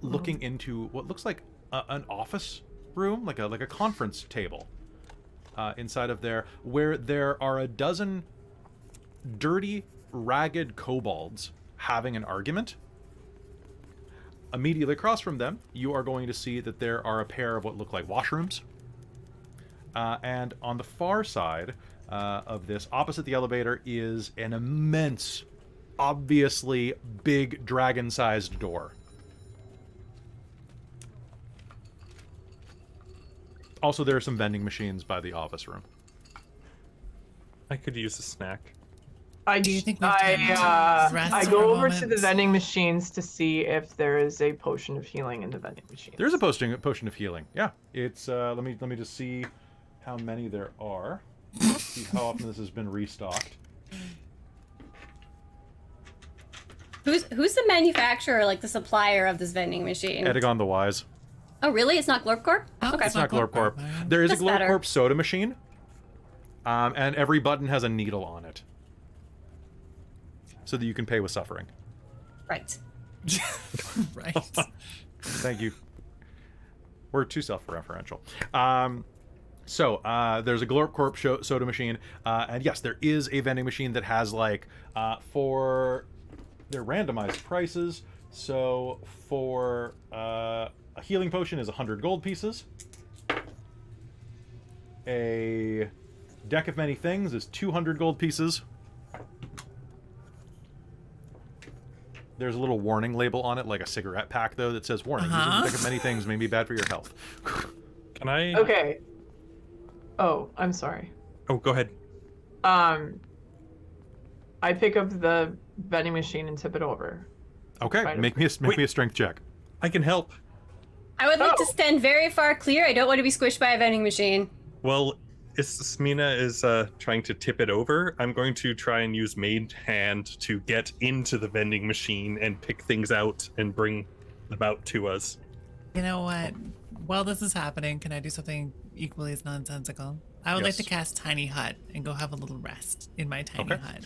looking into what looks like a, an office room, like a like a conference table uh, inside of there, where there are a dozen dirty, ragged kobolds having an argument. Immediately across from them, you are going to see that there are a pair of what look like washrooms. Uh, and on the far side uh, of this, opposite the elevator, is an immense, obviously big dragon sized door. Also, there are some vending machines by the office room. I could use a snack. I do. you think we have I to uh, I go a over to the vending machines to see if there is a potion of healing in the vending machine. There's a potion potion of healing. Yeah, it's uh, let me let me just see how many there are. see how often this has been restocked. Who's who's the manufacturer, like the supplier of this vending machine? Edagon the Wise. Oh, really? It's not Glorp Corp? Oh, okay. It's not Glorp Glorp Corp. Corp. There is That's a Glorp better. Corp soda machine, um, and every button has a needle on it, so that you can pay with suffering. Right. right. Thank you. We're too self-referential. Um, so uh, there's a Glorp Corp sho- soda machine, uh, and yes, there is a vending machine that has like uh, for their randomized prices. So for uh, a healing potion is 100 gold pieces. A deck of many things is 200 gold pieces. There's a little warning label on it, like a cigarette pack, though, that says "Warning: Uh-huh. Using a deck of many things may be bad for your health." Can I? Okay. Oh, I'm sorry. Oh, go ahead. Um, I pick up the vending machine and tip it over. Okay, Right. make me a, make Wait. me a strength check. I can help. I would like to Oh. stand very far clear. I don't want to be squished by a vending machine. Well, if Smina is uh, trying to tip it over, I'm going to try and use mage hand to get into the vending machine and pick things out and bring them out to us. You know what? While this is happening, can I do something equally as nonsensical? I would like to cast Tiny Hut and go have a little rest in my tiny Okay. hut.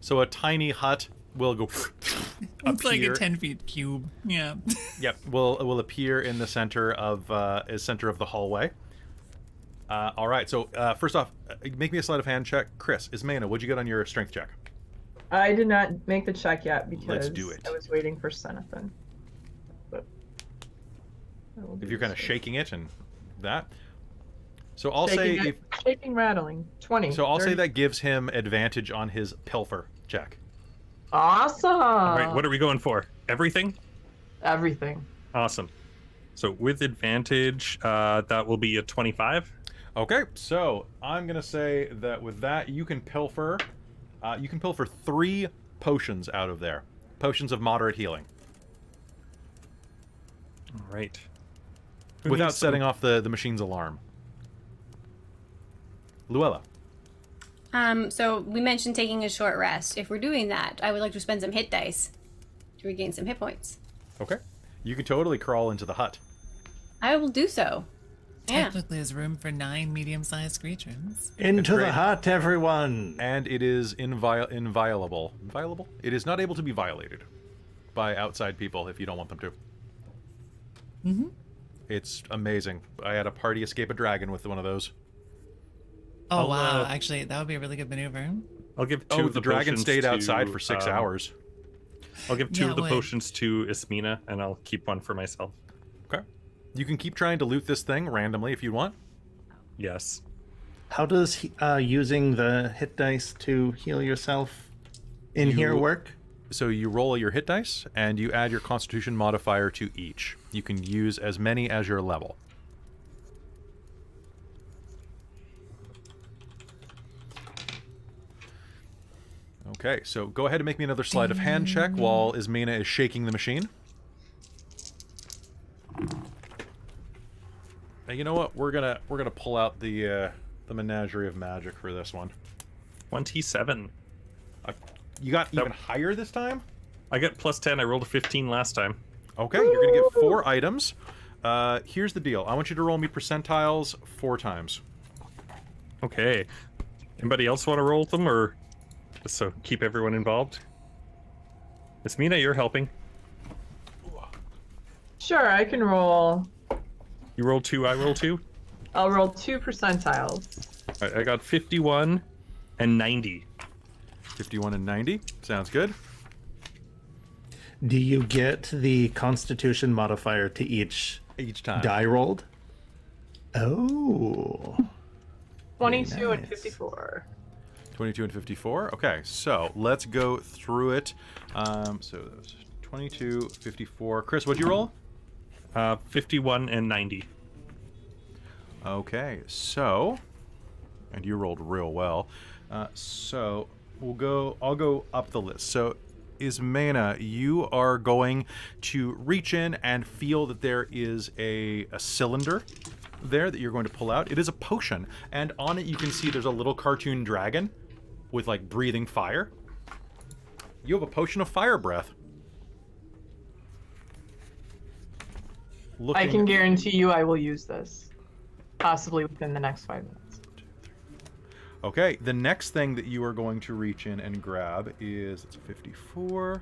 So a tiny hut will go It's like appear. a 10 feet cube. Yeah. Yep, will will appear in the center of uh, is center of the hallway. Uh, all right. So uh, first off, uh, make me a sleight of hand check. Chris, is Ismana, what'd you get on your strength check? I did not make the check yet because do it. I was waiting for Senathan. But I will do If you're kind of shaking it and that. So I'll shaking, say it- if, shaking, rattling. Twenty. so I'll say that gives him advantage on his pilfer check. Awesome. All right, what are we going for? Everything? Everything. Awesome. So with advantage, uh, that will be a 25. Okay, so I'm gonna say that with that you can pilfer, uh, you can pilfer three potions out of there, potions of moderate healing, All right. Who without needs some- setting off the the machine's alarm. Luella. Um, so we mentioned taking a short rest. If we're doing that, I would like to spend some hit dice to regain some hit points. Okay. You can totally crawl into the hut. I will do so. Yeah. Technically, there's room for nine medium-sized creatures. Into the hut, everyone. and it is inviol- inviolable. Inviolable? It is not able to be violated by outside people if you don't want them to. Mm-hmm. It's amazing. I had a party escape a dragon with one of those. Oh I'll, wow! uh, Actually, that would be a really good maneuver. I'll give two Oh, of the, the, dragon stayed to, outside for six um, hours. I'll give two Yeah, of the wait. potions to Ismana, and I'll keep one for myself. Okay. You can keep trying to loot this thing randomly if you want. Yes. How does he, uh, using the hit dice to heal yourself in You- here work? So you roll your hit dice and you add your constitution modifier to each. You can use as many as your level. Okay, so go ahead and make me another sleight of hand check while Ismana is shaking the machine. And you know what? We're gonna we're gonna pull out the uh, the menagerie of magic for this one. 27. You got Nope. even higher this time. I got plus 10. I rolled a 15 last time. Okay, you're gonna get four items. Uh, here's the deal. I want you to roll me percentiles four times. Okay. Anybody else want to roll them, or just so keep everyone involved? It's Mina, you're helping. Sure, I can roll. You roll two, I roll two. I'll roll two percentiles. I, I got 51 and 90. 51 and 90. Sounds good. Do you get the Constitution modifier to each Each time. die rolled? Oh. 22 and 54. 22 and 54. Okay, so let's go through it. Um, so that was 22, 54. Chris, what'd you roll? Uh, 51 and 90. Okay, so, and you rolled real well. Uh, so we'll go. I'll go up the list. So, Ismana, you are going to reach in and feel that there is a, a cylinder there that you're going to pull out. It is a potion, and on it you can see there's a little cartoon dragon with like breathing fire. You have a potion of fire breath. I can guarantee you I will use this. Possibly within the next five minutes. Okay, the next thing that you are going to reach in and grab is it's 54.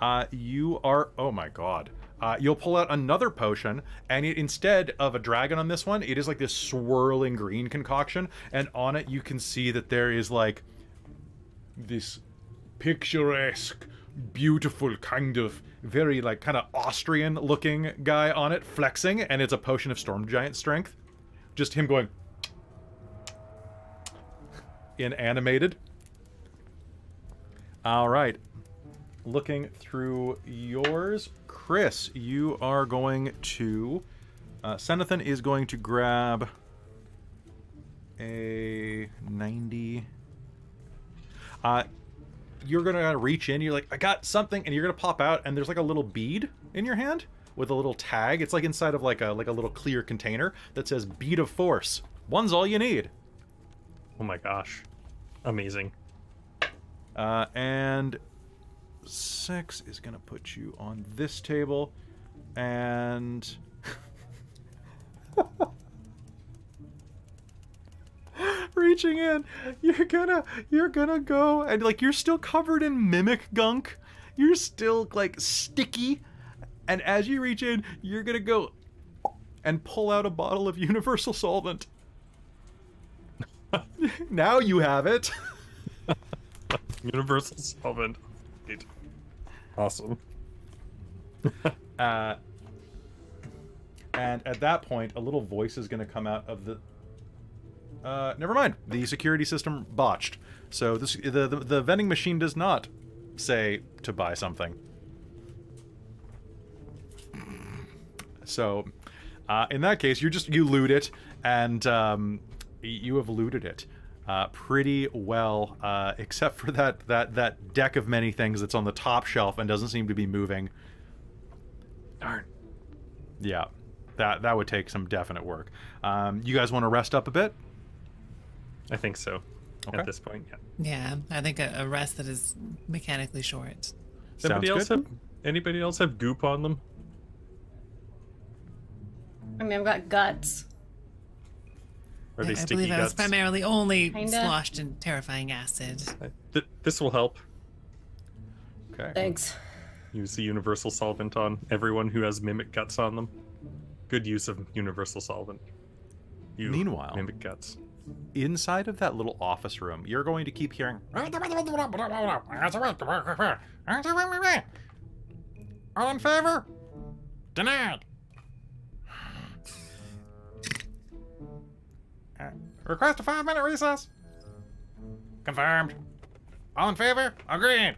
Uh, you are oh my god. Uh, you'll pull out another potion, and it, instead of a dragon on this one, it is like this swirling green concoction, and on it you can see that there is like this picturesque, beautiful kind of very like kind of Austrian looking guy on it flexing, and it's a potion of storm giant strength. Just him going in animated. All right. Looking through yours, Chris, you are going to. Uh, Senathan is going to grab a 90. Uh, you're going to reach in. You're like, I got something, and you're going to pop out, and there's like a little bead in your hand with a little tag. It's like inside of like a like a little clear container that says "Bead of Force." One's all you need. Oh my gosh. Amazing. Uh, and six is gonna put you on this table, and reaching in, you're gonna you're gonna go and like you're still covered in mimic gunk. You're still like sticky, and as you reach in, you're gonna go and pull out a bottle of universal solvent. now you have it. Universal solvent. Great. Awesome. Uh, and at that point, a little voice is going to come out of the. Uh, never mind. The security system botched. So this the, the the vending machine does not say to buy something. So, uh, in that case, you just you loot it, and um, you have looted it uh, pretty well, uh, except for that that that deck of many things that's on the top shelf and doesn't seem to be moving. Darn. Yeah, that that would take some definite work. Um, you guys want to rest up a bit? I think so. Okay. At this point, yeah. Yeah, I think a, a rest that is mechanically short. Does anybody Sounds else good. have anybody else have goop on them? I mean, I've got guts. Are I, they I sticky believe I was primarily only Kinda. sloshed in terrifying acid. Th- this will help. Okay. Thanks. Use the universal solvent on everyone who has mimic guts on them. Good use of universal solvent. You Meanwhile- mimic guts. Inside of that little office room, you're going to keep hearing. All in favor? Denied. Request a five minute recess. Confirmed. All in favor? Agreed.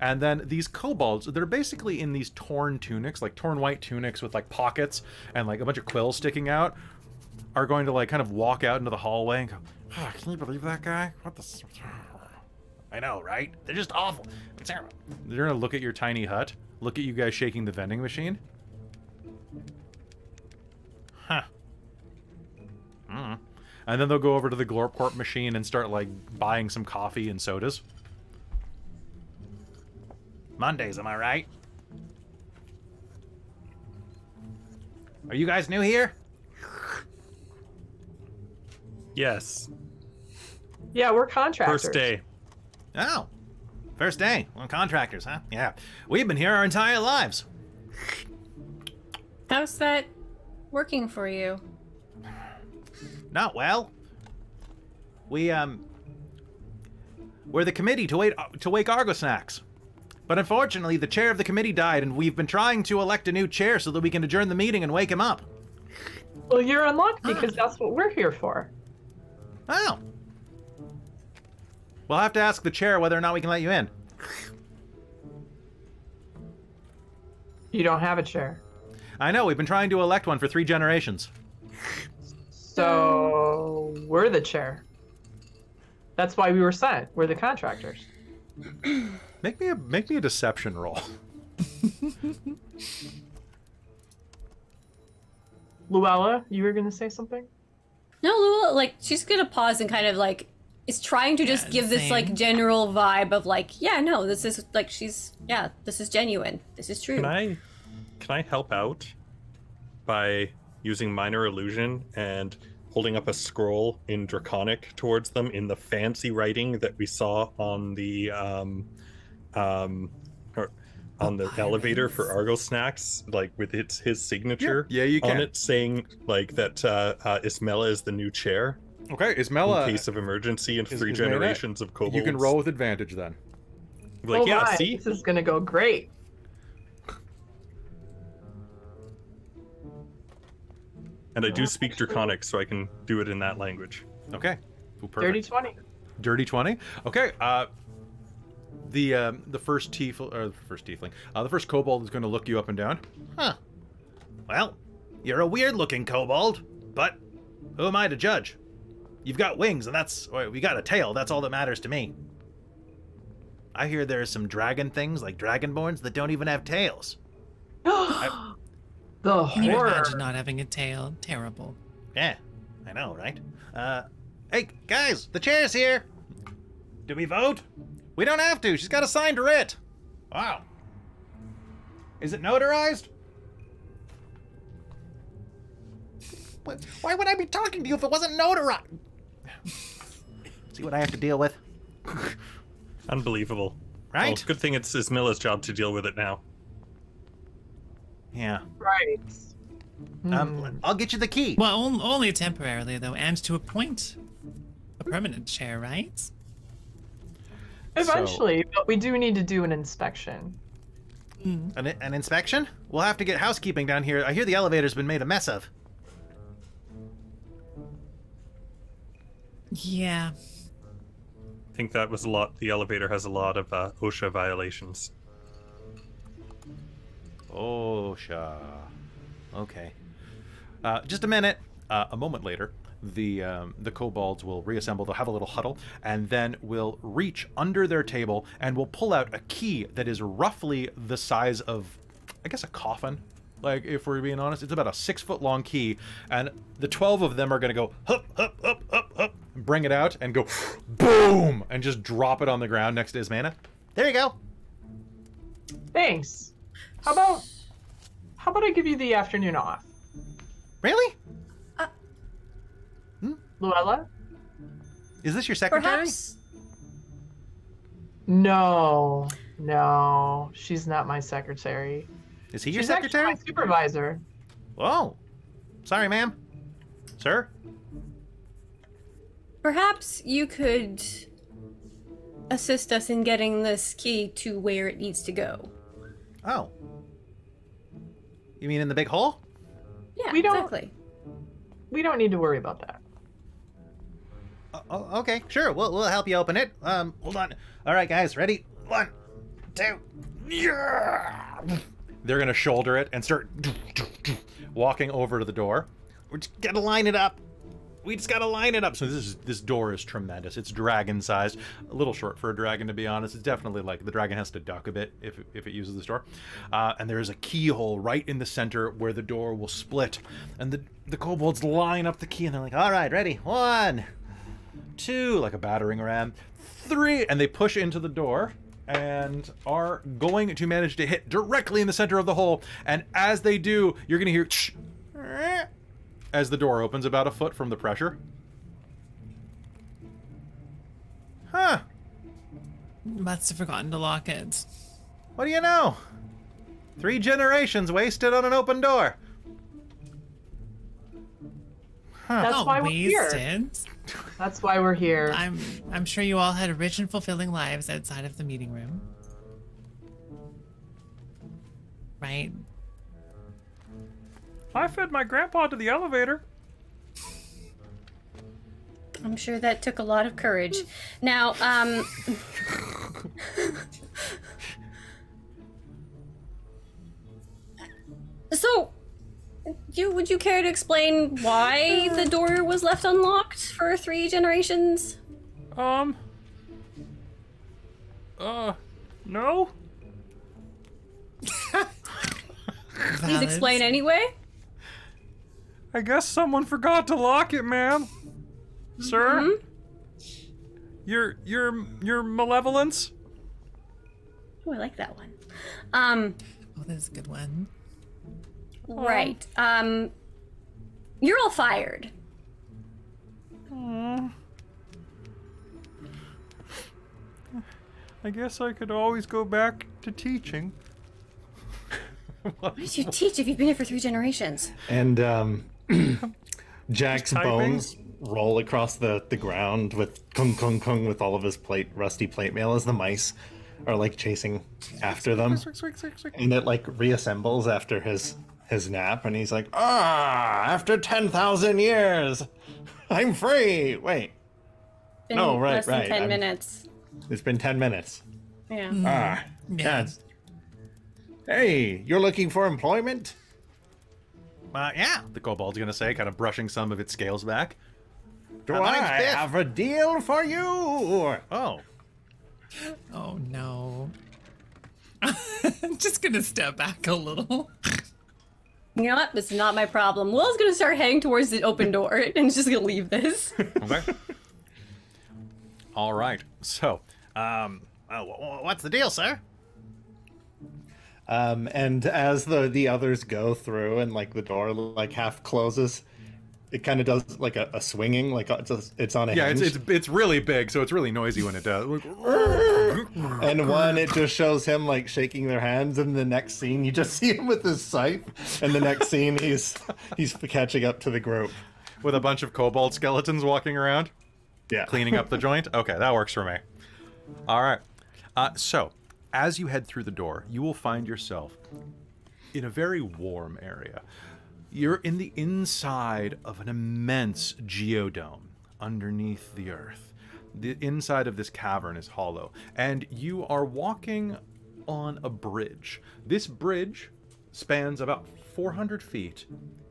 And then these kobolds, they're basically in these torn tunics, like torn white tunics with like pockets and like a bunch of quills sticking out, are going to like kind of walk out into the hallway and go, "Ah, Can you believe that guy? What the. I know, right? They're just awful. It's terrible. They're going to look at your tiny hut, look at you guys shaking the vending machine. Huh. Mm. And then they'll go over to the Glorpcorp machine and start like buying some coffee and sodas. Mondays, am I right? Are you guys new here? Yes. Yeah, we're contractors. First day. Oh, first day. Well, contractors, huh? Yeah. We've been here our entire lives. How's that working for you? Not well. We, um. We're the committee to wait to wake Argosnax. But unfortunately, the chair of the committee died, and we've been trying to elect a new chair so that we can adjourn the meeting and wake him up. Well, you're unlucky because that's what we're here for. Oh. We'll have to ask the chair whether or not we can let you in. You don't have a chair. I know, we've been trying to elect one for three generations. So we're the chair. That's why we were sent. We're the contractors. Make me a make me a deception roll. Luella, you were gonna say something? No, Luella, like she's gonna pause and kind of like is trying to just Yeah, give this like general vibe of like, yeah, no, this is like she's yeah, this is genuine. This is true. Can I can I help out by using minor illusion and holding up a scroll in draconic towards them in the fancy writing that we saw on the um um or on the elevator for pirates. Argosnax, like with its his signature Yeah, you on can. it saying like that uh, uh Ismella is the new chair Okay, in Ismella, case of emergency and is- three Ismana, generations of kobolds. you can roll with advantage then. Like, oh yeah, my, see? this is gonna go great. And I do speak draconic, so I can do it in that language. Okay. Ooh, perfect. Dirty twenty. Dirty twenty. Okay. Uh, the um, the first tiefling or the first tiefling, uh, the first kobold is going to look you up and down. Huh. Well, you're a weird looking kobold, but who am I to judge? You've got wings, and that's or we got a tail. That's all that matters to me. I hear there's some dragon things like dragonborns that don't even have tails. the Can you horror. imagine not having a tail? Terrible. Yeah, I know, right? Uh, hey guys, the chair's here. Do we vote? We don't have to. She's got a signed writ. Wow. Is it notarized? What- Why would I be talking to you if it wasn't notarized? See what I have to deal with, Unbelievable. right? Well, good thing it's Ismilla's job to deal with it now. Yeah. Right. Hmm. Um, I'll get you the key. Well, only temporarily though, and to appoint a permanent chair, right? Eventually, but we do need to do an inspection. An, an inspection? We'll have to get housekeeping down here. I hear the elevator's been made a mess of. Yeah. I think that was a lot. The elevator has a lot of uh, OSHA violations. Oh, sha. Okay. Uh, just a minute. Uh, a moment later, the um, the kobolds will reassemble. They'll have a little huddle, and then will reach under their table and will pull out a key that is roughly the size of, I guess, a coffin. Like, if we're being honest, it's about a six foot long key, and the twelve of them are gonna go hup hup hup hup hup, bring it out and go boom, and just drop it on the ground next to Ismana. There you go. Thanks. How about how about I give you the afternoon off? Really? Uh, hmm? Luella? Is this your secretary? Perhaps No. No. She's not my secretary. Is he your secretary? actually my supervisor. Oh, sorry, ma'am. Sir? perhaps you could assist us in getting this key to where it needs to go. Oh. You mean in the big hole? Yeah, We don't- exactly. We don't need to worry about that. Oh, oh, okay, sure. We'll, we'll help you open it. Um, hold on. All right, guys, ready? One, two. Yeah! They're gonna shoulder it and start walking over to the door. We're just gonna line it up. We just gotta line it up. So this is this door is tremendous. It's dragon sized, a little short for a dragon to be honest. It's definitely like the dragon has to duck a bit if if it uses this door. Uh, and there is a keyhole right in the center where the door will split. And the the kobolds line up the key and they're like, "All right, ready? One, two, like a battering ram, three, and they push into the door and are going to manage to hit directly in the center of the hole. And as they do, you're to hear "Shh," as the door opens about a foot from the pressure. Huh. Must have forgotten to lock it. What do you know? Three generations wasted on an open door. That's oh, why we're here. That's why we're here. I'm I'm sure you all had rich and fulfilling lives outside of the meeting room. Right? I fed my grandpa to the elevator. I'm sure that took a lot of courage. Now, um. so, you would you care to explain why the door was left unlocked for three generations? Um. Uh, no. Please explain anyway. I guess someone forgot to lock it, ma'am. Sir? Your your your malevolence? Oh, I like that one. Um, Oh, that's a good one. right. Um, you're all fired. I guess I could always go back to teaching. What did you teach if you've been here for three generations? And um, Jack's bones roll across the, the ground with kung kung kung with all of his plate rusty plate mail as the mice are like chasing after them. And it like reassembles after his his nap and he's like, Ah, after ten thousand years, I'm free. Wait, Been No, right, less than right, 10 I'm- minutes. it's been ten minutes. Yeah. Ah, Yeah. yeah. Hey, you're looking for employment? Uh, yeah, the kobold's gonna say, kind of brushing some of its scales back. Do Uh, I Biff. have a deal for you? Oh, Oh no. I'm just gonna step back a little. You know what? This is not my problem. Will's gonna start heading towards the open door and he's just gonna leave this. okay. All right. So, um, uh, wh- wh- what's the deal, sir? Um, and as the the others go through and like the door like half closes, it kind of does like a, a swinging, like it's, a, it's on a Yeah, it's, hinge. it's it's really big, so it's really noisy when it does. and one it just shows him like shaking their hands, and the next scene you just see him with his scythe, and the next scene he's he's catching up to the group. With a bunch of kobold skeletons walking around, Yeah, cleaning up the joint. Okay, that works for me. All right. Uh, so, as you head through the door, you will find yourself in a very warm area. You're in the inside of an immense geodome underneath the earth. The inside of this cavern is hollow, and you are walking on a bridge. This bridge spans about 400 feet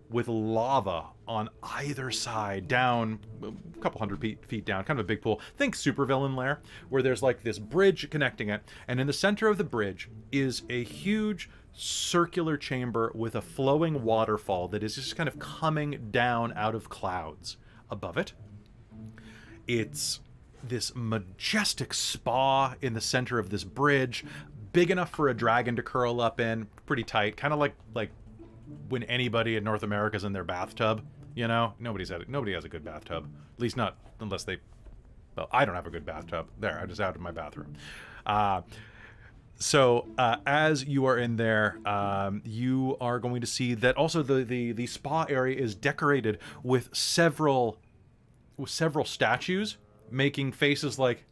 with lava on either side, down a couple hundred feet, feet down, kind of a big pool. Think supervillain lair, where there's like this bridge connecting it, and in the center of the bridge is a huge circular chamber with a flowing waterfall that is just kind of coming down out of clouds above it. It's this majestic spa in the center of this bridge, big enough for a dragon to curl up in, pretty tight, kind of like like when anybody in North America's in their bathtub. You know, nobody's had nobody has a good bathtub, at least not unless they. Well, I don't have a good bathtub. There, I just out of my bathroom. Uh, so uh, as you are in there, um, you are going to see that also the, the the spa area is decorated with several with several statues making faces like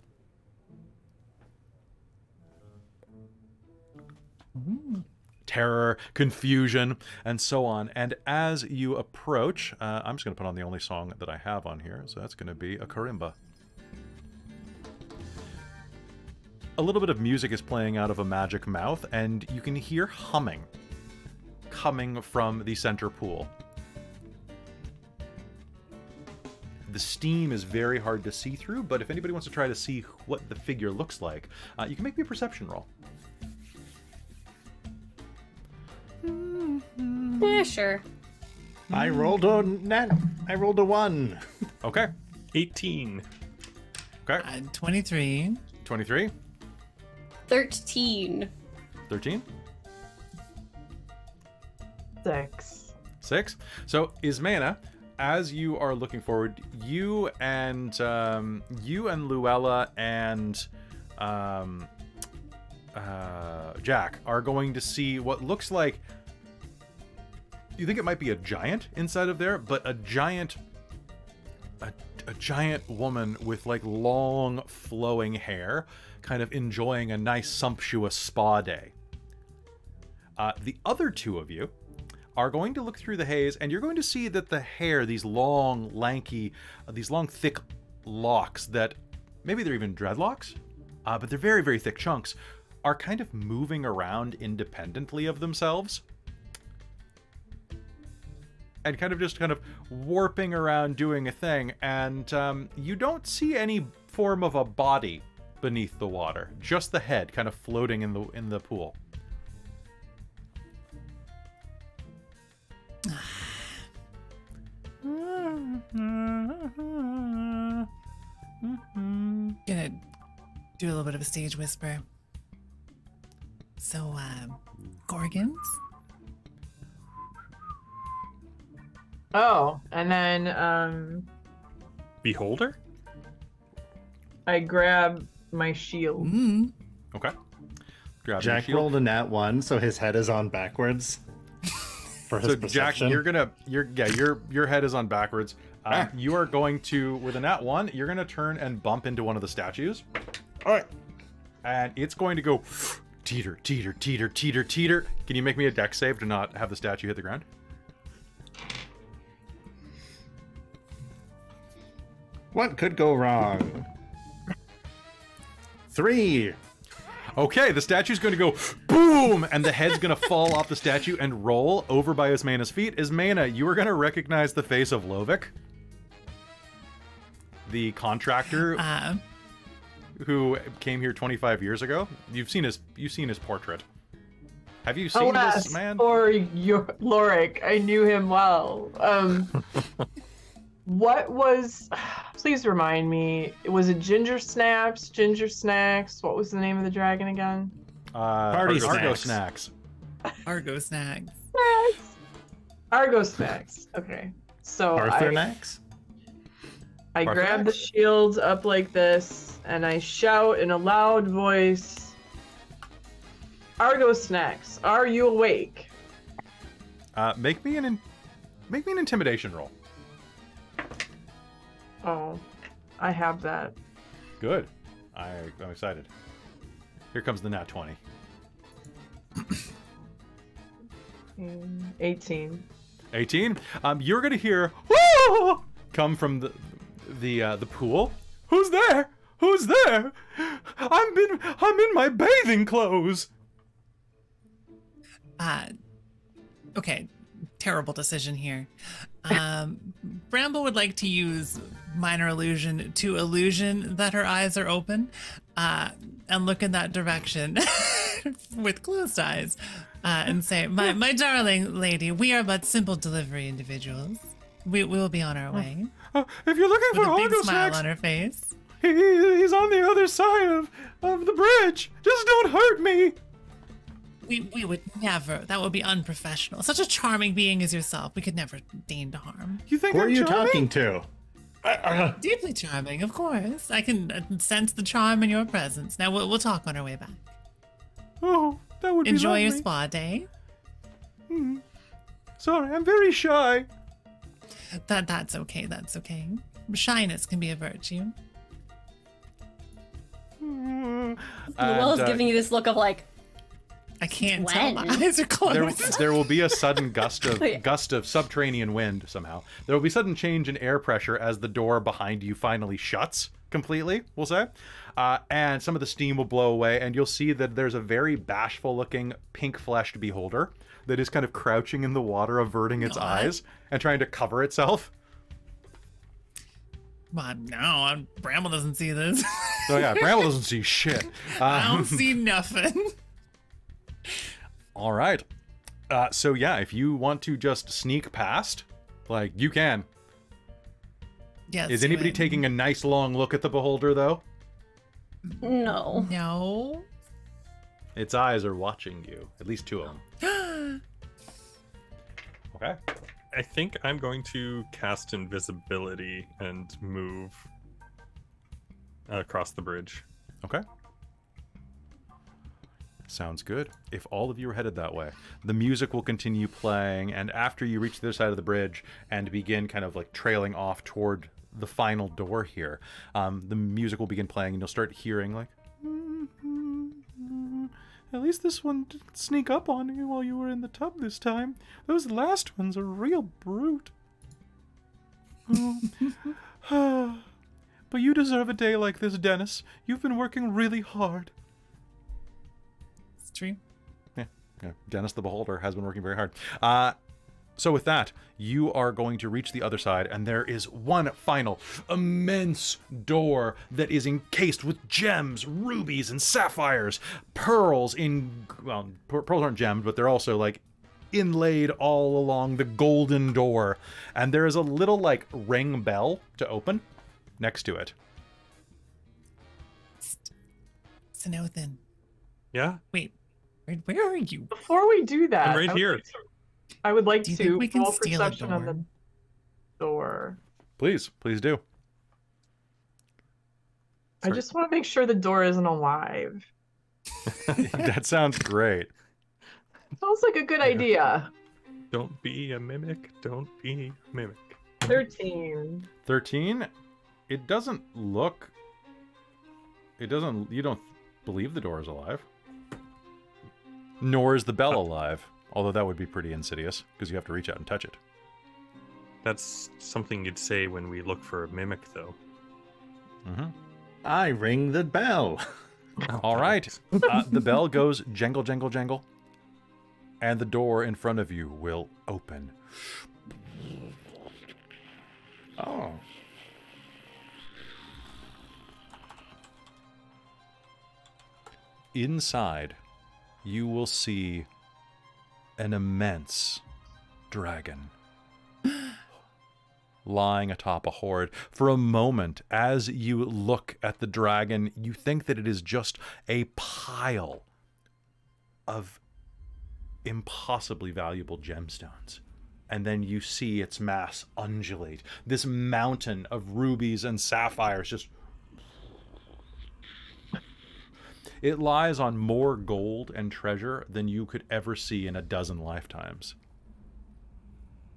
terror, confusion, and so on. And as you approach, uh, I'm just going to put on the only song that I have on here, so that's going to be a karimba. A little bit of music is playing out of a magic mouth, and you can hear humming coming from the center pool. The steam is very hard to see through, but if anybody wants to try to see what the figure looks like, uh, you can make me a perception roll. Yeah, sure. I rolled a net. I rolled a one. Okay. 18. Okay. Uh, 23. 23, 13. 13, Six. 6. So, Ismana, as you are looking forward, you and um, you and Luella and um, uh, Jack are going to see what looks like. You think it might be a giant inside of there, but a giant a, a giant woman with like long flowing hair kind of enjoying a nice sumptuous spa day. Uh, the other two of you are going to look through the haze and you're going to see that the hair these long lanky uh, these long thick locks that maybe they're even dreadlocks uh, but they're very very thick chunks are kind of moving around independently of themselves and kind of just kind of warping around doing a thing and um, you don't see any form of a body beneath the water. Just the head kind of floating in the in the pool. Gonna do a little bit of a stage whisper. So, um, Gorgons? Oh, and then um, Beholder? I grab my shield. Mm. Okay. Grab Jack shield. rolled a nat one, so his head is on backwards. For his So Jack, you're gonna, you're yeah, your your head is on backwards. Uh, Ah. You are going to, with a nat one, you're gonna turn and bump into one of the statues, All right. and it's going to go teeter, teeter, teeter, teeter, teeter. Can you make me a dex save to not have the statue hit the ground? What could go wrong? Three. Okay, the statue's going to go boom, and the head's going to fall off the statue and roll over by Ismana's feet. Ismana, you are going to recognize the face of Lovik, the contractor Uh, who came here 25 years ago. You've seen his you've seen his portrait. Have you seen Alas, this man? or your Lorik, I knew him well. Um, what was? Please remind me. It was it Ginger Snaps? Ginger Snacks? What was the name of the dragon again? Uh, Party Argosnax. snacks. Argosnax. Snacks. Argosnax. Okay. So Arthur I, next. I Arthur grab the Snacks? shield up like this, and I shout in a loud voice. Argosnax, are you awake? Uh, make me an in- make me an intimidation roll. Oh, I have that. Good. I, I'm excited. Here comes the nat 20. Mm, 18. 18. Um, you're gonna hear "Woo!" come from the the uh, the pool. Who's there? Who's there? I'm in I'm in my bathing clothes. Uh, okay, terrible decision here. Um, Bramble would like to use minor illusion to illusion that her eyes are open, uh, and look in that direction with closed eyes, uh, and say, "My my darling lady, we are but simple delivery individuals. We will be on our way." Uh, if you're looking With for a big Argo smile on her face. he, he's on the other side of, of the bridge. Just don't hurt me. We, we would never. That would be unprofessional. Such a charming being as yourself, we could never deign to harm. You think Who I'm are you charming? talking to? Uh, Deeply charming, of course. I can uh, sense the charm in your presence. Now we'll, we'll talk on our way back. Oh, that would Enjoy be your spa day. Sorry, I'm very shy. That that's okay. That's okay. Shyness can be a virtue. And, Luella's uh, giving you this look of like, I can't tell. My eyes are closed. there will be a sudden gust of Yeah. gust of subterranean wind somehow. There will be sudden change in air pressure as the door behind you finally shuts completely. We'll say, uh, and some of the steam will blow away, and you'll see that there's a very bashful-looking pink-fleshed beholder that is kind of crouching in the water, averting its Aw. eyes and trying to cover itself. But no, I'm- Bramble doesn't see this. So yeah, Bramble doesn't see shit. I Um, don't see nothing. All right. Uh, so yeah, if you want to just sneak past, like you can. Yes. Is anybody it. taking a nice long look at the beholder though? no. No. Its eyes are watching you. At least two of them. Okay. I think I'm going to cast invisibility and move across the bridge. Okay. Sounds good. If all of you are headed that way, the music will continue playing, and after you reach the other side of the bridge and begin kind of like trailing off toward the final door here, um, the music will begin playing, and you'll start hearing like. At least this one didn't sneak up on you while you were in the tub this time. Those last ones are real brute. But you deserve a day like this, Dennis. You've been working really hard. It's true. Yeah, yeah. Dennis the Beholder has been working very hard. Uh, So with that, you are going to reach the other side, and there is one final immense door that is encased with gems, rubies, and sapphires, pearls in well, pearls aren't gemmed, but they're also like inlaid all along the golden door. And there is a little like ring bell to open next to it. Senathan. Yeah, Wait, where, where are you? Before we do that, I'm right I here. like to- I would like Do you to think we can roll steal a perception on the door. Please, please do. I just want to make sure the door isn't alive. that sounds great. Sounds like a good idea. don't be a mimic. Don't be a mimic. 13. 13 it doesn't look it doesn't you don't believe the door is alive nor is the bell alive although that would be pretty insidious because you have to reach out and touch it That's something you'd say when we look for a mimic, though. hmm I ring the bell. all right uh, the bell goes jangle jangle jangle and the door in front of you will open Oh. inside you will see an immense dragon lying atop a hoard. For a moment, as you look at the dragon, you think that it is just a pile of impossibly valuable gemstones. And then you see its mass undulate. This mountain of rubies and sapphires just It lies on more gold and treasure than you could ever see in a dozen lifetimes.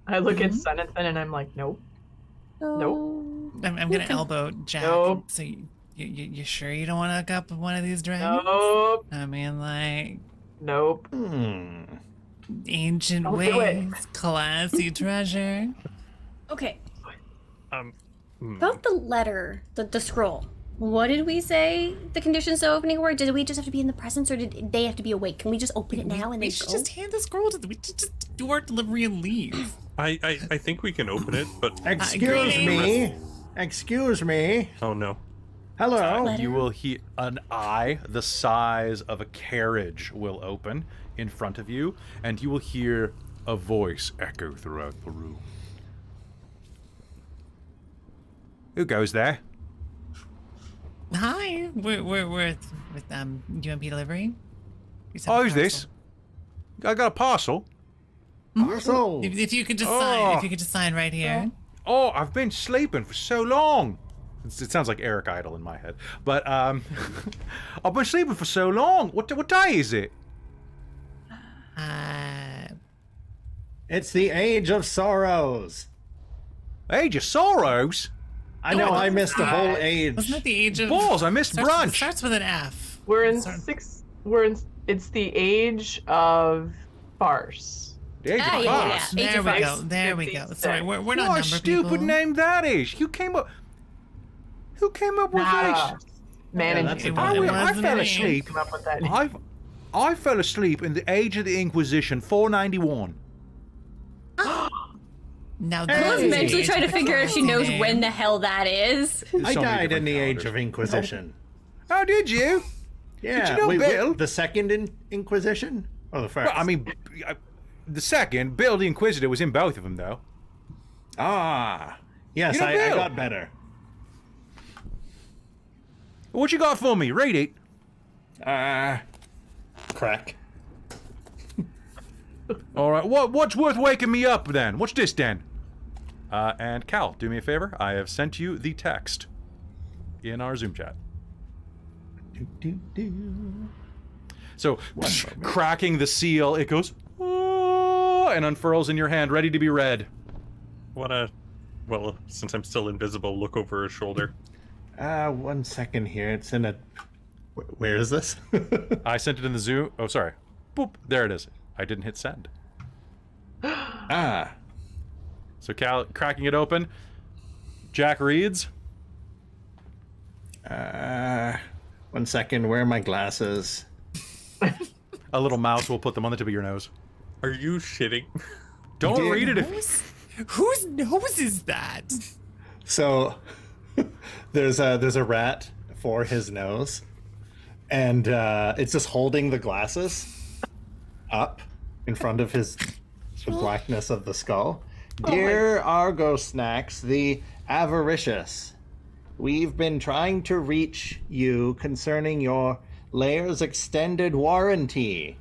I look at Mhm. Senathan and I'm like, nope. Oh. I'm, I'm gonna elbow Jack. Nope. So you, you, you sure you don't want to hook up with one of these dragons? Nope. I mean, like Nope. Hmm. ancient Don't ways, classy treasure. Okay. Um, hmm. About the letter, the, the scroll. What did we say the conditions to opening were? Did we just have to be in the presence or did they have to be awake? Can we just open it now and we then should go? just hand this scroll to them. We should just do our delivery and leave. I, I I think we can open it, but Excuse me. Excuse me. oh no. Hello. Letter? You will hear an eye the size of a carriage will open in front of you, and you will hear a voice echo throughout the room. Who goes there? Hi, we're we're, we're with, with um UMP delivery. You sent Oh, a who's this? I got a parcel. Parcel. If, if you could just sign, Oh. if you could just sign right here. Oh, I've been sleeping for so long. It sounds like Eric Idle in my head, but um, I've been sleeping for so long. What what day is it? Uh, It's the age of sorrows. Age of Sorrows. I know I missed the whole age. wasn't it the age of Balls, I missed starts, brunch. Starts with an F. We're in Sorry. six. We're in. It's the age of farce. The Age Ah, of yeah, yeah, Farce. yeah. Age There of we Farce. go. There we go. Sorry, we're, we're not What a number stupid people. name that is. Who came up? Who came up with Nah, this? man, that's and a I, It will- I fell asleep. come up with that. I I fell asleep in the age of the Inquisition, 491. Now Hey. I was this is the mentally age trying to figure out if she knows when the hell that is. I So died in different the age of Inquisition. Oh, did you? Yeah. know wait, Bill? wait, the second in- Inquisition or the first? Well, I mean, I- the second, Bill the Inquisitor was in both of them, though. ah, yes, You know I, I got better. What you got for me? Read it. Ah, crack. All right. What what's worth waking me up then? What's this then? Uh, and Cal, do me a favor. I have sent you the text in our Zoom chat. Do, do, do. So, cracking the seal, it goes "Oh," and unfurls in your hand, ready to be read. What a. Well, since I'm still invisible, look over her shoulder. Uh, one second here. It's in a. Where is this? I sent it in the Zoom. Oh, sorry. Boop. There it is. I didn't hit send. ah, So Cal cracking it open. Jack reads. uh, one second. Where are my glasses? A little mouse will put them on the tip of your nose. Are you shitting? Don't Did- read it if Whose, whose nose is that? So there's a there's a rat for his nose, and uh, it's just holding the glasses up in front of his the blackness of the skull. Dear Argosnax, the avaricious, we've been trying to reach you concerning your lair's extended warranty.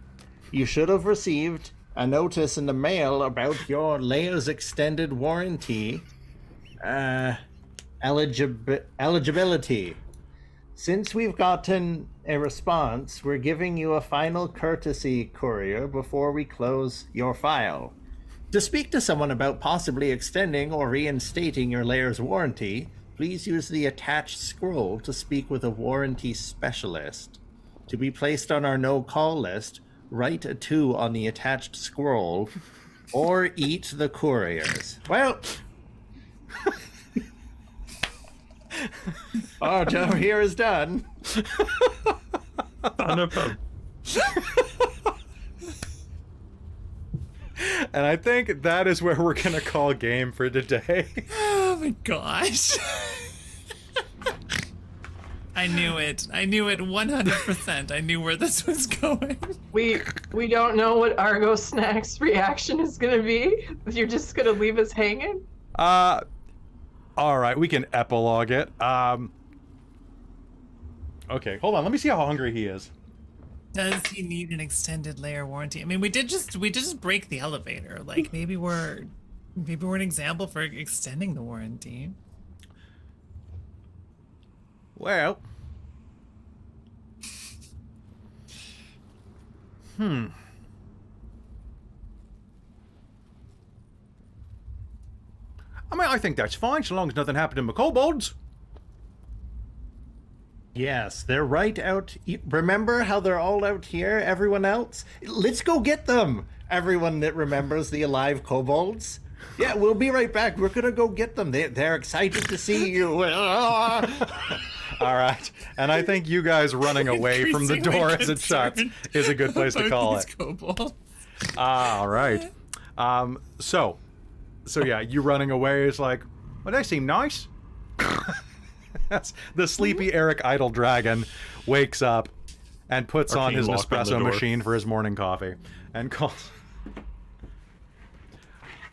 You should have received a notice in the mail about your lair's extended warranty uh, eligib- eligibility. Since we've gotten a response, we're giving you a final courtesy courier before we close your file. To speak to someone about possibly extending or reinstating your lair's warranty, please use the attached scroll to speak with a warranty specialist. To be placed on our no call list, write a 2 on the attached scroll or eat the couriers. Well, our job here is done. Son of a- and I think that is where we're gonna call game for today. Oh my gosh. I knew it. I knew it 100%. I knew where this was going. We we don't know what Argosnax reaction is gonna be. You're just gonna leave us hanging. Uh, all right, we can epilogue it. Um, okay, hold on. Let me see how hungry he is. Does he need an extended lair warranty? I mean, we did just we did just break the elevator. Like maybe we're maybe we're an example for extending the warranty. Well, hmm. I mean, I think that's fine so long as nothing happened to my kobolds. Yes, they're right out. Remember how they're all out here, everyone else? Let's go get them, everyone that remembers the alive kobolds. Yeah, we'll be right back. We're gonna go get them. They, they're excited to see you. All right, and I think you guys running away from the door as it shuts is a good place to call it. kobolds. All right. Um, so, so yeah, you running away is like, well, they seem nice. That's the sleepy Eric Idle Dragon wakes up and puts on his lock Nespresso machine for his morning coffee and calls.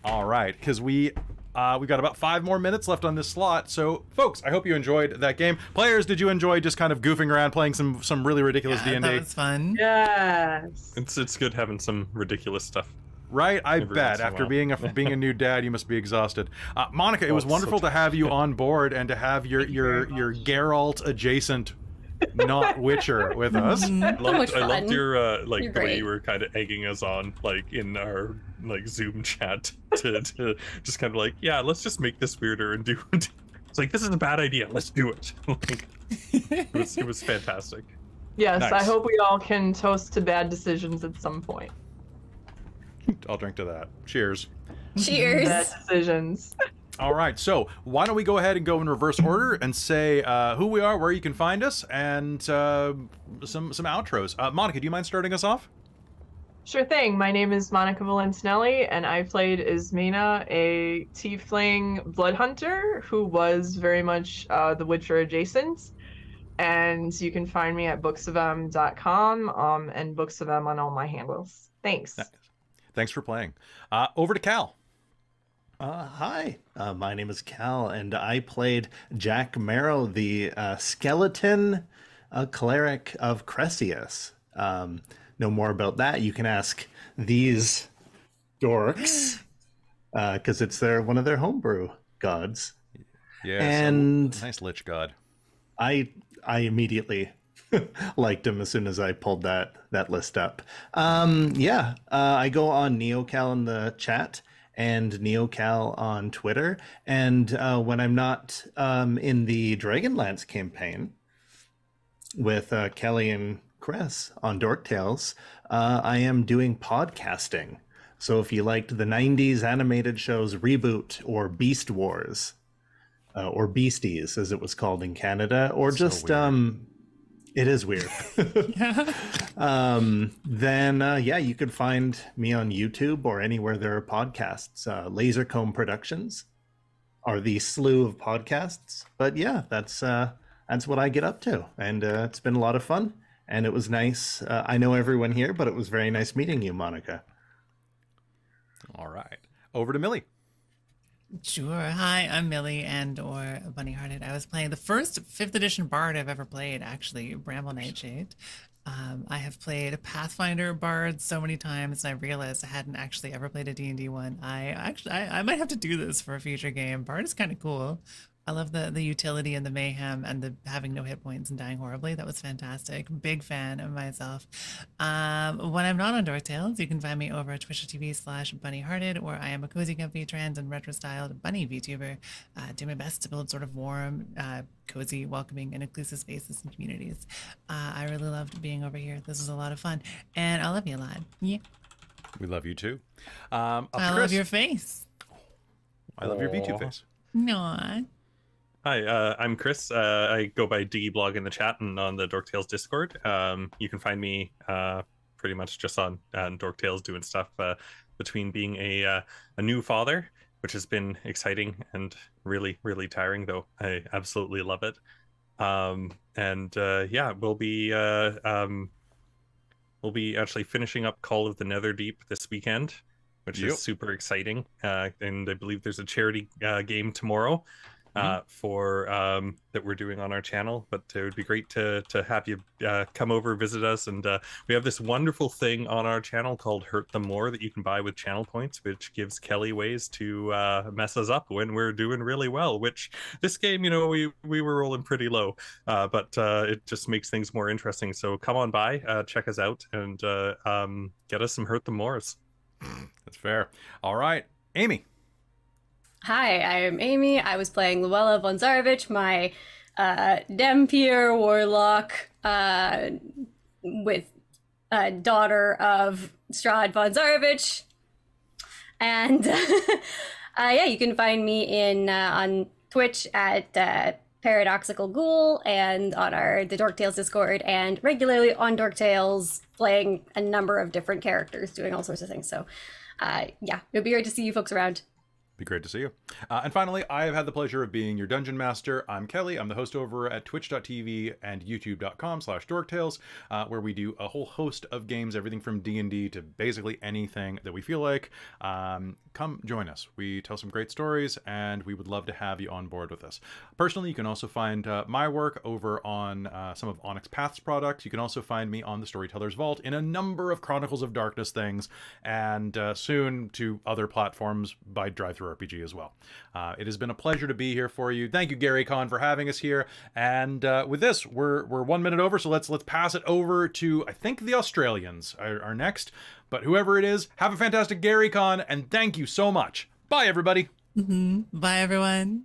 All right, because we uh, we got about five more minutes left on this slot. So, folks, I hope you enjoyed that game. Players, did you enjoy just kind of goofing around, playing some some really ridiculous D Yeah, and that D? was fun. Yes. It's it's good having some ridiculous stuff. Right, I Every bet. once in a After while. being a being a new dad, you must be exhausted. Uh, Monica, it was wonderful to have you on board and to have your your your Geralt adjacent, not Witcher, with us. I loved, I loved your uh, like You're the way you were kind of egging us on, like in our like Zoom chat, to, to just kind of like, yeah, let's just make this weirder and do. It. It's like this is a bad idea. Let's do it. like, it was it was fantastic. Yes, I hope we all can toast to bad decisions at some point. I'll drink to that. Cheers. Cheers. Bad decisions. All right, so why don't we go ahead and go in reverse order and say uh, who we are, where you can find us, and uh, some some outros. Uh, Monica, do you mind starting us off? Sure thing. My name is Monica Valentinelli, and I played Ismana, a tiefling blood hunter who was very much uh, the Witcher adjacent. And you can find me at booksofm.com um, and booksofm on all my handles. Thanks. Thanks for playing. Uh, over to Cal. Uh, hi, uh, my name is Cal, and I played Jack Marrow, the uh, skeleton uh, cleric of Cressius. Um, know more about that, you can ask these dorks, because it's their one of their homebrew gods. Yes, And- nice lich god. I I immediately liked him as soon as I pulled that that list up. Um, yeah, uh, I go on NeoCal in the chat and NeoCal on Twitter, and uh, when I'm not um, in the Dragonlance campaign with uh, Kelly and Chris on Dork Tales, uh, I am doing podcasting. So if you liked the '90s animated shows Reboot or Beast Wars, uh, or Beasties, as it was called in Canada, or So just um, It is weird. um, then, uh, yeah, you could find me on YouTube or anywhere there are podcasts. Uh, Lasercomb Productions are the slew of podcasts. But yeah, that's uh, that's what I get up to, and uh, it's been a lot of fun. And it was nice. Uh, I know everyone here, but it was very nice meeting you, Monica. All right, over to Millie. Sure. Hi, I'm Millie and or Bunny Hearted. I was playing the first fifth edition bard I've ever played, actually, Bramble Nightshade. Um, I have played a Pathfinder Bard so many times, and I realized I hadn't actually ever played a D&D one. I actually, I, I might have to do this for a future game. Bard is kind of cool. I love the the utility and the mayhem and the having no hit points and dying horribly. That was fantastic. Big fan of myself. Um, when I'm not on Dork Tales, you can find me over at twitch.tv slash bunnyhearted, where I am a cozy, comfy, trans, and retro-styled bunny VTuber. Uh, do my best to build sort of warm, uh, cozy, welcoming, and inclusive spaces and communities. Uh, I really loved being over here. This was a lot of fun, and I love you a lot. Yeah. We love you too. Um, up to I Chris. love your face. I love your V2 face. No. Hi, uh, I'm Chris. Uh, I go by Diggyblog in the chat and on the Dorktales Discord. Um, you can find me uh, pretty much just on uh, Dorktales doing stuff uh, between being a uh, a new father, which has been exciting and really really tiring, though I absolutely love it. Um, and uh, yeah, we'll be uh, um, we'll be actually finishing up Call of the Netherdeep this weekend, which Yep. is super exciting. Uh, and I believe there's a charity uh, game tomorrow uh, for um, that we're doing on our channel. But it would be great to to have you uh, come over, visit us, and uh, we have this wonderful thing on our channel called Hurt Them More that you can buy with channel points, which gives Kelly ways to uh, mess us up when we're doing really well. Which this game, you know, we we were rolling pretty low, uh, but uh, it just makes things more interesting. So come on by, uh, check us out, and uh, um, get us some Hurt Them Mores. That's fair. All right, Amy. Hi, I am Amy. I was playing Luella von Zarovich, my uh, dhampir warlock uh, with uh, daughter of Strahd von Zarovich. And uh, yeah, you can find me in uh, on Twitch at uh, Paradoxical Ghoul and on our the Dork Tales Discord and regularly on Dork Tales playing a number of different characters, doing all sorts of things. So uh, yeah, it'd be great to see you folks around. Be great to see you. Uh, and finally, I have had the pleasure of being your dungeon master. I'm Kelly. I'm the host over at twitch.tv and youtube.com slash dorktales, uh, where we do a whole host of games, everything from D&D to basically anything that we feel like. Um, come join us. We tell some great stories, and we would love to have you on board with us. Personally, you can also find uh, my work over on uh, some of Onyx Path's products. You can also find me on the Storyteller's Vault in a number of Chronicles of Darkness things, and uh, soon to other platforms by Drive RPG as well. Uh, it has been a pleasure to be here for you. Thank you, Gary Con, for having us here. And uh, with this, we're we're one minute over, so let's let's pass it over to I think the Australians are, are next. But whoever it is, have a fantastic Gary Con, and thank you so much. Bye, everybody. Bye, everyone.